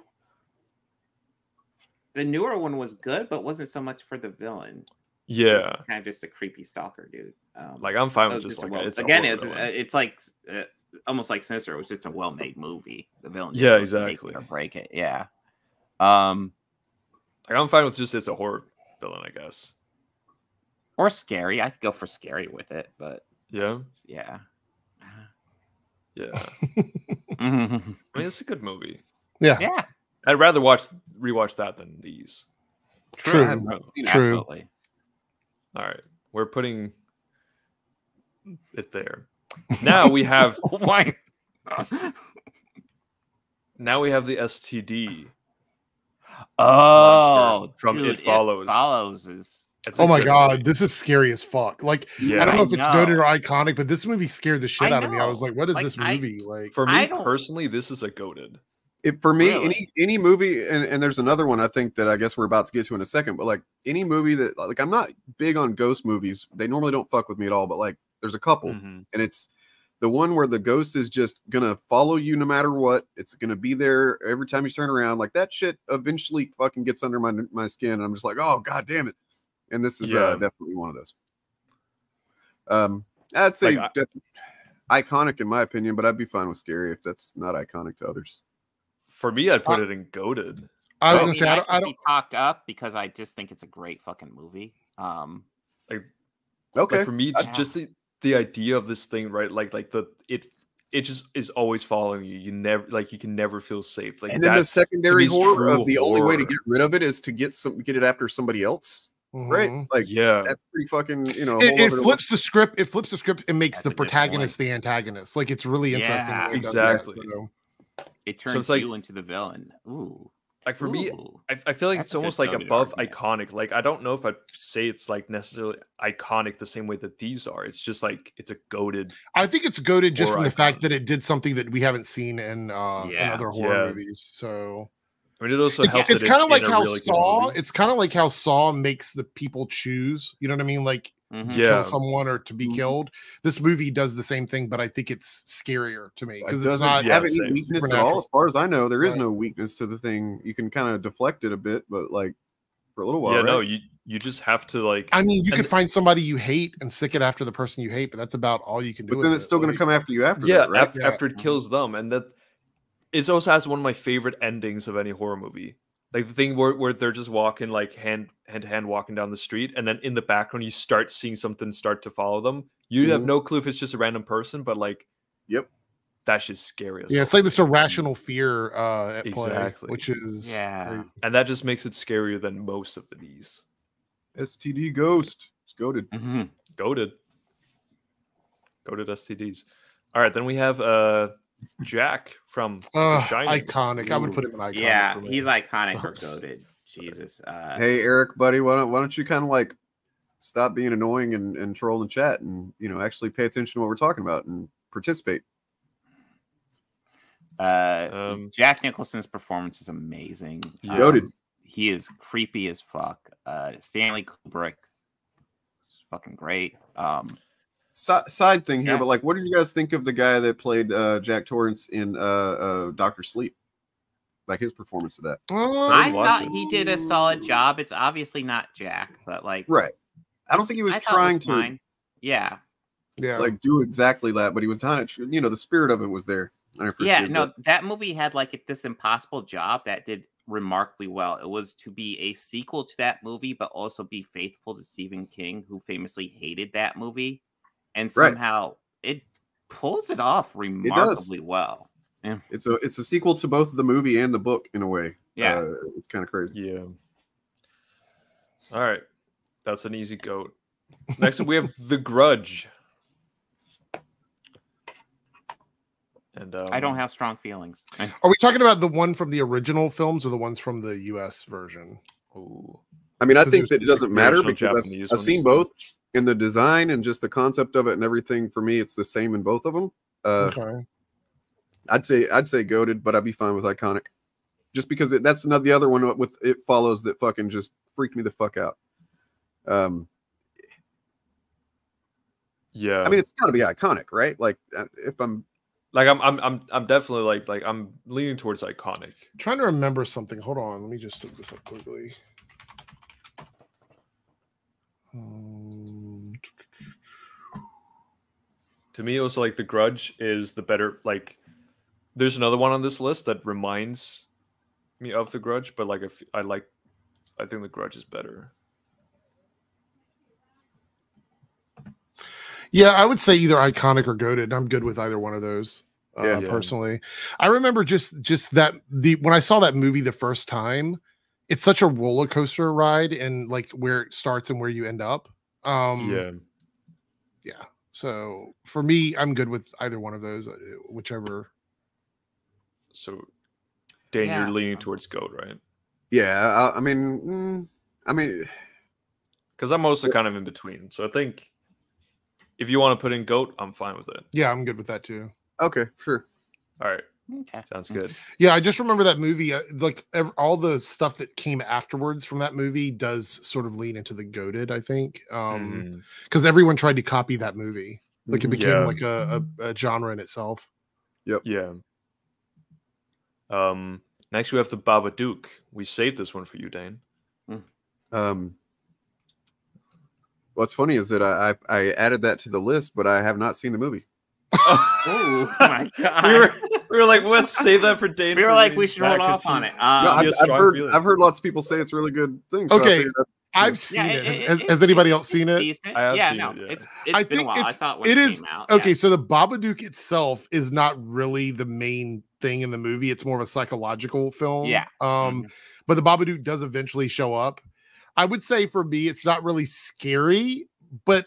the newer one was good, but wasn't so much for the villain. Yeah. kind of just a creepy stalker dude. Um, Like, I'm fine with was just like well- it's again, it's uh, villain. it's like uh, almost like Sinister. It was just a well-made movie. The villain, Yeah, didn't really make it exactly. or break it. Yeah. Um, Like I'm fine with just it's a horror villain, I guess. or scary. I could go for scary with it, but Yeah. yeah. Yeah. I mean, it's a good movie. Yeah. Yeah. I'd rather watch rewatch that than these. True. I haven't seen it. True. All right, we're putting it there. Now we have Why? now we have the STD. Oh, from dude, It Follows. follows is. It's a Oh my god, movie. this is scary as fuck. Like Yeah. I don't know if it's know. good or iconic, but this movie scared the shit out of me. I was like, what is Like, this I- movie? Like For me personally, this is a goated. If for me, Really? any any movie, and, and there's another one I think that I guess we're about to get to in a second, but like any movie that like I'm not big on ghost movies. They normally don't fuck with me at all, but like there's a couple, Mhm. and it's the one where the ghost is just gonna follow you no matter what. It's gonna be there every time you turn around. Like that shit eventually fucking gets under my my skin, and I'm just like, oh god damn it. And this is Yeah. uh, definitely one of those. Um, I'd say Like, I- iconic in my opinion, but I'd be fine with scary if that's not iconic to others. For me, I'd put it in goated. I was Oh, gonna say I don't, I could don't be talked up because I just think it's a great fucking movie. Um, Like, Okay. like for me, Yeah. just the the idea of this thing, right? Like like the it it just is always following you. You never like you can never feel safe. Like and then the that's- to me secondary horror of the only way to get rid of it is to get some get it after somebody else, right? Mhm. Like yeah, that's pretty fucking you know. It, it other- flips the script. It flips the script and makes That's the protagonist the antagonist. Like it's really interesting. Yeah, the way it does that, exactly. so. it turns it's like- you into the villain. Ooh, like for me, I, I feel like That's it's almost like above argument. iconic. Like I don't know if I'd say it's like necessarily iconic the same way that these are. It's just like it's a goated. I think it's goated just Horror from the fact that it did something that we haven't seen in uh in other horror Yeah. movies. So I mean, it also it's, helps. it's kind of like how really Saw. movie. It's kind of like how Saw makes the people choose. You know what I mean? Like Mhm. to Yeah. kill someone or to be Mhm. killed. This movie does the same thing, but I think it's scarier to me It because it's doesn't not. yeah, have any weakness at all. As far as I know, there is Right. no weakness to the thing. You can kind of deflect it a bit, but like for a little while. yeah, no, you you just have to like. I mean, you and could find somebody you hate and sick it after the person you hate, but that's about all you can do. but with then it, it's still going to come after you after yeah, that, right? af- Yeah. after it kills them, and that it also has one of my favorite endings of any horror movie. Like the thing where, where they're just walking like hand hand to hand walking down the street, and then in the background you start seeing something start to follow them. You have Mhm. no clue if it's just a random person, but like, Yep. that's just scary. As Yeah, hell. it's like this irrational fear uh, at Exactly. play, which is Yeah. great. and that just makes it scarier than most of the these. STD Ghost. It's goated. Mhm. Goated. Goated STDs. All right, then we have uh Jack from The Uh, Shining. iconic. I would put him in iconic. Yeah, for me. he's iconic or goated. Jesus. Uh, Hey Eric, buddy, why don't why don't you kind of like stop being annoying and, and troll and chat and you know actually pay attention to what we're talking about and participate. Uh, Um, Jack Nicholson's performance is amazing. Yeah. Goated. Um, he is creepy as fuck. Uh, Stanley Kubrick, is fucking great. Um, Si- side thing here, Yeah. but like, what did you guys think of the guy that played uh, Jack Torrance in uh, uh, Doctor Sleep? Like his performance of that, Uh, I thought it. he did a solid job. It's obviously not Jack, but like, right? I don't think he was I trying was to fine. Yeah, yeah. like do exactly that, but he was trying to, you know, the spirit of it was there. I yeah. appreciate No, that. that movie had like this impossible job that did remarkably well. It was to be a sequel to that movie, but also be faithful to Stephen King, who famously hated that movie, and Right. somehow it pulls it off remarkably well. Yeah. It's a it's a sequel to both the movie and the book in a way. Yeah. uh, it's kind of crazy. Yeah. All right. That's an easy goat. Next up, we have The Grudge. And um, I don't have strong feelings. Are we talking about the one from the original films or the ones from the U.S. version? Ooh. I mean, I think that it doesn't matter because I've, I've seen both in the design and just the concept of it and everything. For me, it's the same in both of them. Uh, okay. I'd say I'd say goated, but I'd be fine with iconic, just because it, that's another the other one with it follows that fucking just freaked me the fuck out. Um, Yeah. I mean, it's got to be iconic, right? Like, uh, if I'm like I'm I'm I'm I'm definitely like like I'm leaning towards iconic. trying to remember something. Hold on. Let me just look this up quickly. Um, To me, also like The Grudge is the better like there's another one on this list that reminds me of The Grudge, but like if I like I think The Grudge is better. Yeah, I would say either iconic or goated. I'm good with either one of those. Uh, Yeah. Yeah. personally, I remember just just that the when I saw that movie the first time, it's such a roller coaster ride and like where it starts and where you end up. Um, yeah. yeah. So for me, I'm good with either one of those, uh, whichever. So Dan, Yeah. you're leaning towards goat, right? yeah, I, I mean, mm, I mean, Because I'm also kind of in between. So I think if you want to put in goat, I'm fine with it. Yeah, I'm good with that too. okay, sure. All right. Okay. Sounds good. Yeah, I just remember that movie. Uh, like ev- all the stuff that came afterwards from that movie does sort of lean into the goated. I think, um, Mhm. because everyone tried to copy that movie. Like it Mhm. became Yeah. like a, a, a genre in itself. Yep. Yeah. Um. Next, we have the Babadook. We saved this one for you, Dane. Um, what's funny is that I, I I added that to the list, but I have not seen the movie. Oh my god. we were we were like, let's save that for Dane. We were like, we should hold back, 'cause off on it. Um, he I've, I've heard. I've heard lots of people say it's a really good thing. so Okay, I've Yeah, seen it- it. it- Has, it- has anybody else seen it? I have yeah, seen no, it, yeah. it's it's I been a think while. I it's saw it when it it, is came out. okay. yeah. So the Babadook itself is not really the main thing in the movie. It's more of a psychological film. Yeah. Um, but the Babadook does eventually show up. I would say for me, it's not really scary, but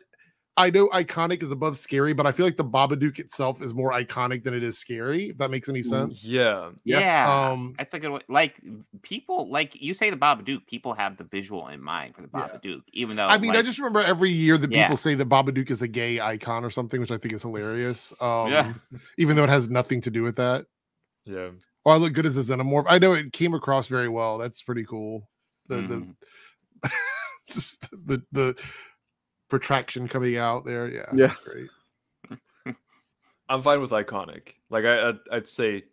I know iconic is above scary, but I feel like the Babadook itself is more iconic than it is scary. If that makes any sense. Yeah. Yeah, Um, that's a good way. Like people, like you say, the Babadook. People have the visual in mind for the Yeah. Babadook, even though I mean, I just remember every year that Yeah. people say that Babadook is a gay icon or something, which I think is hilarious. Um, Yeah. even though it has nothing to do with that. Yeah. Oh, I look good as a xenomorph. I know it came across very well. That's pretty cool. The Mm. the just the the protraction coming out there. Yeah. Yeah. Great. I'm fine with iconic. Like I, I'd, I'd say,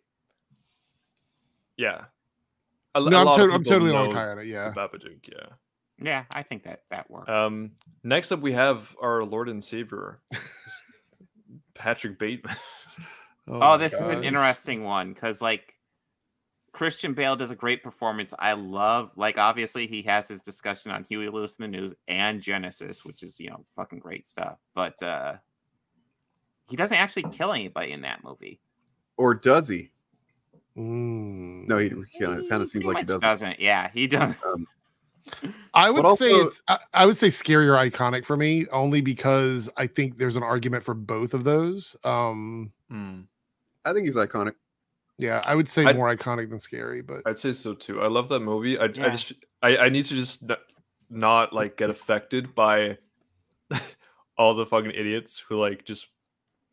yeah. A, No, a I'm lot of I'm totally on know Iconic, yeah. the Babadook, yeah. Yeah, I think that that works. Um, next up, we have our Lord and Savior, Patrick Bateman. Oh, this is an interesting one because like Christian Bale does a great performance. I love like obviously he has his discussion on Huey Lewis and the News and Genesis, which is you know fucking great stuff. But uh he doesn't actually kill anybody in that movie. Or does he? Mm. No, he, kind of, kind of seems Pretty like he doesn't. doesn't. Yeah, he does. Um, I would But say it's I, I would say scary or iconic for me, only because I think there's an argument for both of those. Um I think he's iconic. Yeah, I would say I'd- more iconic than scary, but I'd say so too. I love that movie. I, I just I, I need to just n- not like get affected by all the fucking idiots who like just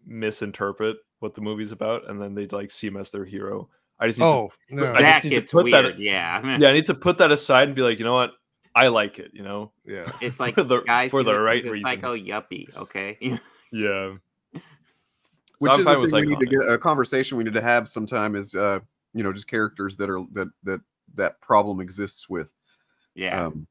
misinterpret what the movie's about and then they like see him as their hero. I just need Oh, to, no. I That just need to gets put that yeah. yeah I need to put that aside and be like you know what I like it you know yeah It's like for the guys, for the right he's a oh, reasons psycho yuppie. Okay. yeah Which I'm is fine the thing we need to iconic. get a conversation we need to have sometime is uh you know just characters that are that that that problem exists with. Yeah. Um,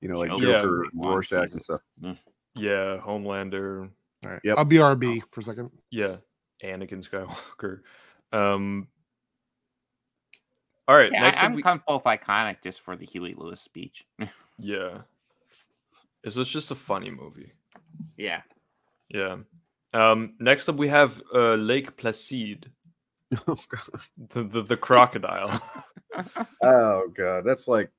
you know, like Joker, Yeah. Joker, One, Rorschach, and Jesus. stuff. yeah Homelander all right. Yep. I'll be RB for a second. yeah Anakin Skywalker um all right Yeah, next I, up I'm we- comfortable with iconic just for the Huey Lewis speech. Yeah. Is this just a funny movie? yeah. Yeah. Um, next up we have uh, Lake Placid. Oh god. The, the the crocodile. Oh god, that's like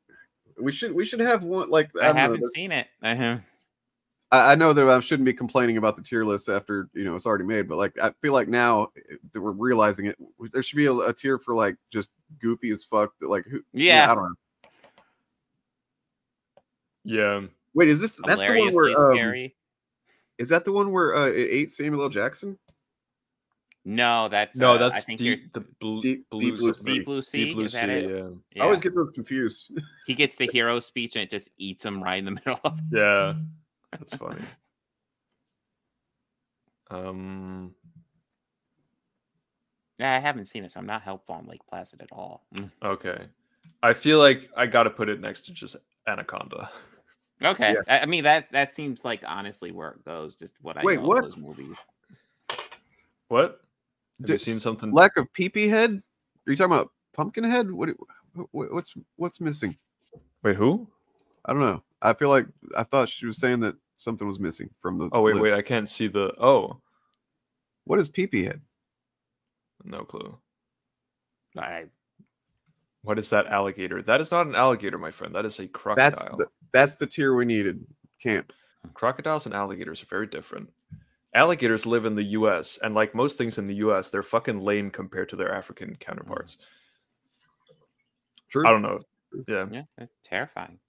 we should we should have one like I don't haven't that's- seen it. Uh-huh. I, I know that I shouldn't be complaining about the tier list after you know it's already made, but like I feel like now eh, that we're realizing it, there should be a, a tier for like just goofy as fuck. That like who? Yeah. I don't know. yeah. Wait, is this that's the one where um, scary. Is that the one where uh, it ate Samuel L. Jackson? No, that's No, uh, that's I think deep, the blue, Deep- blue, Deep Blue something. Deep Blue Sea. Deep Blue is that Sea, it? yeah. I always get those confused. He gets the hero speech and it just eats him right in the middle of. Yeah. That's funny. Um Yeah, I haven't seen it, so I'm not helpful on Lake Placid at all. Mm. okay. I feel like I gotta put it next to just Anaconda. Okay, Yeah. I, I mean that that seems like honestly where it goes. Just what I Wait, know what? those movies. What? Have you seen something? Lack of peepee head? Are you talking about pumpkin head? What, what what's what's missing? Wait, who? I don't know. I feel like I thought she was saying that something was missing from the. Oh wait, list. wait, I can't see the oh, What is peepee head? no clue. I What is that alligator? That is not an alligator, my friend. That is a That's crocodile. the, that's the tier we needed. Camp. Hmm. Crocodiles and alligators are very different. Alligators live in the US, and like most things in the US, they're fucking lame compared to their African counterparts. Hmm. True. I don't know. Yeah. yeah, that's terrifying.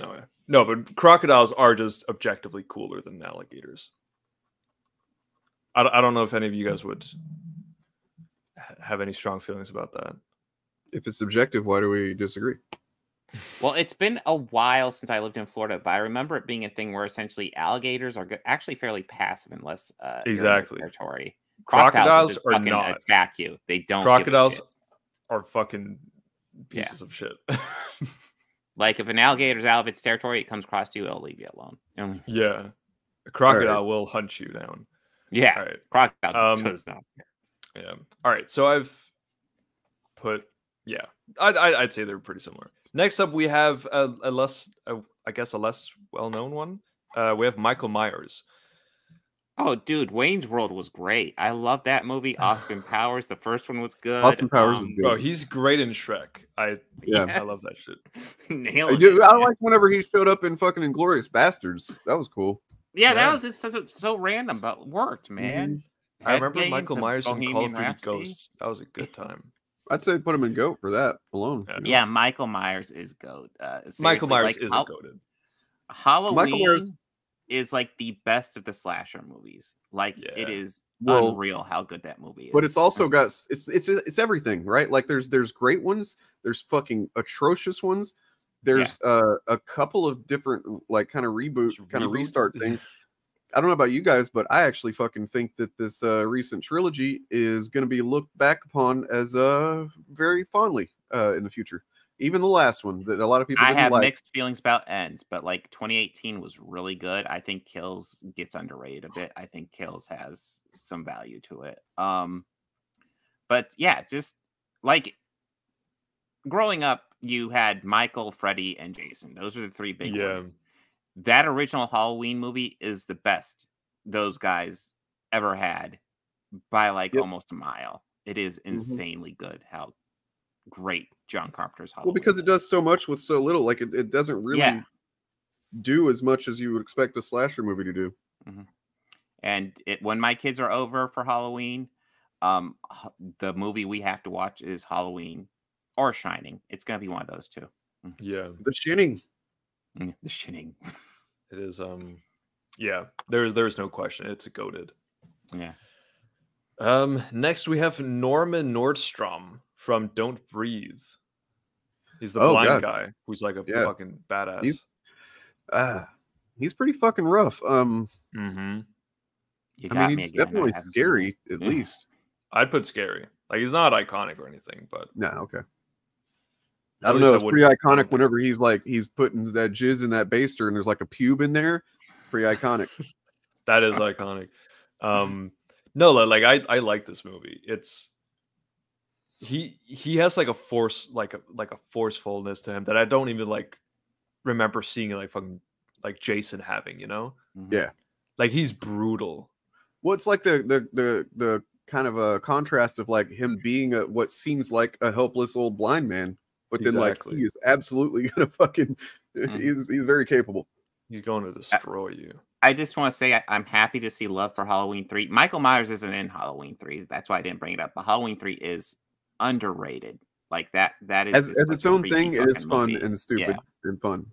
No, yeah. no, but crocodiles are just objectively cooler than alligators. I, don't- I don't know if any of you guys would have any strong feelings about that. If it's subjective, why do we disagree? Well, it's been a while since I lived in Florida, but I remember it being a thing where essentially alligators are actually fairly passive unless uh, you're in their Exactly. territory. Crocodiles just are not. attack you. They don't. Crocodiles are fucking Yeah. pieces of shit. Like if an alligator's out of its territory, it comes across you, it'll leave you alone. Only- yeah. A crocodile will hunt you down. Yeah, All right. crocodile Um, does not. Yeah. All right. So I've put, yeah, I'd, I'd, I'd say they're pretty similar. Next up, we have a, a less, a, I guess, a less well known one. Uh, we have Michael Myers. Oh, dude, Wayne's World was great. I love that movie. Austin Powers, the first one was good. Austin Powers was Um, good. Bro, he's great in Shrek. I, Yeah. I love that shit. nailed I, do, it. I like whenever he showed up in fucking Inglourious Basterds. That was cool. Yeah, Yeah. that was just so, so random, but worked, man. I remember Michael Myers from Call of Duty Rhapsody. Ghosts. That was a good time. I'd say put him in goat for that alone. Yeah. Yeah, Michael Myers is goat. Uh, Michael Myers like, is Hal- a goated. Halloween Myers- is like the best of the slasher movies. Like it Yeah. is Well, unreal how good that movie is. but it's also got it's it's it's everything right like there's there's great ones there's fucking atrocious ones there's uh, a couple of different like kind of reboot kind of restart things i don't know about you guys but i actually fucking think that this uh, recent trilogy is going to be looked back upon as uh very fondly uh in the future even the last one that a lot of people I didn't have like mixed feelings about ends, but like 2018 was really good. I think Kills gets underrated a bit. I think Kills has some value to it. Um, but yeah, just like growing up, you had Michael, Freddy, and Jason. Those are the three big Yeah. ones. That original Halloween movie is the best those guys ever had by like Yep. almost a mile. It is Mhm. insanely good how great John Carpenter's Halloween. well Halloween. because it does so much with so little like it, it doesn't really Yeah. do as much as you would expect a slasher movie to do and it when my kids are over for Halloween, um, the movie we have to watch is Halloween or Shining. It's gonna be one of those two. Yeah, the shinning Mm, The Shining. it is. Um, yeah, there's there's no question. It's a goated. Yeah. Um, next we have Norman Nordstrom from Don't Breathe. He's the Oh, blind God. guy who's like a Yeah. fucking badass. He's- ah he's pretty fucking rough um mm-hmm. You I mean, me he's again. Definitely haven't seen scary, at Yeah. least. I'd put scary. Like he's not iconic or anything, but No, okay. At I don't least know. I It's pretty iconic whenever he's like he's putting that jizz in that baster and there's like a pube in there. It's pretty iconic. that is iconic. Um, no, like I I like this movie. It's he he has like a force like a like a forcefulness to him that I don't even like remember seeing like fucking like Jason having. You know, Yeah. like he's brutal. Well, it's like the the the the kind of a contrast of like him being a what seems like a helpless old blind man, but then Exactly. like he is absolutely gonna fucking Mm-hmm. he's he's very capable. He's going to destroy you. I just want to say I, I'm happy to see love for Halloween three. Michael Myers isn't in Halloween three. That's why I didn't bring it up. But Halloween three is underrated. Like that. That is As as its own thing, it is fun movie. and stupid Yeah. and fun.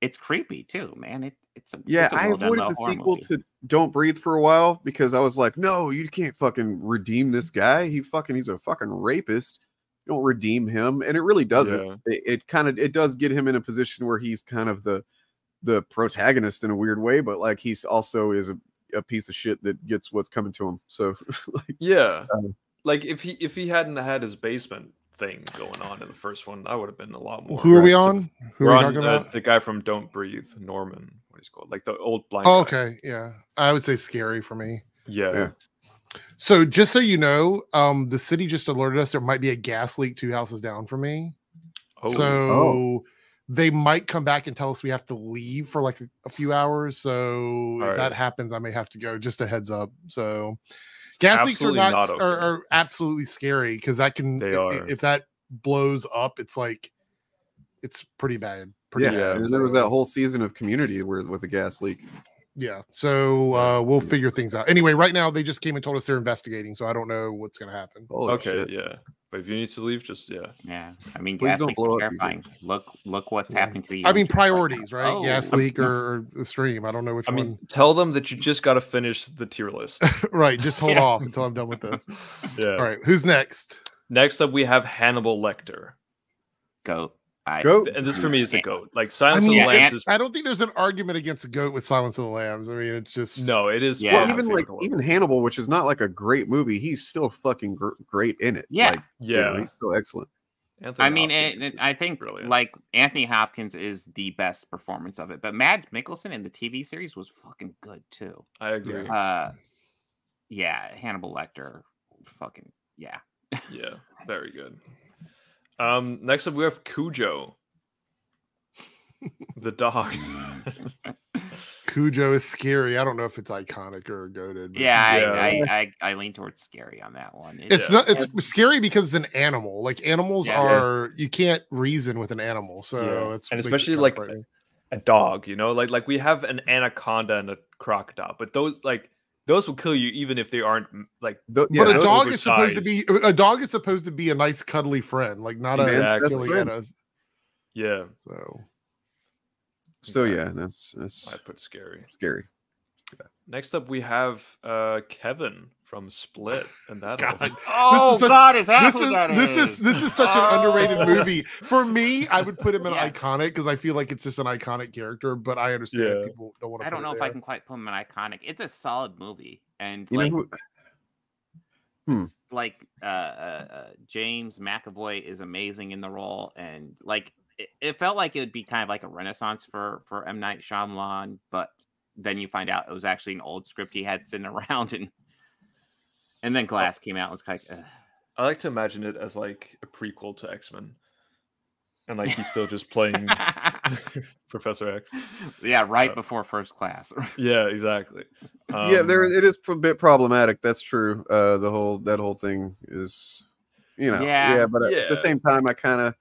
It's creepy too, man. It, it's a Yeah, it's a I avoided the sequel movie. to Don't Breathe for a while because I was like, no, you can't fucking redeem this guy. He fucking he's a fucking rapist. You don't redeem him, and it really doesn't. Yeah. It, it kind of it does get him in a position where he's kind of the the protagonist in a weird way, but like he's also is a, a piece of shit that gets what's coming to him. So like, Yeah, um, like if he if he hadn't had his basement thing going on in the first one, I would have been a lot more. Who are we So on? Who we're are we on talking uh, about? the guy from Don't Breathe, Norman. What he's called, like the old blind. Oh, guy. okay, yeah. I would say scary for me. Yeah. So just so you know, um, the city just alerted us there might be a gas leak two houses down from me. Oh. So Oh. they might come back and tell us we have to leave for like a, a few hours. So if Alright. that happens, I may have to go. Just a heads up. So gas leaks are absolutely not, not are, okay. are absolutely scary because that can They i- i- are. if that blows up, it's like it's pretty bad. Pretty yeah, bad. and there was that whole season of Community where with the gas leak. Yeah. So uh, we'll figure things out. Anyway, right now they just came and told us they're investigating, so I don't know what's gonna happen. okay, yeah. But if you need to leave, just yeah. Yeah, I mean, Please gas don't leaks blow are up Look, look what's happening to you. I mean young kids right now. priorities, right? Gas Oh, leak or, or stream. I don't know which I one. mean, tell them that you just got to finish the tier list. right. Just hold Yeah. off until I'm done with this. yeah. All right. Who's next? Next up, we have Hannibal Lecter. Goat. I, Goat. And this for me is a goat. Like I Silence mean, of the Lambs it- is I don't think there's an argument against a goat with Silence of the Lambs. I mean, it's just no, it is. Yeah. Well, even like favorite horror even Hannibal, which is not like a great movie, he's still fucking gr- great in it. Yeah. like, you know, Yeah. he's still excellent. Anthony I mean, Hopkins it, is it- I think brilliant. like Anthony Hopkins is the best performance of it, but Mads Mikkelsen in the TV series was fucking good too. I agree. Uh, yeah, Hannibal Lecter, fucking yeah. Yeah, very good. Um, next up we have Cujo, the dog. Cujo is scary. I don't know if it's iconic or goated. but- Yeah, Yeah. I, I, I, I lean towards scary on that one. It's Yeah. not. It's scary because it's an animal. Like animals Yeah. are, you can't reason with an animal. So Yeah. it's and makes it especially like frightening. a dog, you know, like like we have an anaconda and a crocodile, but those like those will kill you even if they aren't m- like. Tho- but a those dog is supposed to be a dog is supposed to be a nice cuddly friend, like not Exactly. a killing Friend. at us. Yeah, So So Okay. yeah, that's that's I put scary. scary. yeah. Next up, we have uh, Kevin from Split, and that. God. Oh, This is such- God, is that this who is that this is is? this is such an underrated Oh. movie. For me, I would put him in Yeah. iconic because I feel like it's just an iconic character. But I understand Yeah. people don't want to. I don't know if I can quite put him in iconic. It's a solid movie, and You like know who? Hmm. like uh, uh, uh, James McAvoy is amazing in the role, and like it, it felt like it would be kind of like a renaissance for for M Night Shyamalan, but then you find out it was actually an old script he had sitting around, and and then Glass came out and was kind of. Ugh. I like to imagine it as like a prequel to X Men, and like he's still just playing Professor X. Yeah, right Uh, before First Class. Yeah, exactly. yeah, there Um, it is a bit problematic. That's true. Uh, the whole that whole thing is, you know, Yeah. yeah. but at Yeah. the same time, I kind of,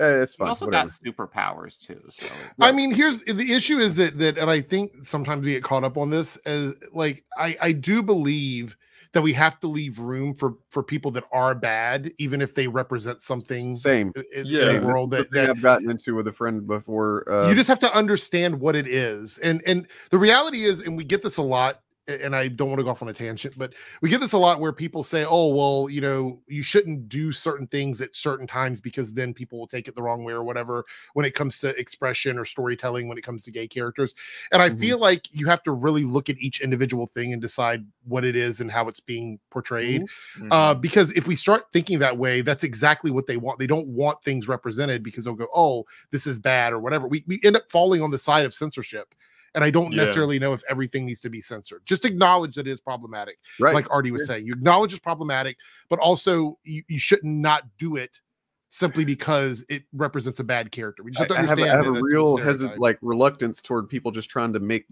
eh, it's He's also whatever. got superpowers too. So I mean, here's the issue: is that that, and I think sometimes we get caught up on this as like I I do believe that we have to leave room for for people that are bad, even if they represent something Same. in, in Yeah. the world that, that I've gotten into with a friend before. Uh, you just have to understand what it is and and the reality is and we get this a lot a- and i don't want to go off on a tangent but we get this a lot where people say oh well you know you shouldn't do certain things at certain times because then people will take it the wrong way or whatever when it comes to expression or storytelling when it comes to gay characters and i Mhm. feel like you have to really look at each individual thing and decide what it is and how it's being portrayed Mm-hmm. uh, because if we start thinking that way, that's exactly what they want. They don't want things represented because they'll go, "Oh, this is bad" or whatever. We we end up falling on the side of censorship, and I don't Yeah. necessarily know if everything needs to be censored. Just acknowledge that it is problematic, Right. like Artie was Yeah. saying. You acknowledge it's problematic, but also you, you should not do it simply because it represents a bad character. We just have to I, I have. I have a real stereotype. hesitant, like reluctance toward people just trying to make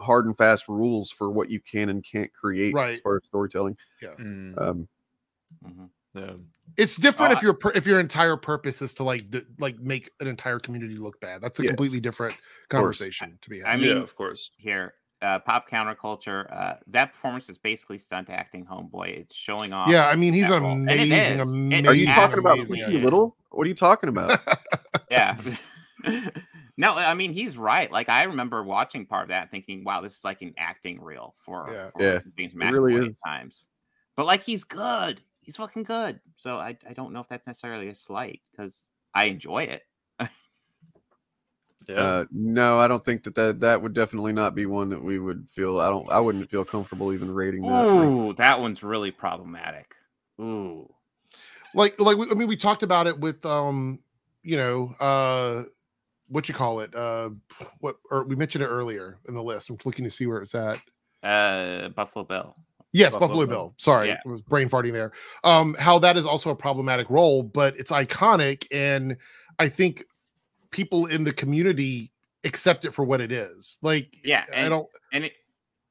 hard and fast rules for what you can and can't create as far as storytelling. Yeah. Mm, Um, yeah. It's different Oh, if your if your entire purpose is to like d- like make an entire community look bad. That's a Yes. completely different conversation to be had. I yeah, mean, of course. here, uh, pop counterculture. Uh, that performance is basically stunt acting. Homeboy, it's showing off. Yeah, I mean he's that it amazing, is. Amazing. are you talking about amazing Pinky actor. Little? What are you talking about? yeah. no, I mean he's right. Like I remember watching part of that, thinking, "Wow, this is like an acting reel for, Yeah. for Yeah, James it really is. times." But like he's good. He's fucking good. So I I don't know if that's necessarily a slight because I enjoy it. Yeah. Uh, no, I don't think that, that that would definitely not be one that we would feel. I don't. I wouldn't feel comfortable even rating that. Like, Ooh, that one's really problematic. Ooh. like like I mean we talked about it with um you know uh what you call it uh what or we mentioned it earlier in the list. I'm looking to see where it's at. Uh, Buffalo Bill. Yes, Buffalo Buffalo, Bill. Bill. Sorry, Yeah. it was brain farting there. Um, how that is also a problematic role, but it's iconic, and I think people in the community accept it for what it is. Like, Yeah, I don't. and it,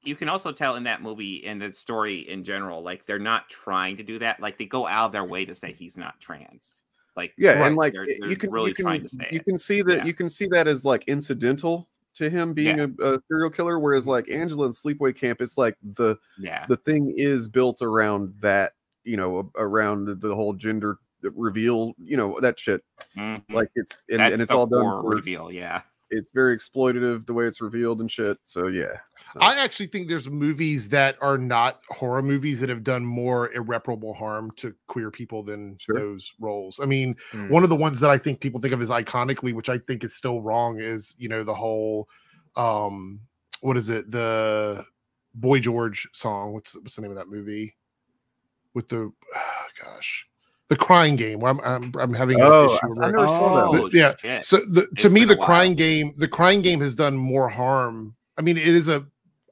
you can also tell in that movie and the story in general, like they're not trying to do that. Like they go out of their way to say he's not trans. Like yeah, Right. and like they're, they're you can really you can trying to say you it. can see that Yeah. you can see that as like incidental to him being a, a serial killer, whereas like Angela in Sleepaway Camp, it's like the Yeah, the thing is built around that you know around the, the whole gender reveal you know that shit Mhm. like it's and, and it's all done for, reveal. Yeah, it's very exploitative the way it's revealed and shit so yeah I actually think there's movies that are not horror movies that have done more irreparable harm to queer people than Sure. those roles. I mean, Mm. one of the ones that I think people think of as iconically, which I think is still wrong, is you know the whole um what is it the Boy George song? What's what's the name of that movie? With the gosh, the Crying Game. Well, I'm I'm, I'm having an Oh, issue. I- I with- never saw that. Oh, yeah. shit. So the, to It's me, the. Crying Game, the Crying Game has done more harm. I mean, it is a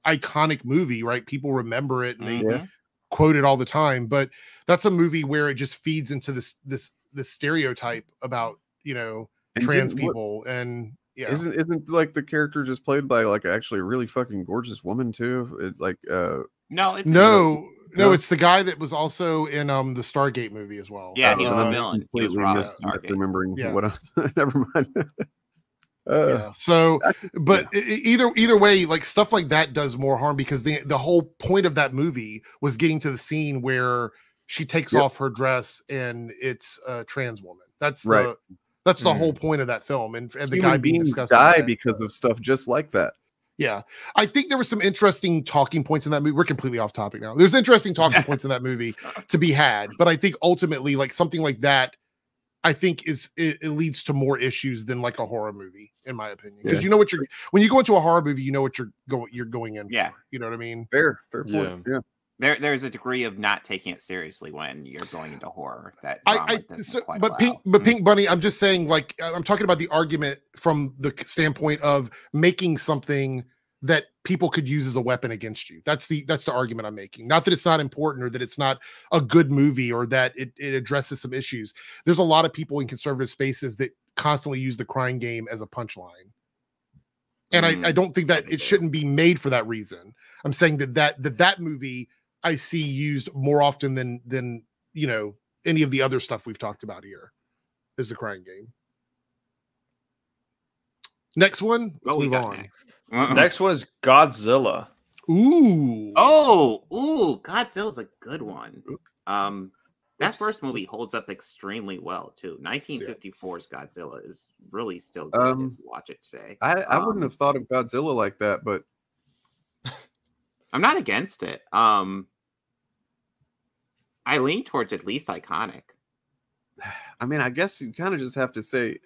iconic movie, right? People remember it and they Mhm. quote it all the time. But that's a movie where it just feeds into this this this stereotype about you know And trans didn't- what- people and yeah. isn't isn't like the character just played by like actually a really fucking gorgeous woman too it, like uh No, it's no, no, No? it's the guy that was also in um the Stargate movie as well. Yeah, he was Uh, a villain. He was completely Robert mis- Stargate. Yeah. what I, never mind uh, yeah. So, but e- either either way, like stuff like that does more harm because the the whole point of that movie was getting to the scene where she takes Yep. off her dress and it's a trans woman. That's Right. the that's the Mhm. whole point of that film, and and the human guy being beings disgusted. die because of stuff just like that Yeah, I think there were some interesting talking points in that movie. We're completely off topic now. There's interesting talking points in that movie to be had, but I think ultimately, like something like that, I think is it, it leads to more issues than like a horror movie, in my opinion. Because Yeah. you know what you're when you go into a horror movie, you know what you're going you're going in. Yeah. for, you know what I mean. Fair, fair point. Yeah. There, there's a degree of not taking it seriously when you're going into horror. That I, I so, but allow. pink, but Pink Bunny, I'm just saying, like, uh, I'm talking about the argument from the standpoint of making something that people could use as a weapon against you. That's the that's the argument I'm making. Not that it's not important or that it's not a good movie or that it, it addresses some issues. There's a lot of people in conservative spaces that constantly use the crying game as a punchline. And I, I mm, don't think that it shouldn't be made for that reason. I'm saying that that that that movie I see used more often than than you know any of the other stuff we've talked about here is the crying game. Next one, let's What we move got on. next? Uh-uh. Next one is Godzilla. Ooh. Oh, ooh, Godzilla's a good one. Um, that first movie holds up extremely well too. 1954's Godzilla is really still good Um, if watch it today. I, I wouldn't Um, have thought of Godzilla like that, but I'm not against it. Um, I lean towards at least iconic. I mean, I guess you kind of just have to say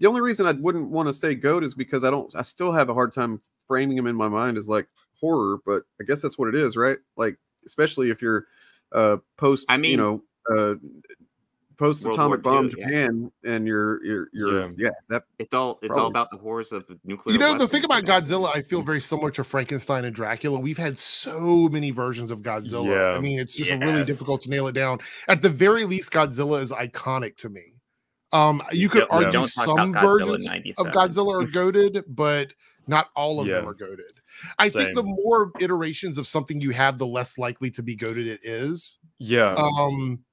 the only reason I wouldn't want to say goat is because I don't I still have a hard time framing him in my mind as like horror, but I guess that's what it is, right? Like especially if you're uh post I mean, you know uh post World atomic bomb II, yeah. Japan and you're you're you're yeah, that It's all it's all about the horrors of the nuclear. You know, the thing about. Godzilla, I feel very similar to Frankenstein and Dracula. We've had so many versions of Godzilla. I mean, it's just really difficult to nail it down. At the very least, Godzilla is iconic to me. Um, you could don't- argue don't some about versions of Godzilla are goated, but not all of them are goated. I think the more iterations of something you have, the less likely to be goated it is. Yeah. Um,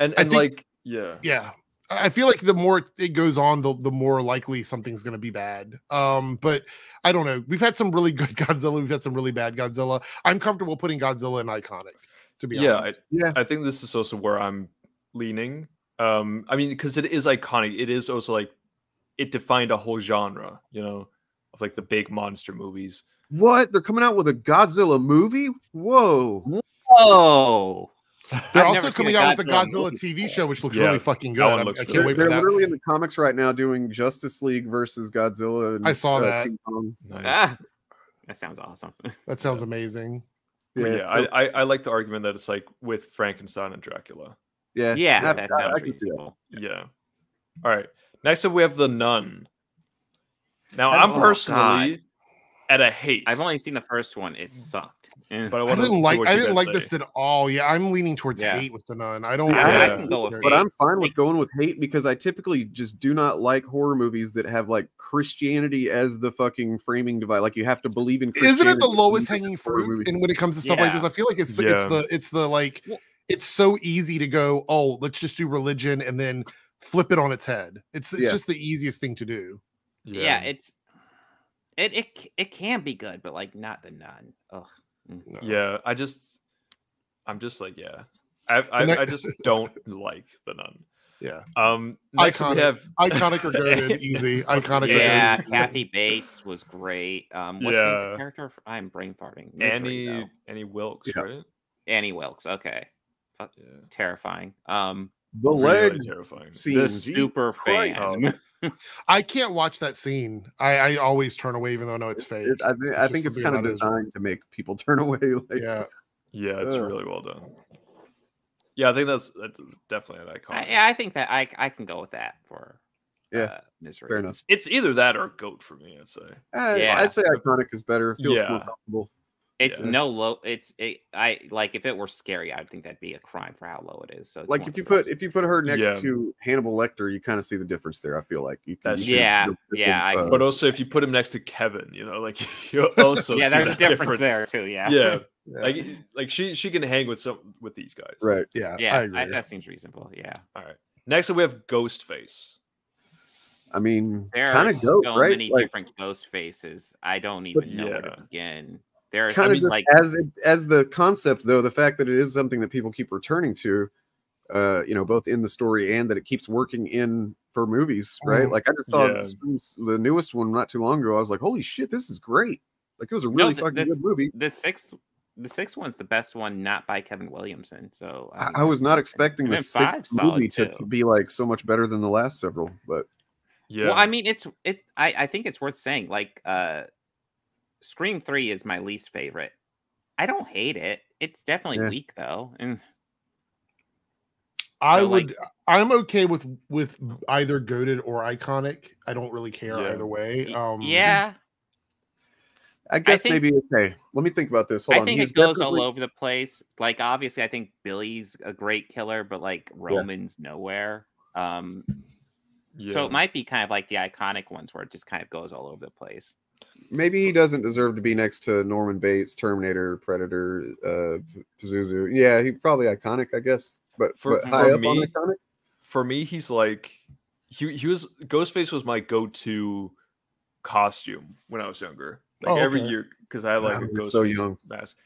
and I and think- like yeah. yeah i I feel like the more it goes on the, the more likely something's going to be bad um but i don't know we've had some really good godzilla we've had some really bad godzilla i'm comfortable putting godzilla in iconic to be yeah, I, honest yeah. I think this is also where I'm leaning. Um, I mean, because it is iconic. It is also like it defined a whole genre, you know, of like the big monster movies. what? They're coming out with a Godzilla movie? Whoa. Whoa. they're I've also coming out with a Godzilla godzilla tv show which looks Yeah, really fucking good one I'm- i can't really wait They're for that literally in the comics right now doing Justice League versus Godzilla. And, I saw uh, that. King Kong. Nice. Ah, that sounds awesome. that sounds amazing Yeah, yeah, so- I, I I like the argument that it's like with Frankenstein and Dracula. yeah, yeah, that's- that sounds I can see that. reasonable. Yeah. All right. Next up, we have the Nun. Now, That's- I'm oh, personally God. at a hate. I've only seen the first one. It sucked. Eh. but I, i didn't like i didn't guys like this at all yeah i'm leaning towards Yeah. hate with the nun i don't I, I can go with But hate. I'm fine with going with hate because I typically just do not like horror movies that have like Christianity as the fucking framing device. Like you have to believe in. isn't it the lowest hanging fruit and when it comes to stuff like this i feel like it's the it's the it's the like it's so easy to go oh let's just do religion and then flip it on its head it's it's Yeah. just the easiest thing to do yeah. it's it, it it can be good, but like not the nun. Ugh. Mm. Yeah, I just, I'm just like, yeah, I, I, next- I just don't like the nun. yeah Um, next iconic we have iconic or goated easy iconic Yeah, or Kathy Bates was great. Um, what's the Yeah. character? I'm brain farting. Misery, Annie though. Annie Wilkes, Yeah. right? Annie Wilkes. Okay, Yeah, terrifying. Um, The really leg terrifying. scene. the Jesus super Christ. fan. i can't watch that scene i i always turn away even though i know it's fake It- I, thi- I think it's kind of about it is- designed to make people turn away. Like, yeah Yeah, it's Ugh. really well done. Yeah, I think that's that's definitely an icon. I, yeah, I think that I I can go with that for Yeah, uh, misery. fair enough. It's either that or goat for me. I'd say. Eh, Yeah. I'd say iconic is better. It feels Yeah. more comfortable. It's Yeah. no low. It's it, I like if it were scary, I'd think that'd be a crime for how low it is. So it's Like if you put if you put her next Yeah. to Hannibal Lecter, you kind of see the difference there. I feel like you can. That's you Yeah, you'll- yeah, I uh, But also, if you put him next to Kevin, you know, like you also yeah, see there's a difference difference. there too. Yeah, Yeah, Yeah. like like she she can hang with some with these guys. right. yeah yeah, i I that seems reasonable. Yeah, All right. Next up, we have Ghostface. I mean, there kind are of goat, so right? many Like different ghost faces. I don't even know where to begin. There's, kind I of mean, just like as it, as the concept though, the fact that it is something that people keep returning to, uh, you know, both in the story and that it keeps working in for movies, right? Mhm. Like I just saw Yeah. the, the newest one not too long ago. I was like, holy shit, this is great! Like it was a really th- fucking this- good movie. The sixth, the sixth one's the best one, not by Kevin Williamson. So I, um, I was not expecting the then five sixth solid movie to, to be like so much better than the last several, but Yeah. Well, I mean, it's it. I I think it's worth saying. Like, uh, Scream Three is my least favorite. I don't hate it. It's definitely Yeah. weak though, and I So, like- would. I'm okay with with either goated or iconic. I don't really care Yeah. either way. Um, yeah, I guess think- maybe okay. Let me think about this. Hold I on. think He's it goes all over the place. Like, obviously, I think Billy's a great killer, but like Roman's nowhere. Um, yeah. so it might be kind of like the iconic ones where it just kind of goes all over the place. Maybe he doesn't deserve to be next to Norman Bates, Terminator, Predator, uh, Pazuzu. Yeah, he probably iconic, I guess. But, For- but high for up on me- iconic. for me, he's like he he was Ghostface was my go-to costume when I was younger. Like Oh, every year because I had like Wow, a Ghostface so young. mask.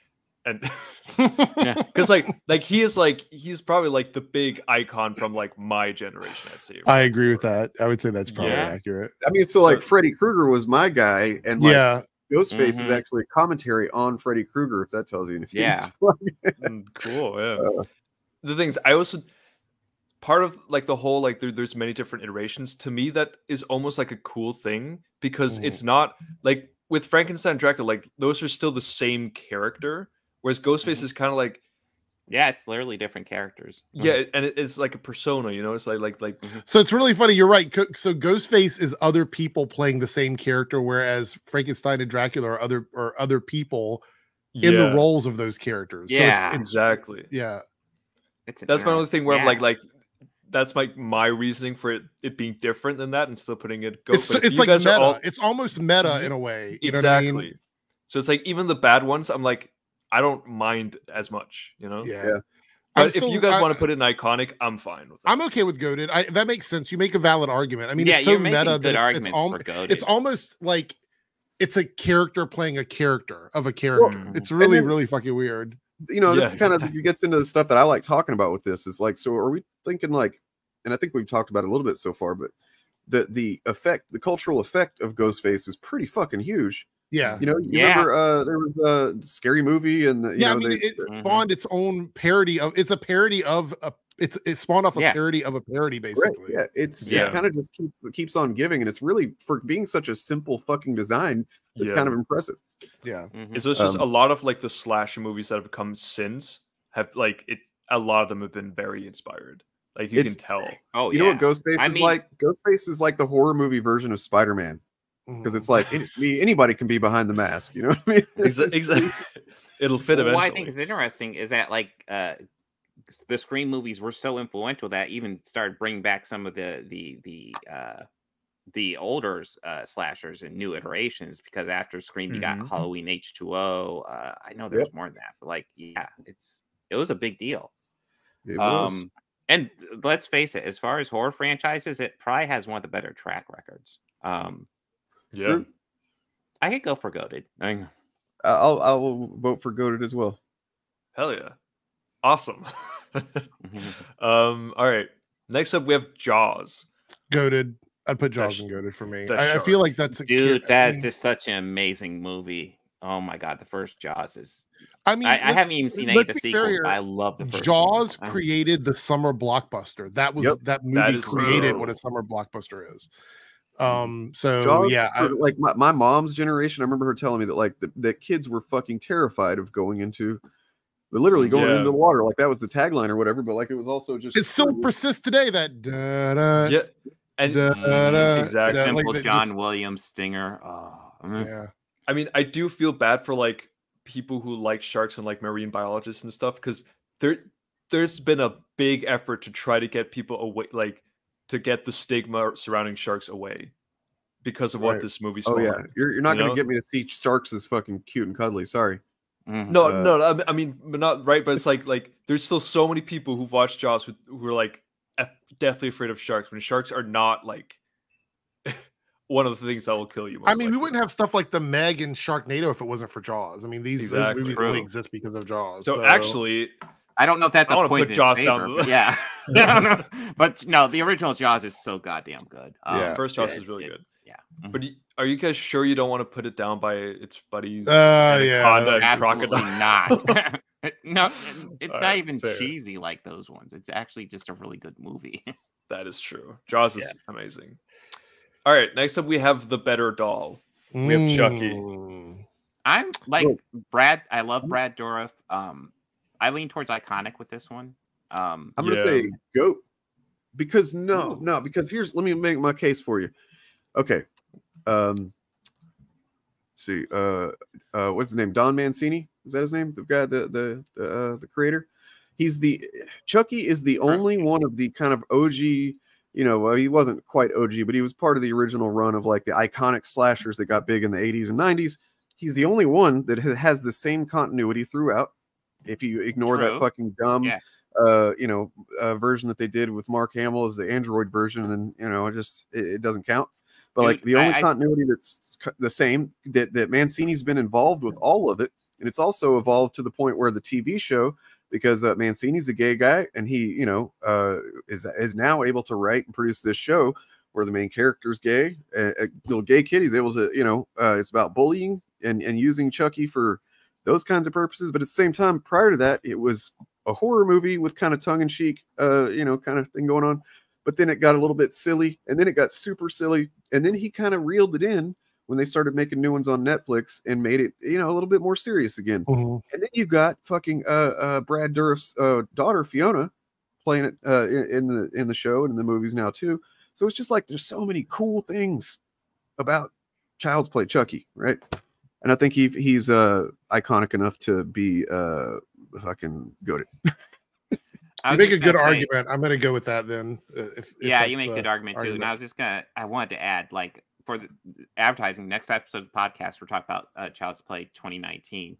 And Yeah. because like like he is like he's probably like the big icon from like my generation, I'd say. I agree with that. I would say that's probably Yeah. accurate. I mean, so, like Freddy Krueger was my guy, and like yeah, Ghostface is Mhm. actually a commentary on Freddy Krueger, if that tells you anything. Yeah. Mm, cool, yeah. the things I also part of like the whole like there, there's many different iterations to me that is almost like a cool thing because it's not like with Frankenstein and Dracula like those are still the same character whereas Ghostface mm-hmm. is kind of like Yeah, it's literally different characters. yeah and it, it's like a persona you know it's like like like mm-hmm. So it's really funny. You're right. Co- So Ghostface is other people playing the same character, whereas Frankenstein and Dracula are other or other people in the roles of those characters. So Yeah. it's, it's exactly yeah. It's that's my only thing where I'm like like that's my my reasoning for it it being different than that and still putting it ghost It's it's like meta. all- It's almost meta in a way. You exactly. know what I mean? So it's like even the bad ones, I'm like, I don't mind as much, you know. Yeah. Yeah. I'm But if you guys I- want to put it in iconic, I'm fine with that. I'm okay with goated. I that makes sense. You make a valid argument. I mean, Yeah, it's so you're making meta good that it's, it's, al- for goated. it's almost like it's a character playing a character of a character. Mhm. it's really, then- really fucking weird. you know, this Yeah, is kind of gets into the stuff that I like talking about with this. Is like, so are we thinking like, and I think we've talked about it a little bit so far, but the the effect, the cultural effect of Ghostface is pretty fucking huge. Yeah. You know, you Yeah. remember uh there was a scary movie and you yeah, know, I mean, they- it Mhm. spawned its own parody of. It's a parody of a. It's it spawned off a Yeah. parody of a parody, Right, basically. yeah, it's it's kind of just keeps keeps on giving, and it's really for being such a simple fucking design. It's Yeah. kind of impressive. Yeah. Mhm. It's just, just Um, a lot of like the slasher movies that have come since have like it. A lot of them have been very inspired. Like you It's- can tell. Oh, you know what Ghostface I is mean- like? Ghostface is like the horror movie version of Spider Man because it's like me- anybody can be behind the mask. You know what I mean? Exactly. It'll fit Well, eventually. what I think is interesting is that like uh the Scream movies were so influential that even started bringing back some of the the the uh the older uh, slashers and new iterations because after Scream you got Mhm. Halloween H two O. Uh, I know there's Yep. more than that, but like yeah, it's it was a big deal. It was. Um, and let's face it, as far as horror franchises, it probably has one of the better track records. Um, yeah. True. I could go for goated. I mean, I'll I'll vote for Goated as well. Hell yeah. Awesome. Mm-hmm. um. All right. Next up, we have Jaws. Goated. I'd put Jaws That's- and goated for me. I, I feel like that's a dude, char- I that's mean- just such an amazing movie. Oh my god, the first Jaws is. I mean, I, I haven't even seen any of the be fair sequels, but I love the first. Jaws one. Created the summer blockbuster. That was Yep. that movie is created true. what a summer blockbuster is. Um. So Jaws yeah, I, for, like my, my mom's generation, I remember her telling me that like the, that kids were fucking terrified of going into literally going Yeah. into the water. Like that was the tagline or whatever, but like it was also just it still true. persists today. That da, da, Yeah. And da, da, exactly. da, Simple like, John just- Williams stinger. Oh, mm. yeah. I mean, I do feel bad for like people who like sharks and like marine biologists and stuff because there there's been a big effort to try to get people away like to get the stigma surrounding sharks away because of what this movie's Oh yeah, you're, you're not you gonna know? get me to see Starks as fucking cute and cuddly. Sorry. Mhm. No, Uh, no, I- I mean, not right. But it's like, like there's still so many people who've watched Jaws who, who are like af- deathly afraid of sharks when sharks are not like one of the things that will kill you. I most mean, we wouldn't have stuff like the Meg and Sharknado if it wasn't for Jaws. I mean, these those Exactly. movies only True. exist because of Jaws. So, actually, I don't know if that's I a point put in his Jaws favor, to but the- yeah. I don't. But no, the original Jaws is so goddamn good. Um, Yeah, first Jaws it- is really good. it's- Yeah. But y- are you guys sure you don't want to put it down by its buddies? Uh, yeah. Anaconda Absolutely crocodile. not. no, it's not Alright, even fair. cheesy like those ones. It's actually just a really good movie. That is true. Jaws is amazing. All right, next up we have the better doll. We have Chucky. Mm. I'm like Brad. I love Brad Dourif. Um, I lean towards iconic with this one. Um, I'm gonna say goat because no, no, because here's let me make my case for you. Okay, um, let's see, uh, uh, what's his name? Don Mancini is that his name? The guy, the the the, uh, the creator. He's the Chucky is the only one of the kind of OG. You know, well, he wasn't quite OG, but he was part of the original run of like the iconic slashers that got big in the 80s and 90s. He's the only one that has the same continuity throughout. If you ignore that fucking dumb Yeah. uh, you know, uh, version that they did with Mark Hamill as the Android version, and you know, it just it, it doesn't count. But like the only I- I- continuity that's the same that that Mancini's been involved with all of it, and it's also evolved to the point where the TV show, because uh, Mancini's a gay guy, and he you know uh, is is now able to write and produce this show where the main character is gay, a, a little gay kid. He's able to you know uh, it's about bullying and and using Chucky for those kinds of purposes. But at the same time, prior to that, it was a horror movie with kind of tongue in cheek, uh, you know, kind of thing going on. But then it got a little bit silly, and then it got super silly, and then he kind of reeled it in when they started making new ones on Netflix and made it, you know, a little bit more serious again. Mhm. And then you've got fucking uh, uh, Brad Dourif's uh, daughter Fiona playing it uh, in, in the in the show and in the movies now too. So it's just like there's so many cool things about Child's Play Chucky, right? And I think he he's uh iconic enough to be uh fucking goated. I You make a good gonna say- argument. I'm gonna go with that then. uh, If, if yeah, that's you make a good argument too. And I was just gonna, I wanted to add, like, for the advertising, next episode of the podcast, we're talking about uh, Child's Play 2019.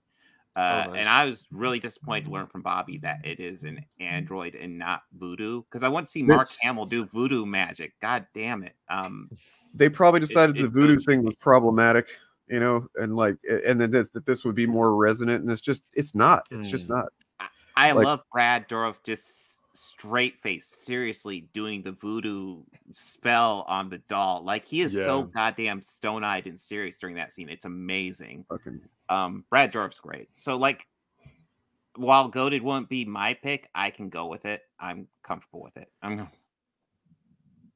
Uh, nice. And I was really disappointed to learn from Bobby that it is an Android and not Voodoo, because I want to see Mark That's- Hamill do Voodoo magic. God damn it! Um, They probably decided it the voodoo bugs thing was problematic, you know, and like and then this that this would be more resonant, and it's just it's not. It's just Mm. not. I Like- love Brad Dourif just straight face, seriously doing the voodoo spell on the doll. Like he is so goddamn stone eyed and serious during that scene. It's amazing. Fucking Um, Brad Dourif's great. So like, while goated won't be my pick, I can go with it. I'm comfortable with it. I'm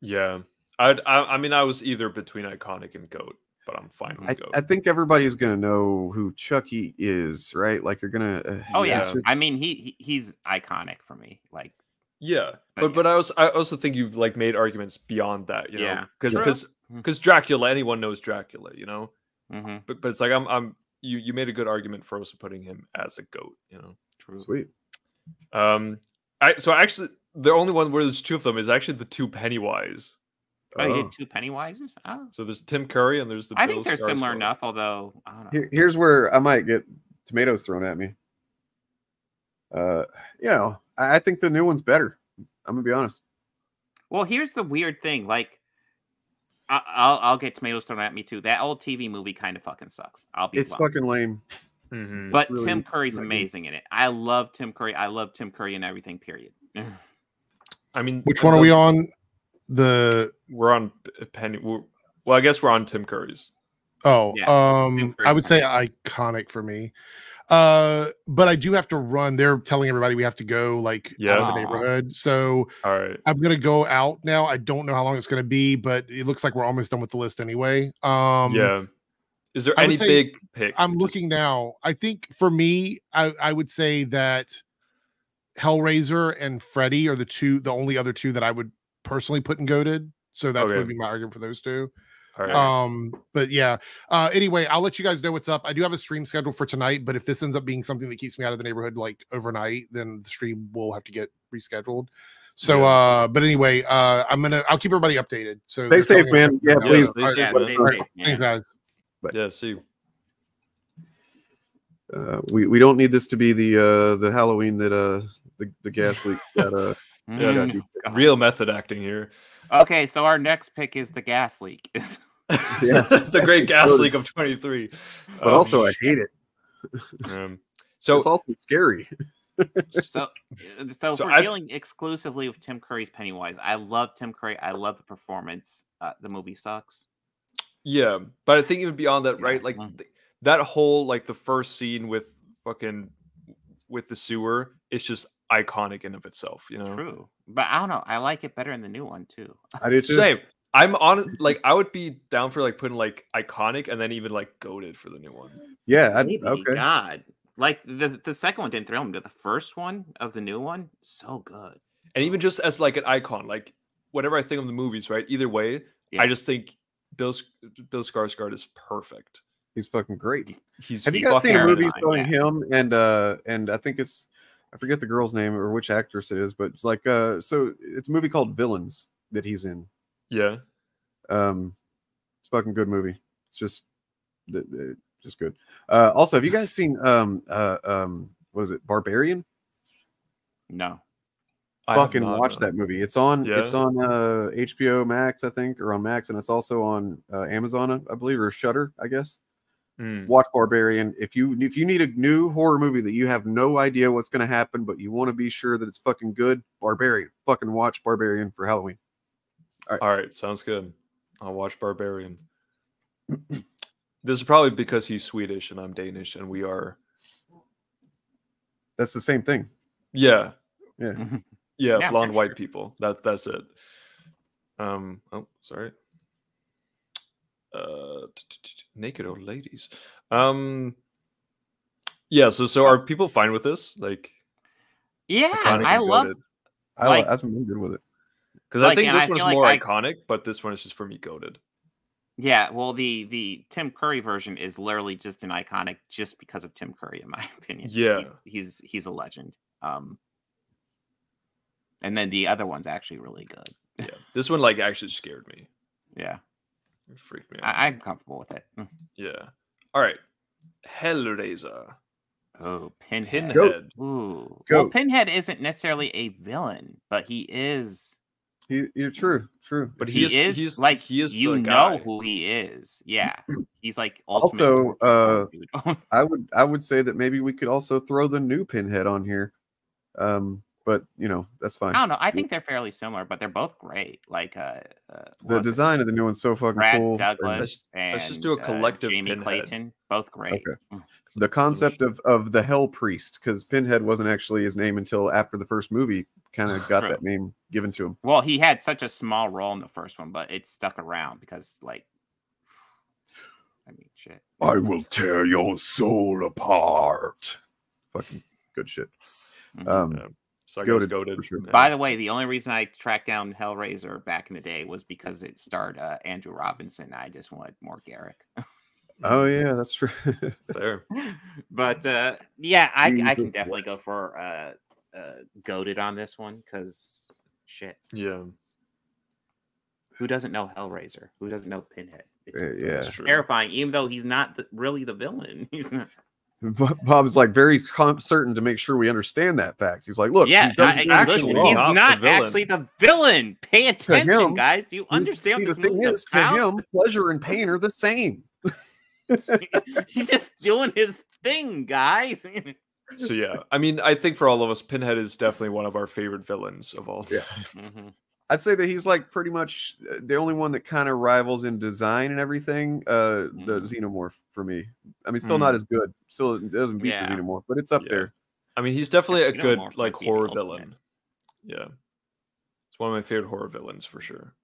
Yeah, I'd, I I mean I was either between iconic and goat, but I'm fine with I, goat. I think everybody's gonna know who Chucky is, right? Like you're gonna. Uh, Oh it's yeah, just- I mean he, he he's iconic for me. Like Yeah, But but but I also I also think you've like made arguments beyond that, you know, Yeah, because true. because because Dracula, anyone knows Dracula, you know. Mhm. But but it's like I'm I'm you you made a good argument for also putting him as a goat, you know. true. Sweet. Um, I so actually the only one where there's two of them is actually the two Pennywise. Oh, you Oh. did two Pennywises? Oh. So there's Tim Curry and there's the. I Bill think they're similar Skarsgård. enough, although I don't know. Here, here's where I might get tomatoes thrown at me. Uh, you know, I, I think the new one's better. I'm gonna be honest. Well, here's the weird thing. Like, I, I'll I'll get tomatoes thrown at me too. That old TV movie kind of fucking sucks. I'll be It's blunt. fucking lame. Mhm. But really Tim Curry's not good. amazing in it. I love Tim Curry. I love Tim Curry and everything. Period. I mean, Which one are we on? The We're on Penny. we're- Well, I guess we're on Tim Curry's. oh, Yeah, um, Curry's I would say iconic for me. Uh, but I do have to run. They're telling everybody we have to go like Yeah. out of the neighborhood. So All right. I'm gonna go out now. I don't know how long it's gonna be, but it looks like we're almost done with the list anyway. Um, yeah. Is there I any big pick? I'm Just- looking now. I think for me, I, I would say that Hellraiser and Freddy are the two, the only other two that I would personally put in goated. So that's Okay. would be my argument for those two. All right. Um, but yeah. Uh, anyway, I'll let you guys know what's up. I do have a stream schedule for tonight, but if this ends up being something that keeps me out of the neighborhood like overnight, then the stream will have to get rescheduled. So, Yeah. uh, but anyway, uh, I'm gonna I'll keep everybody updated. So Stay they're safe, man. Yeah, Yeah, please. stay All right, Yeah, man. stay all right. safe, Thanks, man. guys. yeah. See. you. Uh, we we don't need this to be the uh the Halloween that uh the, the gas leak got uh Yeah, Mm, that's God. real method acting here. Okay, so our next pick is the gas leak. Yeah. the great gas leak of 23. but also I hate it. um, so it's also scary. so, so, So if we're I- dealing exclusively with Tim Curry's Pennywise, I love Tim Curry. I love the performance. Uh, the movie sucks. Yeah, but I think even beyond that, right? Like Mm. th- that whole like the first scene with fucking with the sewer It's just iconic in of itself. You know, True, but I don't know. I like it better in the new one too. I do too. Same. I'm on like I would be down for like putting like iconic and then even like goated for the new one. Yeah, I, Maybe, okay. God, like the the second one didn't thrill me, but the first one of the new one, so good. And even just as like an icon, like whatever I think of the movies, right? Either way, Yeah. I just think Bill S- Bill Skarsgård is perfect. He's fucking great. He's Have you guys seen a movie amazing. showing him and uh and I think it's I forget the girl's name or which actress it is, but it's like uh so it's a movie called Villains that he's in. Yeah. Um it's a fucking good movie. It's just th- th- just good. Uh also have you guys seen um uh um what is it, Barbarian? No. Fucking not, watch no. that movie. It's on it's on uh HBO Max, I think, or on Max, and it's also on uh, Amazon, I believe, or Shudder, I guess. Mm. watch Barbarian. If you if you need a new horror movie that you have no idea what's going to happen, but you want to be sure that it's fucking good, Barbarian. Fucking watch Barbarian for Halloween. All right, All right sounds good. I'll watch Barbarian. this is probably because he's Swedish and I'm Danish, and we are That's the same thing. yeah, Yeah. yeah, Yeah, blonde white sure. people. That that's it. Um. Oh, sorry. Uh, naked old ladies. Um. Yeah. So so are people fine with this? Like, Yeah, iconic I love. goated? I Like- like, I'm good with it. Because Like, I think this I one's feel like more I- iconic, but this one is just for me goated. Yeah, well, the the Tim Curry version is literally just an iconic, just because of Tim Curry, in my opinion. Yeah. he's he's, he's a legend. Um, and then the other one's actually really good. Yeah. This one like actually scared me. Yeah, It freaked me out. I, I'm comfortable with it. Mm. Yeah. All right. Hellraiser. Oh, Pinhead. Pinhead. Ooh, Go. well, Pinhead isn't necessarily a villain, but he is. He, you're true, true. But He, he is, is he's like he is you the know guy. who he is. Yeah, he's like Also, uh. I would I would say that maybe we could also throw the new Pinhead on here. Um, but you know that's fine. I don't know. I think they're fairly similar, but they're both great. Like uh, uh the was it? design of the new one's so fucking Brad cool. and Douglas Let's- and let's just do a uh, collective Jamie Pinhead. Clayton, both great. Okay. Mm. The concept of of the Hell Priest, because Pinhead wasn't actually his name until after the first movie, kind of got that name given to him. Well, he had such a small role in the first one, but it stuck around because, like, I mean, shit. I will tear your soul apart. Fucking good shit. Mhm. Um, Yeah. So I guess goated, goaded. for sure. Yeah. By the way, the only reason I tracked down Hellraiser back in the day was because it starred uh, Andrew Robinson. I just wanted more Garak. Oh yeah, that's true. Fair. but uh, yeah, I, I can definitely go for uh, uh, goated on this one because shit. Yeah. Who doesn't know Hellraiser? Who doesn't know Pinhead? It's Uh, yeah. That's true. terrifying, even though he's not the, really the villain. He's not. Bo- Bob's like very com- certain to make sure we understand that fact. He's like, look, yeah, he does I- I- actually listen, he's wrong. not the actually the villain. Pay attention, him, guys. Do you You- understand See, what the thing movie's is, to him, pleasure and pain are the same. he's just doing his thing, guys. So yeah, I mean, I think for all of us, Pinhead is definitely one of our favorite villains of all time. Yeah. Mhm. I'd say that he's like pretty much uh, the only one that kind of rivals in design and everything. Uh, the Mhm. xenomorph for me. I mean, still not as good. Still doesn't beat Yeah. the xenomorph, but it's up Yeah. there. I mean, he's definitely a good like horror ultimate. villain. Yeah, it's one of my favorite horror villains for sure.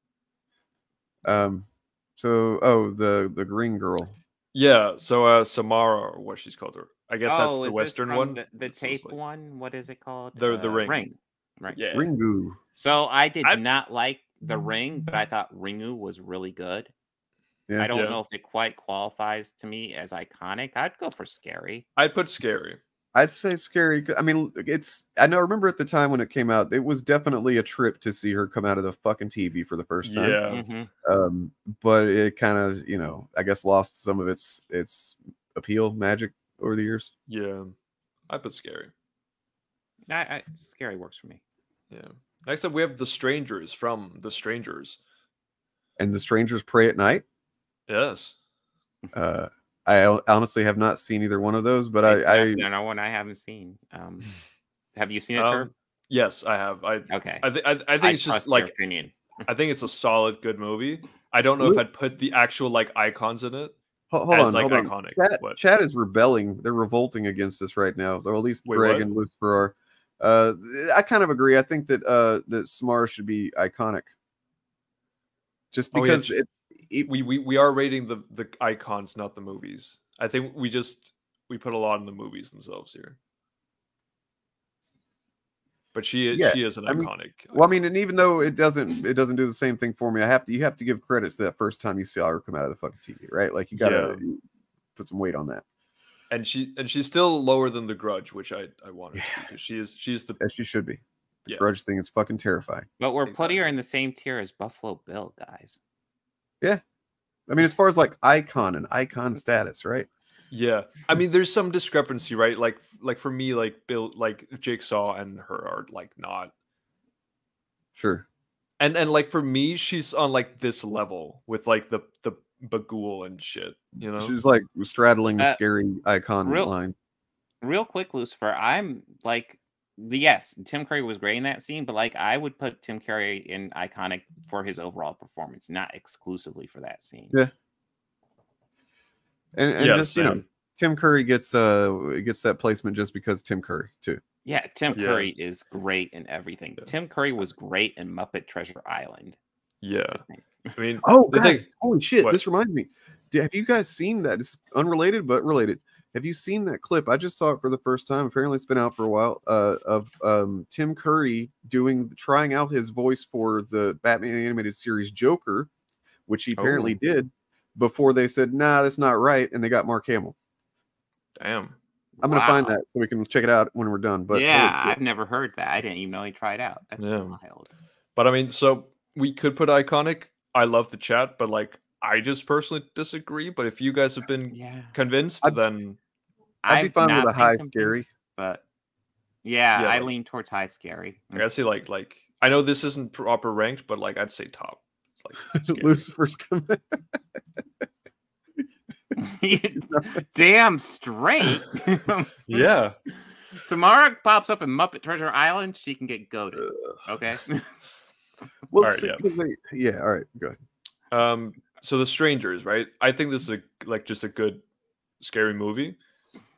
Um, so oh, the the green girl. Yeah. So uh, Samara, or what she's called her. I guess that's Oh, the Western one. The, the tape like- one. What is it called? The- the Uh, Ring. Ring. Right. Yeah. Ringu. So I did I- not like the ring, but I thought Ringu was really good. Yeah. I don't Yeah. know if it quite qualifies to me as iconic. I'd go for scary. I'd put scary. I'd say scary. I mean, it's. I know. I remember at the time when it came out, it was definitely a trip to see her come out of the fucking TV for the first time. Yeah. Mhm. Um, but it kind of, you know, I guess lost some of its its appeal, magic over the years. Yeah. I put scary. I, I, scary works for me. Yeah. Next up, we have the Strangers from The Strangers. And the strangers pray at night. Yes. Uh, I honestly have not seen either one of those, but It's I, I definitely another one I haven't seen. Um, Have you seen it, Um, yes, I have. I Okay. I, th- I, I think I it's just like opinion. I think it's a solid, good movie. I don't know if I'd put the actual like icons in it. Ho- Hold as, on, like, hold on. iconic, Chat, but- chat is rebelling. They're revolting against us right now. Or at least Wait, Greg what? and Lucifer are. Uh, I kind of agree. I think that uh that Smar should be iconic. Just Oh, yeah, because it, it, we, we we are rating the the icons, not the movies. I think we just we put a lot in the movies themselves here. But she is Yeah, she is an I mean- iconic. well, I mean, and even though it doesn't it doesn't do the same thing for me, I have to you have to give credit to that first time you saw her come out of the fucking TV, right? Like you gotta put some weight on that. And she and she's still lower than the Grudge, which I I wanted because she is she's the As she should be. The Yeah. grudge thing is fucking terrifying. But we're putting are in the same tier as Buffalo Bill, guys. Yeah. I mean, as far as like icon and icon mm-hmm. status, right? Yeah, I mean, there's some discrepancy, right? Like, like for me, like Bill, like Jigsaw and her are like not, Sure. and and like for me, she's on like this level with like the the Bughuul and shit, you know. She's like straddling the Uh, scary icon real- line. Real quick, Lucifer, I'm like, the, yes, Tim Curry was great in that scene, but like, I would put Tim Curry in iconic for his overall performance, not exclusively for that scene. Yeah. And, and Yeah, just you know. Tim Curry gets uh gets that placement just because Tim Curry too. Yeah, Tim Yeah. Curry is great in everything. Tim Curry was great in Muppet Treasure Island. yeah, I mean, Oh, the thing- guys! holy shit! What? This reminds me. Have you guys seen that? It's unrelated but related. Have you seen that clip? I just saw it for the first time. Apparently, it's been out for a while. Uh, of um, Tim Curry doing trying out his voice for the Batman animated series Joker, which he apparently Oh. did before they said, "Nah, that's not right," and they got Mark Hamill. damn. I'm gonna find that so we can check it out when we're done. But yeah, shit. I've never heard that. I didn't even know he tried out. That's Yeah. wild. But I mean, so we could put iconic. I love the chat, but like, I just personally disagree. But if you guys have been Yeah. convinced, I'd- then I'd be fine with a high scary. but yeah, Yeah, I like- lean towards high scary. I gotta say, like, like I know this isn't proper ranked, but like I'd say top. It's like. Lucifer's coming. Damn straight. yeah. Samara pops up in Muppet Treasure Island. She can get goated. Okay. Well, Alright, so- yeah. 'cause they- yeah. All right. Good. Um, so the strangers, right? I think this is a like just a good scary movie.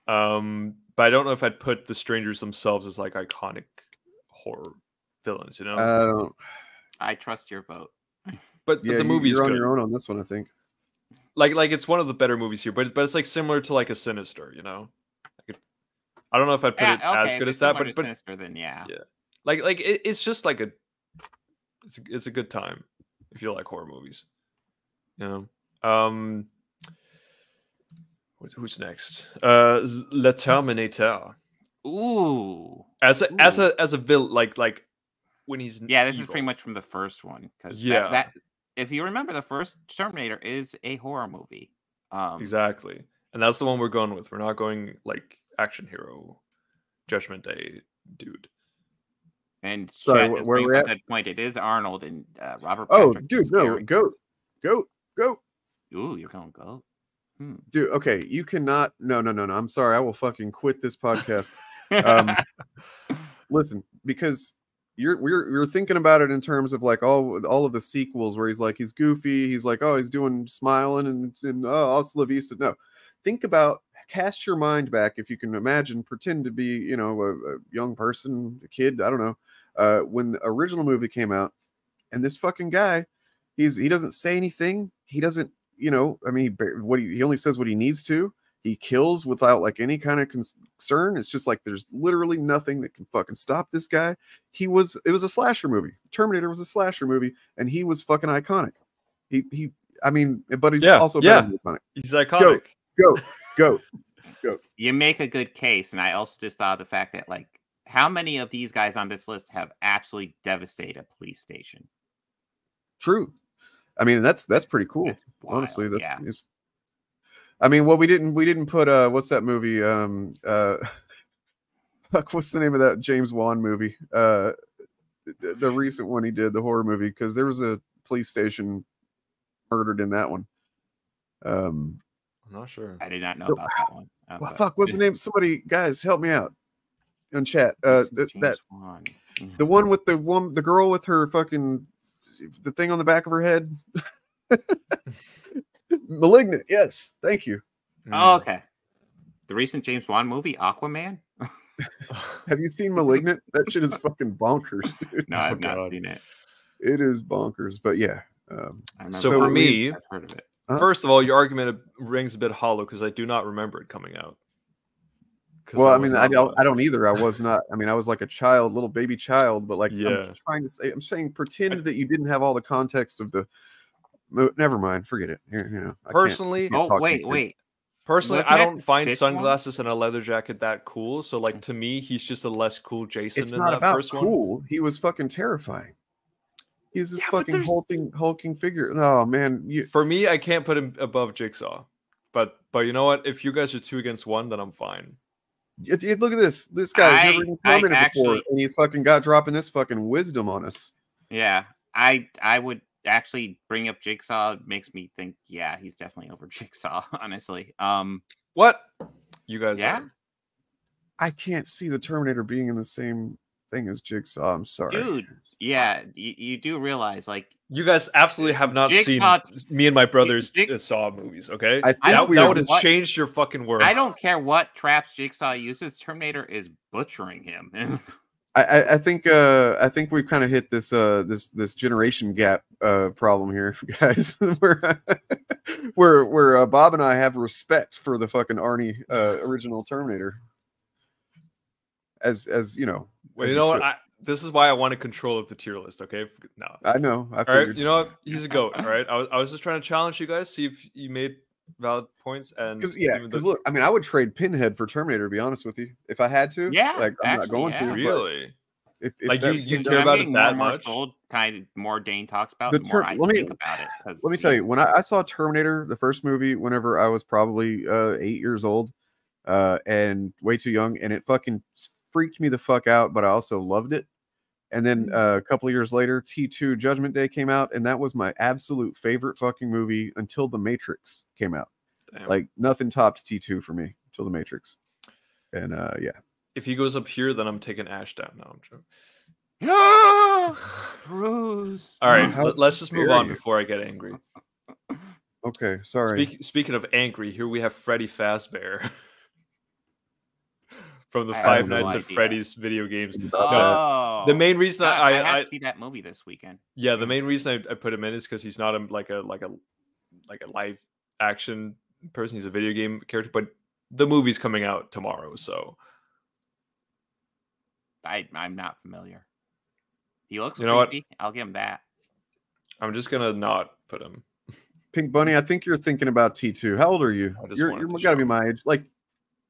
Um, but I don't know if I'd put the strangers themselves as like iconic horror villains, you know. I. I trust your vote. but, but Yeah, the movie's you're on good. your own on this one, I think. Like like it's one of the better movies here, but but it's like similar to like a Sinister, you know. Like it- I don't know if I'd put Yeah, it as good as that, but but Sinister, then yeah. yeah, like like it, it's just like a it's a, it's a good time if you like horror movies, you know. Um, who's, next? Uh, Le Terminator. Ooh. As a as a as a villain, like like when he's Yeah, this is pretty much from the first one. Because Yeah. that, if you remember, the first Terminator is a horror movie. Um, exactly, and that's the one we're going with. We're not going like action hero, Judgment Day, dude. And Chat where we at? that point. It is Arnold and uh, Robert. Oh, dude, no, goat, goat, goat. Ooh, you're going go. Hmm. Dude, okay, you cannot. No, no, no, no. I'm sorry. I will fucking quit this podcast. um, listen, because you're we're you're thinking about it in terms of like all all of the sequels where he's like he's goofy, he's like oh he's doing smiling and and oh hasta la vista. No, think about cast your mind back if you can imagine pretend to be you know a, a young person, a kid, I don't know, uh, when the original movie came out, and this fucking guy, he's he doesn't say anything, he doesn't you know I mean he, what he, he only says what he needs to he kills without like any kind of concern. It's just like there's literally nothing that can fucking stop this guy. He was it was a slasher movie. Terminator was a slasher movie, and he was fucking iconic. He he. I mean, but he's Yeah, also yeah. iconic. He's iconic. Go go go go. You make a good case, and I also just thought of the fact that like how many of these guys on this list have absolutely devastated a police station? True. I mean, that's that's pretty cool. That's wild, Honestly, that's yeah. it's- I mean, well, we didn't we didn't put uh what's that movie? Um uh fuck, what's the name of that James Wan movie? Uh the, the recent one he did, the horror movie, because there was a police station murdered in that one. Um I'm not sure. I did not know about that one. Uh, well, fuck, what's the name? Somebody, guys, help me out. In chat. Uh, th- that Wan. the one with the one, the girl with her fucking the thing on the back of her head. Malignant. Yes, thank you. Oh, okay. The recent James Wan movie, Aquaman. Have you seen Malignant? that shit is fucking bonkers, dude. No, I've not God. seen it. It is bonkers, but yeah. Um, I So for me, I've heard of it. Huh? first of all, your argument rings a bit hollow because I do not remember it coming out. 'Cause well, I was mean, I don't. I don't either. I was not. I mean, I was like a child, little baby child, but like, Yeah. I'm trying to say, I'm saying, pretend that you didn't have all the context of the. Never mind, forget it. Here, you know, I can't- Personally- can't Oh wait, wait. Personally, Wasn't I don't find fifth one? sunglasses and a leather jacket that cool. So, like to me, he's just a less cool Jason It's in not that about first one. cool. He was fucking terrifying. He's this Yeah, fucking hulking, hulking figure. Oh man, you, For me, I can't put him above Jigsaw. But but you know what? If you guys are two against one, then I'm fine. It- it- look at this. This guy's I- never even I commented before, and he's fucking got dropping this fucking wisdom on us. Yeah, I I would actually bring up Jigsaw. It makes me think, yeah, he's definitely over Jigsaw. Honestly, um, What? You guys Yeah? are. I can't see the Terminator being in the same thing is Jigsaw. I'm sorry. dude, yeah, you, you do realize like You guys absolutely have not Jigsaw- seen me and my brothers Jig- uh, Saw movies, okay? I think that we that are- would have what- changed your fucking world. I don't care what traps Jigsaw uses. Terminator is butchering him. I, I, I think uh, I think we've kind of hit this uh, this this generation gap uh, problem here, guys. where where where uh, Bob and I have respect for the fucking Arnie uh, original Terminator, as as you know. Well, you know what? I, this is why I wanted control of the tier list, okay? No. I know. I All right, you know what? He's a goat. All right, I was, I was just trying to challenge you guys, see if you made valid points. And 'Cause- yeah, because though- look, I mean, I would trade Pinhead for Terminator. To be honest with you, if I had to. Yeah, like I'm actually, not going yeah. to. really, If, if like that- you, you if care about it that more much? sold, kind of more Dane talks about, The the, more ter- I let me- think about it. 'cause Let me tell you, when I, I saw Terminator, the first movie, whenever I was probably uh, eight years old, uh, and way too young, and it fucking s- freaked me the fuck out, but I also loved it. And then uh, a couple of years later, T2 Judgment Day came out, and that was my absolute favorite fucking movie until The Matrix came out. Damn. Like nothing topped T2 for me until The Matrix. And uh, yeah, if he goes up here, then I'm taking Ash down. No, I'm joking. Bruce. All right, How let, us just move on you. before I get angry. okay, sorry. Speak, speaking of angry, here we have Freddy Fazbear from the I have Five no Nights at. Freddy's video games. No, Oh, the main reason I, I, I I, see that movie this weekend. yeah, the main reason I, I put him in is because he's not a like a like a like a live action person. He's a video game character, but the movie's coming out tomorrow, so I I'm not familiar. He looks You know what? I'll give him that. I'm just gonna not put him. Pink Bunny, I think you're thinking about T2. How old are you? You're, wanted you're to gotta be my age. Like,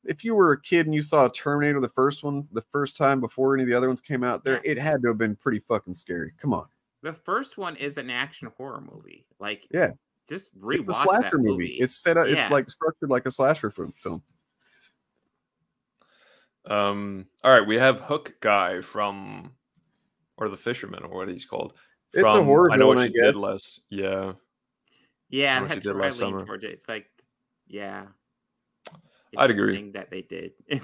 if you were a kid and you saw Terminator, the first one, the first time before any of the other ones came out, there it had to have been pretty fucking scary. Come on. The first one is an action horror movie. Like Yeah. just rewatch It's a that slasher movie. movie. It's set up, Yeah. it's like structured like a slasher film. film. Um. All right, we have Hook guy from, or the Fisherman, or what he's called. It's a from horror I know what villain, you I did guess. last. Yeah. yeah, what you that's did where I last lean summer. towards it. It's like, yeah, it's I'd agree. thing that they did.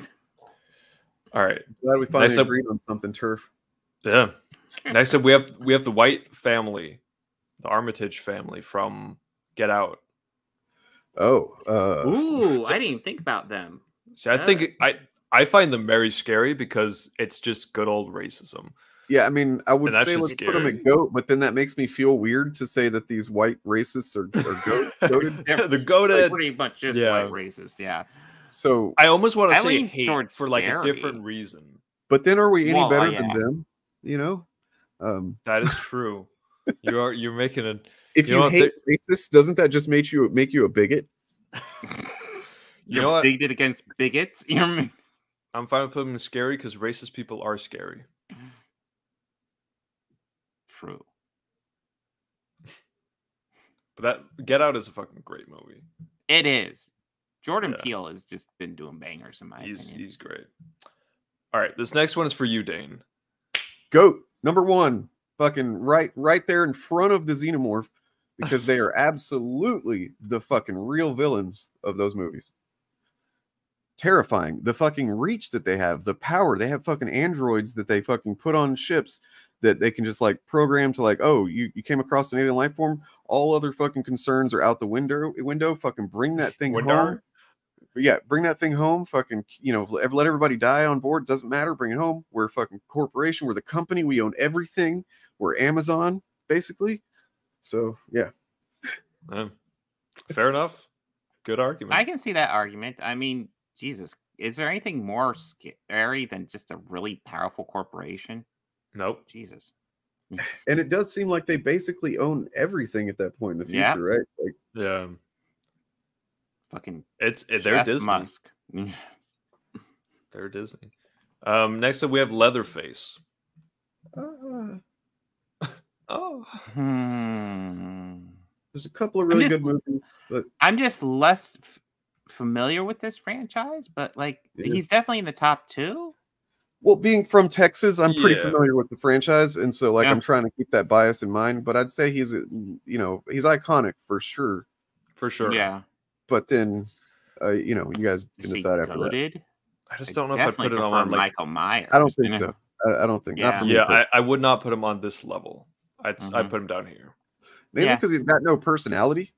All right. Glad we finally Next up- agreed on something, Turf. Yeah. Next up, we have we have the White family, the Armitage family from Get Out. Oh, uh, ooh, I didn't even think about them. See, I think I I find them very scary because it's just good old racism. Yeah, I mean, I would say let's put them scary. at goat, but then that makes me feel weird to say that these white racists are, are goat, goated. the Like, goated. pretty much just Yeah. white racist. Yeah, So, I almost want I to say hate for like scary. a different reason. but then are we any Well, uh, better yeah. than them? You know, um, That is true. you are you're making a if You you, know what, hate racists, doesn't that just make you make you a bigot? you You're know what? bigoted against bigots. You're I'm fine with putting them scary because racist people are scary. True. But that Get Out is a fucking great movie. It is. Jordan Yeah. Peele has just been doing bangers in my He's opinion. he's great. All right, this next one is for you, Dane. Goat number one, fucking right, right there in front of the xenomorph, because they are absolutely the fucking real villains of those movies. terrifying. The fucking reach that they have, the power they have, fucking androids that they fucking put on ships that they can just like program to like, oh, you, you came across an alien life form. All other fucking concerns are out the window. Window, fucking bring that thing Window? home. Yeah, bring that thing home. Fucking, you know, let let everybody die on board. Doesn't matter. Bring it home. We're a fucking corporation. We're the company. We own everything. We're Amazon, basically. So yeah, Um, fair enough. Good argument. I can see that argument. I mean, Jesus, is there anything more scary than just a really powerful corporation? Nope. Jesus. and it does seem like they basically own everything at that point in the future, Yeah. right? Like, Yeah. Fucking It's it, they're Jeff Disney. Musk. They're Disney. Um, next up we have Leatherface. uh, Oh, Hmm. there's a couple of really just- good movies, but I'm just less f- familiar with this franchise, but like Yeah. he's definitely in the top two. Well, being from Texas, I'm pretty Yeah. familiar with the franchise, and so like Yeah. I'm trying to keep that bias in mind. But I'd say he's, you know, he's iconic for sure. for sure. Yeah. But then, uh, you know, you guys can he decide after that. I just don't know if I put it on, prefer like Michael Myers. I don't you think know? so. I, I don't think. Not Yeah. for. Yeah, personally. I, I would not put him on this level. I'd s- I'd Mhm. put him down here. Maybe yeah. because he's got no personality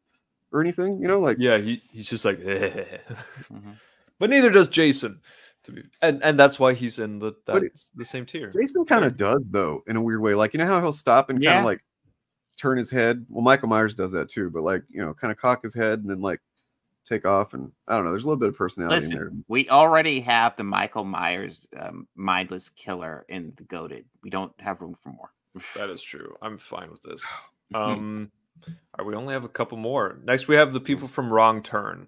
or anything. You know, like Yeah, he, he's just like, Mhm. but neither does Jason. To be and and that's why he's in the But that's the same tier. Jason kind of does though in a weird way. Like you know how he'll stop and kind Yeah. of like turn his head. Well, Michael Myers does that too, but like you know, kind of cock his head and then like take off. And I don't know. There's a little bit of personality in there. Listen, we already have the Michael Myers um, mindless killer in the goated. We don't have room for more. That is true. I'm fine with this. Um, all right, we only have a couple more. Next, we have the people from Wrong Turn.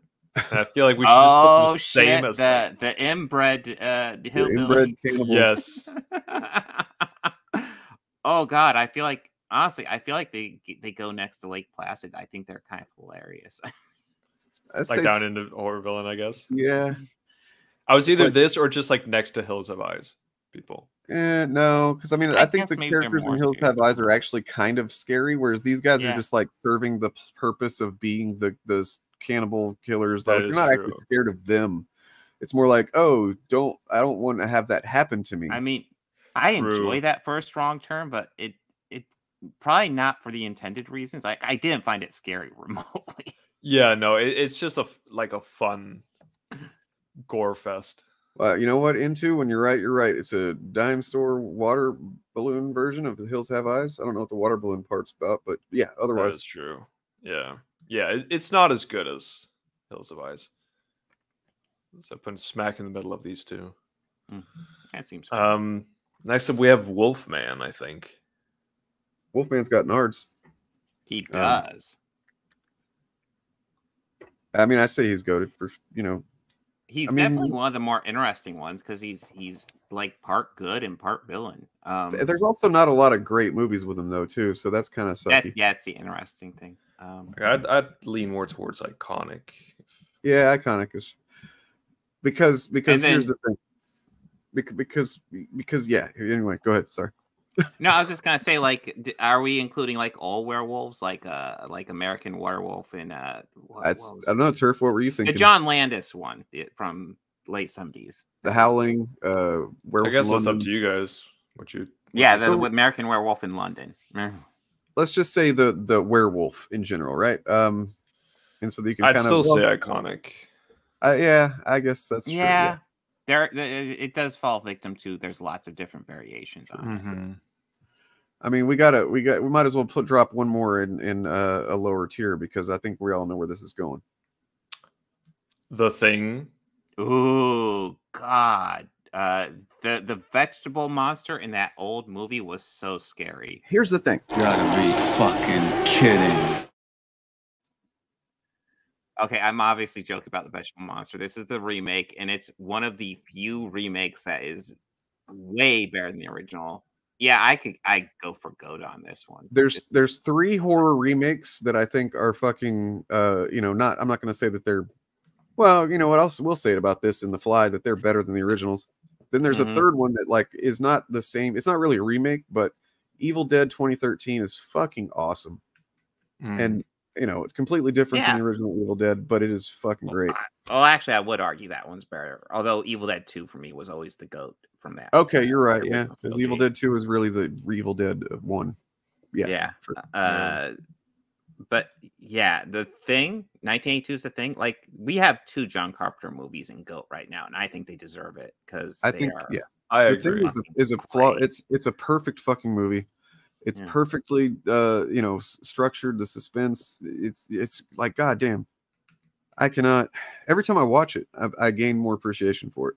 And I feel like we should just put oh them the shit! same as the the inbred uh, The hillbilly. inbred cannibals. yes. oh god, I feel like honestly, I feel like they they go next to Lake Placid. I think they're kind of hilarious. I'd like down s- into horror villain, I guess. Yeah. I was either like- this or just like next to Hills Have Eyes people. Eh, no, because I mean, I, I think the characters in Hills Have Eyes are actually kind of scary, whereas these guys Yeah. are just like serving the purpose of being the those cannibal killers. That Like, you're is not actually scared of them. It's more like, oh, don't I don't want to have that happen to me. I mean, I True. enjoy that first wrong turn, but it it probably not for the intended reasons. Like I didn't find it scary remotely. Yeah, no, it, it's just a like a fun gore fest. Uh, you know what? Into when you're right, you're right. It's a dime store water balloon version of the Hills Have Eyes. I don't know what the water balloon part's about, but yeah. Otherwise, is true. Yeah, yeah, it, it's not as good as Hills Have Eyes. So putting smack in the middle of these two. that seems. Um, next up we have Wolfman. I think. Wolfman's got nards. he um, does. I mean, I say he's goated for you know. He's I mean- definitely one of the more interesting ones because he's he's like part good and part villain. Um, There's also not a lot of great movies with him though, too. So that's kind of that, sucky. yeah, it's the interesting thing. Um, I'd, I'd lean more towards iconic. Yeah, iconic is because because then- here's the thing. Because, because because yeah. Anyway, go ahead. Sorry. no, I was just gonna say, like, are we including like all werewolves, like uh, like American Werewolf and uh, what, That's, what I don't know, Turf. What were you thinking the? John Landis one from late seventies? The Howling. Uh, werewolf I Werewolf guess in that's up to you guys. What you? what Yeah, you the say. American Werewolf in London. Mm. Let's just say the the werewolf in general, right? Um, and so that you can I'd kind still of say iconic. Uh, yeah, I guess that's true. yeah, there it does fall victim to. There's lots of different variations on it. Mhm. I mean, we gotta, we got, we might as well put drop one more in in uh, a lower tier because I think we all know where this is going. The thing. Ooh, God. Uh, the the vegetable monster in that old movie was so scary. Here's the thing. You gotta be fucking kidding. Okay, I'm obviously joking about the vegetable monster. This is the remake, and it's one of the few remakes that is way better than the original. Yeah, I could I go for goat on this one. There's there's three horror remakes that I think are fucking uh you know not I'm not gonna say that they're well you know what else we'll say it about this in the fly that they're better than the originals. Then there's Mhm. a third one that like is not the same. It's not really a remake, but Evil Dead 2013 is fucking awesome. Mm. And you know, it's completely different Yeah. than the original Evil Dead, but it is fucking great. Oh, actually, I would argue that one's better. Although Evil Dead 2 for me was always the goat from that. Okay, you're right. Yeah, because. Evil Dead Two is really the Evil Dead of one. Yeah, Yeah. for- Uh, but yeah, the thing, 1982 is the thing. Like we have two John Carpenter movies in GOAT right now, and I think they deserve it because I they think are. yeah. I the thing agree. is a, is a flaw. It's it's a perfect fucking movie. It's Yeah. perfectly uh you know s- structured. The suspense. It's it's like goddamn. I cannot. Every time I watch it, I, I gain more appreciation for it.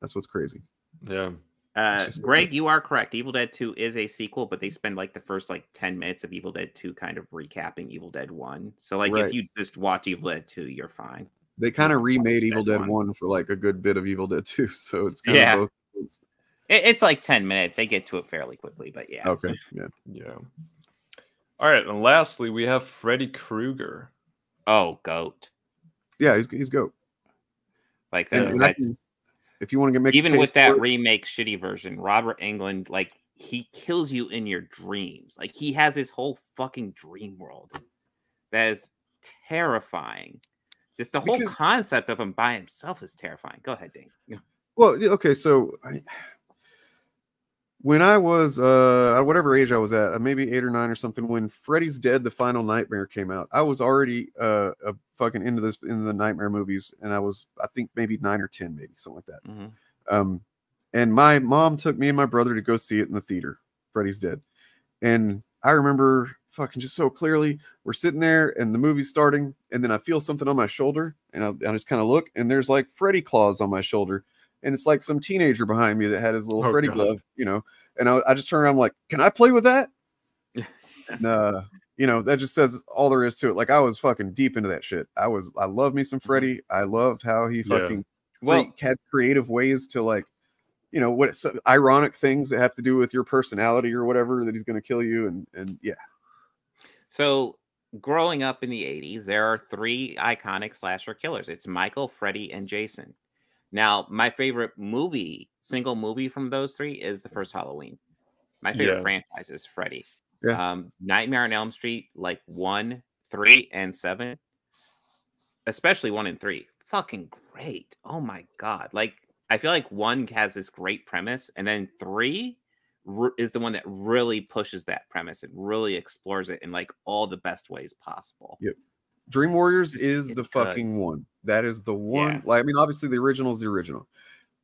That's what's crazy. Yeah. Uh, just- Greg, you are correct. Evil Dead 2 is a sequel, but they spend like the first like 10 minutes of Evil Dead 2 kind of recapping Evil Dead 1. So like Right. if you just watch Evil Dead 2, you're fine. They kind of remade Evil Dead Dead one. One for like a good bit of Evil Dead Two, so it's kind Yeah. of both. it's- It, it's like 10 minutes. They get to it fairly quickly, but yeah. Okay, yeah. Yeah. All right, and lastly, we have Freddy Krueger. Oh, goat. Yeah, he's he's go. Like And, that. and I that's- can, if you want to make even with that it- remake shitty version, Robert Englund, like he kills you in your dreams. Like he has his whole fucking dream world that is terrifying. Just the whole Because- concept of him by himself is terrifying. Go ahead, Dane. Well, okay, so I, when I was uh at whatever age I was at, uh, maybe eight or nine or something, when Freddy's Dead: The Final Nightmare came out, I was already uh, uh fucking into this into the nightmare movies, and I was I think maybe nine or ten, maybe something like that. Mhm. Um, and my mom took me and my brother to go see it in the theater, Freddy's Dead, and I remember fucking just so clearly. We're sitting there, and the movie's starting, and then I feel something on my shoulder, and I, I just kind of look, and there's like Freddy claws on my shoulder, and it's like some teenager behind me that had his little Oh, Freddy God. glove, you know. And I, I just turn around, I'm like, "Can I play with that?" and uh, you know, that just says all there is to it. Like I was fucking deep into that shit. I was, I love me some Freddy. I loved how he Yeah. fucking Well- cre- had creative ways to like, you know, what so- ironic things that have to do with your personality or whatever that he's going to kill you. And and yeah, So growing up in the 80s, there are three iconic slasher killers. It's Michael, Freddy, and Jason. Now, my favorite movie, single movie from those three is the first Halloween. My favorite Yeah. franchise is Freddy. Yeah. Um, Nightmare on Elm Street, like one, three, and seven, especially one and three, fucking great. Oh my god! Like I feel like one has this great premise, and then three is the one that really pushes that premise and really explores it in like all the best ways possible. Yep. Dream Warriors is the good. fucking one. That is the one. Yeah. Like I mean, obviously the original is the original.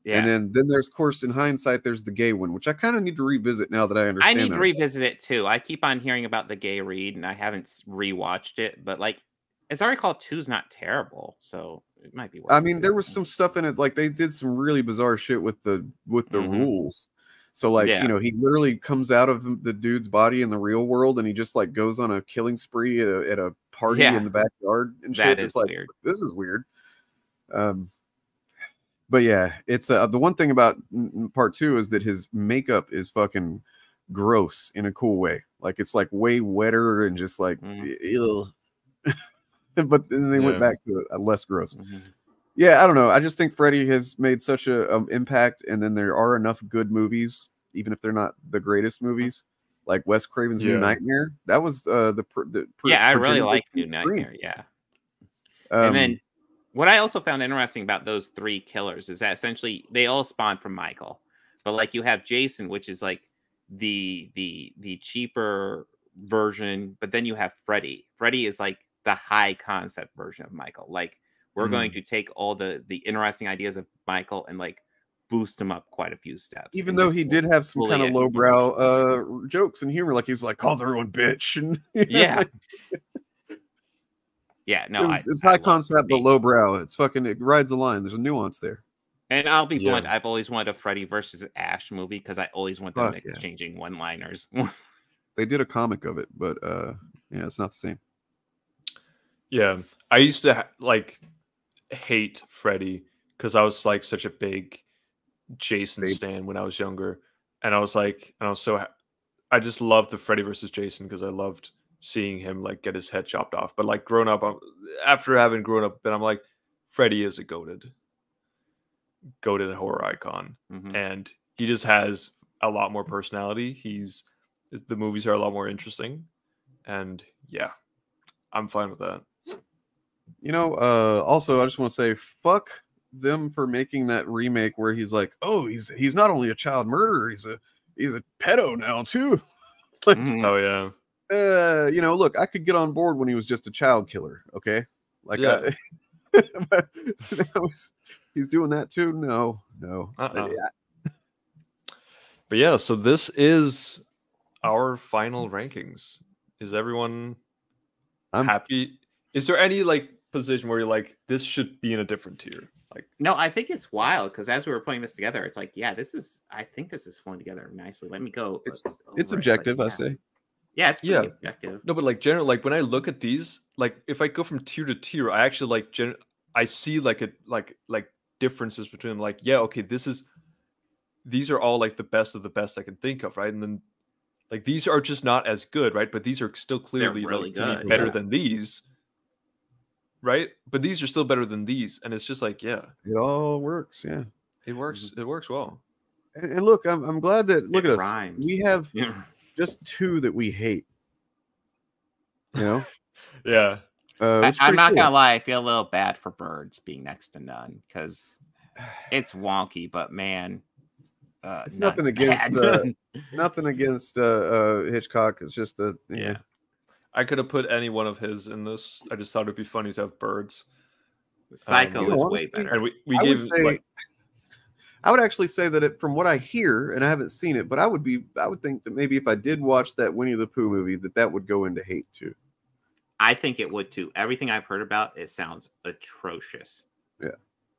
Yeah. And then then there's of course in hindsight there's the gay one, which I kind of need to revisit now that I understand. I need to revisit it too. I keep on hearing about the gay read, and I haven't rewatched it. But like, as I recall, two's not terrible, so it might be. Worth I mean, there was some stuff in it, like they did some really bizarre shit with the with the Mhm. rules. So like, Yeah. you know, he literally comes out of the dude's body in the real world and he just like goes on a killing spree at a, at a party Yeah. in the backyard and shit. That it's like weird. this is weird. Um but yeah, it's uh, the one thing about part 2 is that his makeup is fucking gross in a cool way. Like it's like way wetter and just like ew. but then they Yeah. went back to a less gross. Mhm. Yeah, I don't know. I just think Freddy has made such a um, impact, and then there are enough good movies, even if they're not the greatest movies, like Wes Craven's Yeah. New Nightmare. That was uh, the, pr- the pr- yeah, I really like New. Nightmare. Yeah. Um, and then what I also found interesting about those three killers is that essentially they all spawn from Michael, but like you have Jason, which is like the the the cheaper version, but then you have Freddy. Freddy is like the high concept version of Michael. Like we're going Mm. to take all the the interesting ideas of Michael and like boost him up quite a few steps. even though he did have some kind of lowbrow uh, jokes and humor, like he's like calls everyone bitch, and you Yeah. like, Yeah, no, I, it's, it's I high concept but lowbrow. It's fucking it rides the line. There's a nuance there. And I'll be Yeah. blunt, I've always wanted a Freddy versus Ash movie because I always want them Fuck yeah. exchanging one liners. They did a comic of it, but uh, yeah, it's not the same. Yeah, I used to ha- like hate Freddy because I was like such a big Jason Babe. stan when I was younger, and I was like, and I was so, ha- I just loved the Freddy versus Jason because I loved seeing him like get his head chopped off. But like grown up, I'm, after having grown up, then I'm like, Freddy is a goated, goated horror icon, Mhm. and he just has a lot more personality. He's the movies are a lot more interesting, and yeah, I'm fine with that. You know, uh also I just want to say fuck them for making that remake where he's like, "Oh, he's he's not only a child murderer, he's a he's a pedo now too." like, Oh yeah. uh, you know, look, I could get on board when he was just a child killer, okay? Like Yeah. I, but he's doing that too? No, no. Uh-uh. Yeah, But yeah, so this is our final rankings. Is everyone I'm happy? Is there any like position where you're like, this should be in a different tier? Like, No, I think it's wild because as we were putting this together, it's like, yeah, this is. I think this is flowing together nicely. Let me go. It's it's over it, but objective, I yeah. say. Yeah, it's Yeah. objective. no, but like general, like when I look at these, like if I go from tier to tier, I actually like gen- I see like a like like differences between them. Like, yeah, okay, this is these are all like the best of the best I can think of, right? And then like these are just not as good, right? But these are still clearly like, really to me, good, better yeah. than these, right? But these are still better than these, and it's just like, yeah, It all works, yeah. it works. It works well. And, and look, I'm I'm glad that look It at us. rhymes. We have Yeah. just two that we hate. You know, Yeah, uh, I, I'm not cool. gonna lie, I feel a little bad for birds being next to none because it's wonky, but man, uh, It's nothing against uh, nothing against uh, uh, Hitchcock. It's just that yeah. Yeah. I could have put any one of his in this. I just thought it'd be funny to have birds. Psycho Um, is know, way better. And we, we I gave would say, like, I would actually say that it, from what I hear, and I haven't seen it, but I would be, I would think that maybe if I did watch that Winnie the Pooh movie, that that would go into hate too. I think it would too. Everything I've heard about it sounds atrocious. Yeah.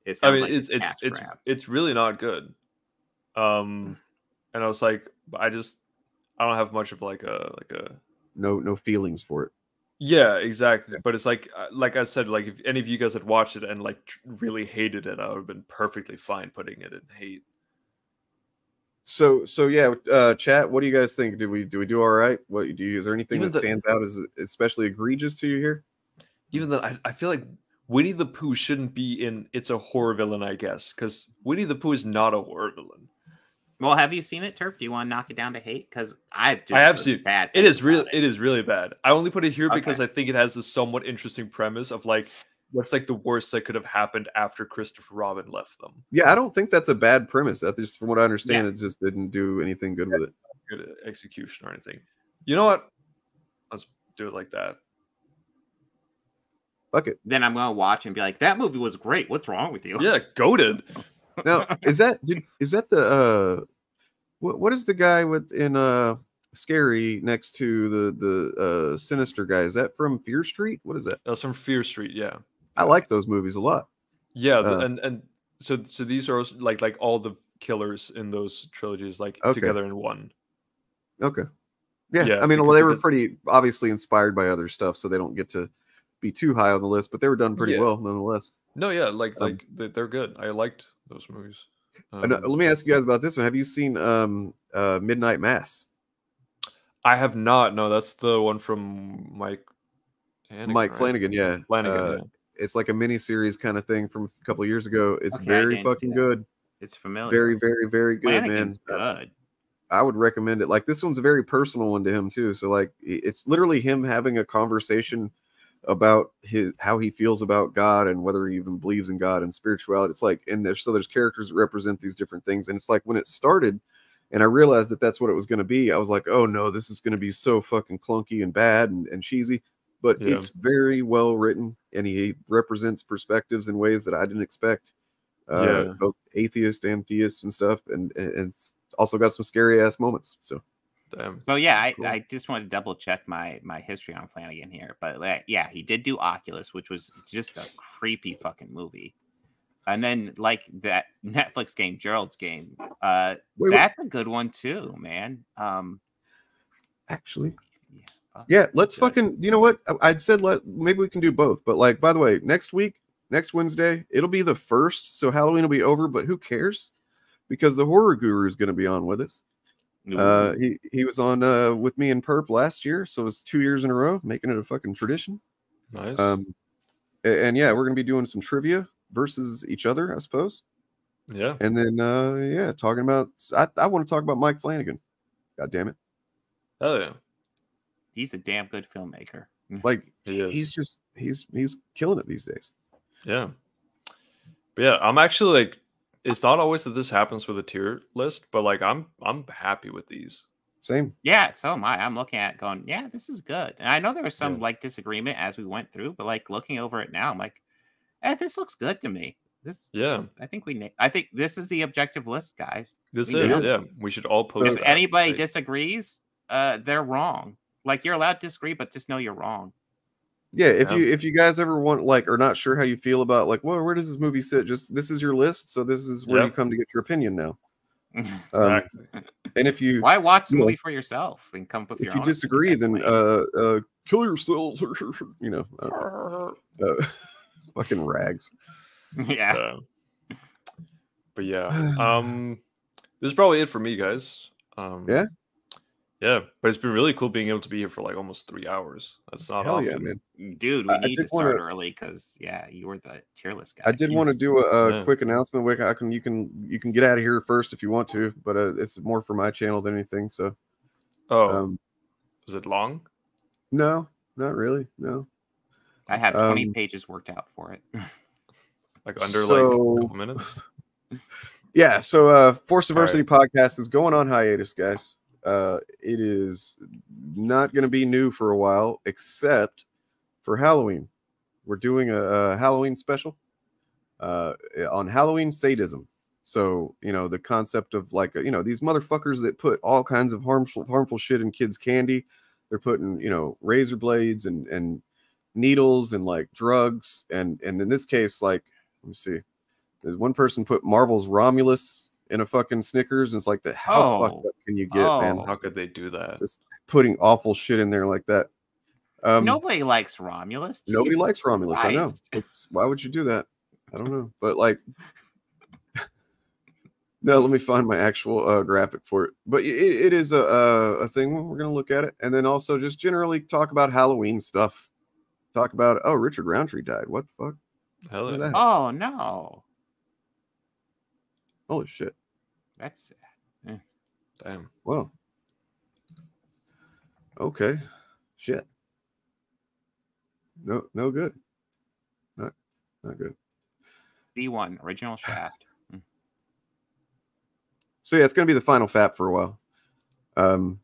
It sounds I mean, like it's it's it's grab. it's really not good. Um, and I was like, I just I don't have much of like a like a No, no feelings for it. yeah exactly. But it's like uh, like I said, like if any of you guys had watched it and like tr- really hated it, I would have been perfectly fine putting it in hate. So, so yeah, uh, chat. What do you guys think? Did we do we do all right? What do you? Is there anything Even that the- stands out as especially egregious to you here? Even though I, I feel like Winnie the Pooh shouldn't be in it's a horror villain, I guess, because Winnie the Pooh is not a horror villain. Well, have you seen it, Turf? Do you want to knock it down to hate? Because I've just I have heard seen bad. it things really about it is really bad. I only put it here Okay. because I think it has a somewhat interesting premise of like what's like the worst that could have happened after Christopher Robin left them. Yeah, I don't think that's a bad premise. That just, from what I understand, Yeah. it just didn't do anything good with it. Good execution or anything. You know what? Let's do it like that. Fuck it. Then I'm gonna watch and be like, "That movie was great. What's wrong with you?" Yeah, goated. Now, is that is that the uh, what what is the guy with in uh scary next to the the uh sinister guy? Is that from Fear Street? What is that? That's from Fear Street. Yeah, I like those movies a lot. yeah, Uh, and and so so these are like like all the killers in those trilogies like Okay. together in one. Okay. Yeah, Yeah, I mean, well, they were pretty obviously inspired by other stuff, so they don't get to be too high on the list, but they were done pretty Yeah. well nonetheless. No, yeah, like Um, like they're good. I liked those movies. And, uh, Um, let me ask you guys about this one. Have you seen um uh Midnight Mass? I have not. No, that's the one from Mike. Hannigan, Mike right? Flanagan, yeah. Flanagan. Uh, yeah. It's like a mini series kind of thing from a couple of years ago. It's Okay, very fucking good. It's familiar. Very, very, very good, man. Good. I would recommend it. Like this one's a very personal one to him too. So like it's literally him having a conversation about his how he feels about God and whether he even believes in God and spirituality. It's like and there's so there's characters that represent these different things. And it's like when it started and I realized that that's what it was going to be. I was like, oh no, this is going to be so fucking clunky and bad and, and cheesy. But Yeah. it's very well written and he represents perspectives in ways that I didn't expect. Uh, Yeah. both atheist and theist and stuff, and, and and it's also got some scary ass moments. So Damn. So yeah, I, Cool. I just wanted to double check my my history on Flanagan here, but like, yeah, he did do Oculus, which was just a creepy fucking movie. And then like that Netflix game, Gerald's game, uh, Wait, wait. that's a good one too, man. Um, actually, fuck, yeah, let's good. fucking. You know what? I'd said let maybe we can do both. But like, by the way, next week, next Wednesday, it'll be the first, so Halloween will be over. But who cares? Because the horror guru is going to be on with us. Uh, he he was on uh with me in Perp last year, so it's two years in a row, making it a fucking tradition. Nice. Um, a- and, yeah, we're gonna be doing some trivia versus each other, I suppose. yeah. And then uh yeah, talking about I, I want to talk about Mike Flanagan. God damn it. Hell yeah. he's a damn good filmmaker. Like He he's just he's he's killing it these days. Yeah. But yeah, I'm actually like it's not always that this happens with a tier list, but like I'm I'm happy with these. Same. Yeah, so am I. I'm looking at going, yeah, this is good. And I know there was some like disagreement as we went through, but like looking over it now, I'm like, eh, this looks good to me. This, Yeah. I think we, na- I think this is the objective list, guys. This We is nailed it. yeah. We should all post If that. anybody like- disagrees, uh, they're wrong. Like you're allowed to disagree, but just know you're wrong. Yeah, if Yeah. you if you guys ever want like are not sure how you feel about like, well, where does this movie sit? Just this is your list, so this is where you come to get your opinion now. Um, Exactly. and if you Why watch the you know, movie for yourself and come up with if your you own disagree, then uh, uh, kill yourselves, you know, uh, uh, fucking rags. yeah. Uh, but yeah, um, this is probably it for me, guys. Um, Yeah? Yeah. But it's been really cool being able to be here for like almost three hours. That's not Hell often. yeah, man. Dude, we I- I need did to start wanna- early because yeah, you were the tier list guy. I did want to do a, a Yeah. quick announcement. Wick, I can you can you can get out of here first if you want to, but uh, it's more for my channel than anything. So, Oh, um, is it long? no, not really. No, I have 20 um, pages worked out for it. Like under like So- a couple minutes? Yeah, so uh Forced Adversity podcast is going on hiatus, guys. Uh it is not going to be new for a while except for Halloween. We're doing a, a Halloween special uh on Halloween sadism. So, you know, the concept of like, you know, these motherfuckers that put all kinds of harmful harmful shit in kids candy. They're putting, you know, razor blades and and needles and like drugs and and in this case like let me see there's one person put Marvel's Romulus in a fucking Snickers, and it's like, the how fucked Oh. up can you get, man? Oh. How could they do that? Just putting awful shit in there like that. Um, Nobody likes Romulus. nobody likes Romulus. I know. It's why would you do that? I don't know, but like, no. Let me find my actual uh, graphic for it. But it, it is a, a a thing. We're gonna look at it, and then also just generally talk about Halloween stuff. Talk about oh, Richard Roundtree died. What the fuck? Hell Look yeah. that. Oh no, Holy shit! that's sad. Damn. Well, okay, shit. No, no good. Not, not good. B1 original Shaft. So yeah, it's gonna be the final FAP for a while. Um,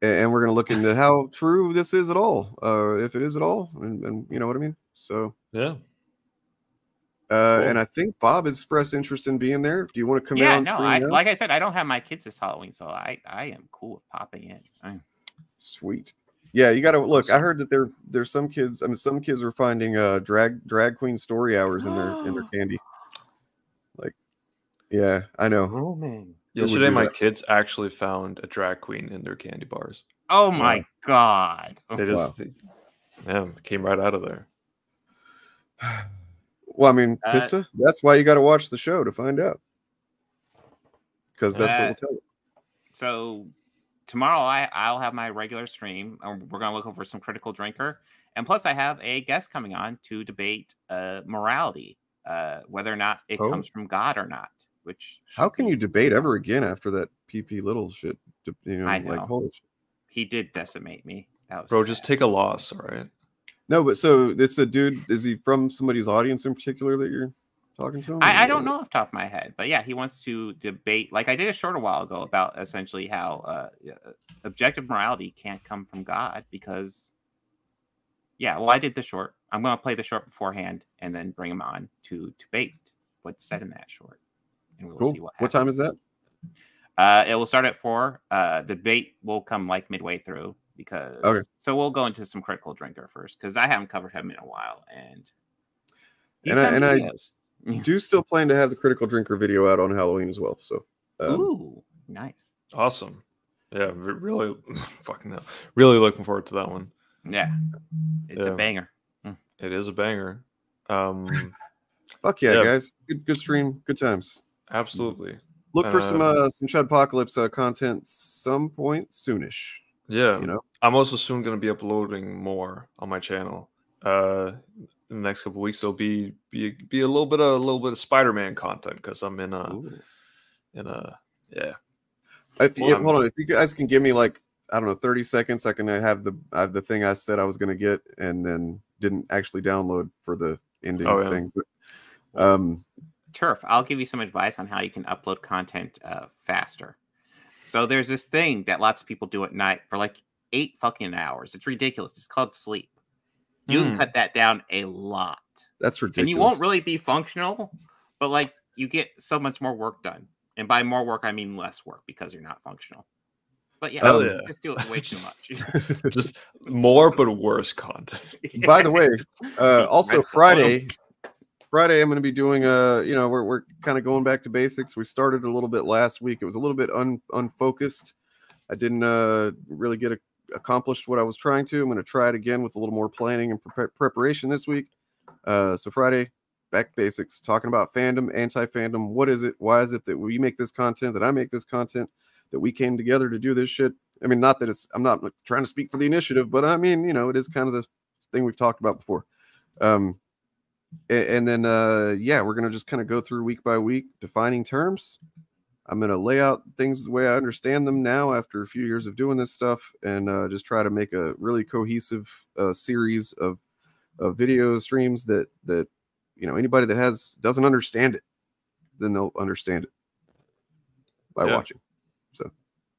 and we're gonna look into how true this is at all, uh, if it is at all, and, and you know what I mean. So, Yeah. Uh, Cool. and I think Bob expressed interest in being there. Do you want to come in Yeah, on no. I, like I said, I don't have my kids this Halloween, so I I am cool with popping in. I- Sweet. Yeah, you got to look. I heard that there there's some kids. I mean, some kids are finding uh drag drag queen story hours in their in their candy. Like, yeah, I know. Roman. Who would Yesterday, my that? kids actually found a drag queen in their candy bars. Oh my god! They just, Wow. they, yeah, came right out of there. Well, I mean, Uh, Pista. That's why you got to watch the show to find out. Because that's what Uh, we'll tell you. So tomorrow I I'll have my regular stream. and We're gonna look over some critical drinker, and plus I have a guest coming on to debate uh morality, uh whether or not it Oh. comes from God or not. Which How can you debate ever again after that PP Little shit? You know, I like know. holy shit. he did decimate me. That was Bro, just take a loss, all right? No, but so it's a dude. Is he from somebody's audience in particular that you're talking to? I, I don't know off the top of my head, but yeah, he wants to debate. Like I did a short a while ago about essentially how uh, uh, objective morality can't come from God because, yeah. Well, I did the short. I'm going to play the short beforehand and then bring him on to debate what's said in that short, and we'll Cool. see what. What time is that? Uh, it will start at four. Uh, the debate will come like midway through because. Okay. So we'll go into some critical drinker first because I haven't covered him in a while, and. And I, and I do still plan to have the critical drinker video out on Halloween as well. So, um, Ooh, nice. Awesome. Yeah, re- really, fucking hell. Really looking forward to that one. Yeah, it's a banger. It is a banger. Um, fuck yeah, Yeah. guys! Good, good stream, good times. absolutely. Look for some Uh, uh some Chudpocalypse uh, content some point soonish. Yeah, You know, I'm also soon going to be uploading more on my channel. Uh, in the next couple weeks, there'll be be be a little bit of a little bit of Spider-Man content because I'm in a in a yeah. if, Well, if- hold on, if you guys can give me like I don't know, 30 seconds, I can uh, have the I have the thing I said I was gonna get, and then didn't actually download for the ending Oh, yeah. thing. But, um, Turf, I'll give you some advice on how you can upload content uh, faster. So there's this thing that lots of people do at night for like eight fucking hours. It's ridiculous. It's called sleep. You can Hmm. cut that down a lot. that's ridiculous. And you won't really be functional, but like you get so much more work done. And by more work, I mean less work because you're not functional. But yeah, Hell yeah. just do it way too much. Just more but worse content. By the way, uh, also Right, so Friday, Friday I'm going to be doing a, you know, we're we're kind of going back to basics. We started a little bit last week. It was a little bit un, unfocused. I didn't uh really get a, accomplished what I was trying to. I'm going to try it again with a little more planning and prep preparation this week. Uh, so Friday, back basics, talking about fandom, anti-fandom. What is it? Why is it that we make this content? That I make this content? That we came together to do this shit? I mean, not that it's. I'm not trying to speak for the initiative, but I mean, you know, it is kind of the thing we've talked about before. Um, and, then uh, yeah, we're gonna just kind of go through week by week, defining terms. I'm gonna lay out things the way I understand them now after a few years of doing this stuff, and uh, just try to make a really cohesive uh, series of of video streams that that you know anybody that has doesn't understand it, then they'll understand it by Yeah. watching. So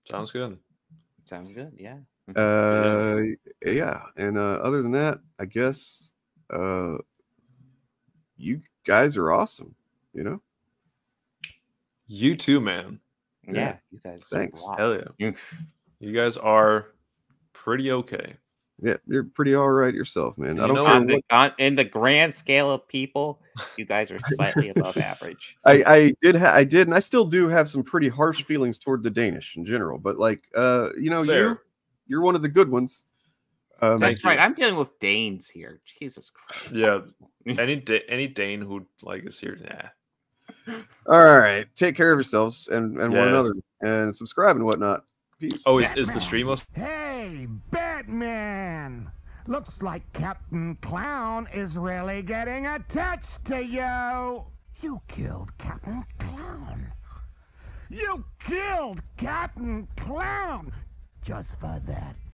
Sounds good. Sounds good. Yeah. uh yeah and uh other than that i guess uh you guys are awesome you know You too, man. Yeah, you guys. Thanks. Hell yeah. You guys are pretty okay. yeah you're pretty all right yourself man i don't know care On the, on, in the grand scale of people, you guys are slightly above average. I, I did ha- I did and I still do have some pretty harsh feelings toward the Danish in general, but like uh you know you Fair. you're one of the good ones. Um, That's right. I'm dealing with Danes here. Jesus Christ. Yeah. Any da- any Dane who like is here, yeah. all right, take care of yourselves and and one another and subscribe and whatnot. Peace. Oh, is, is the stream us? Hey, Batman! Looks like Captain Clown is really getting attached to you. You killed Captain Clown. You killed Captain Clown. Just for that,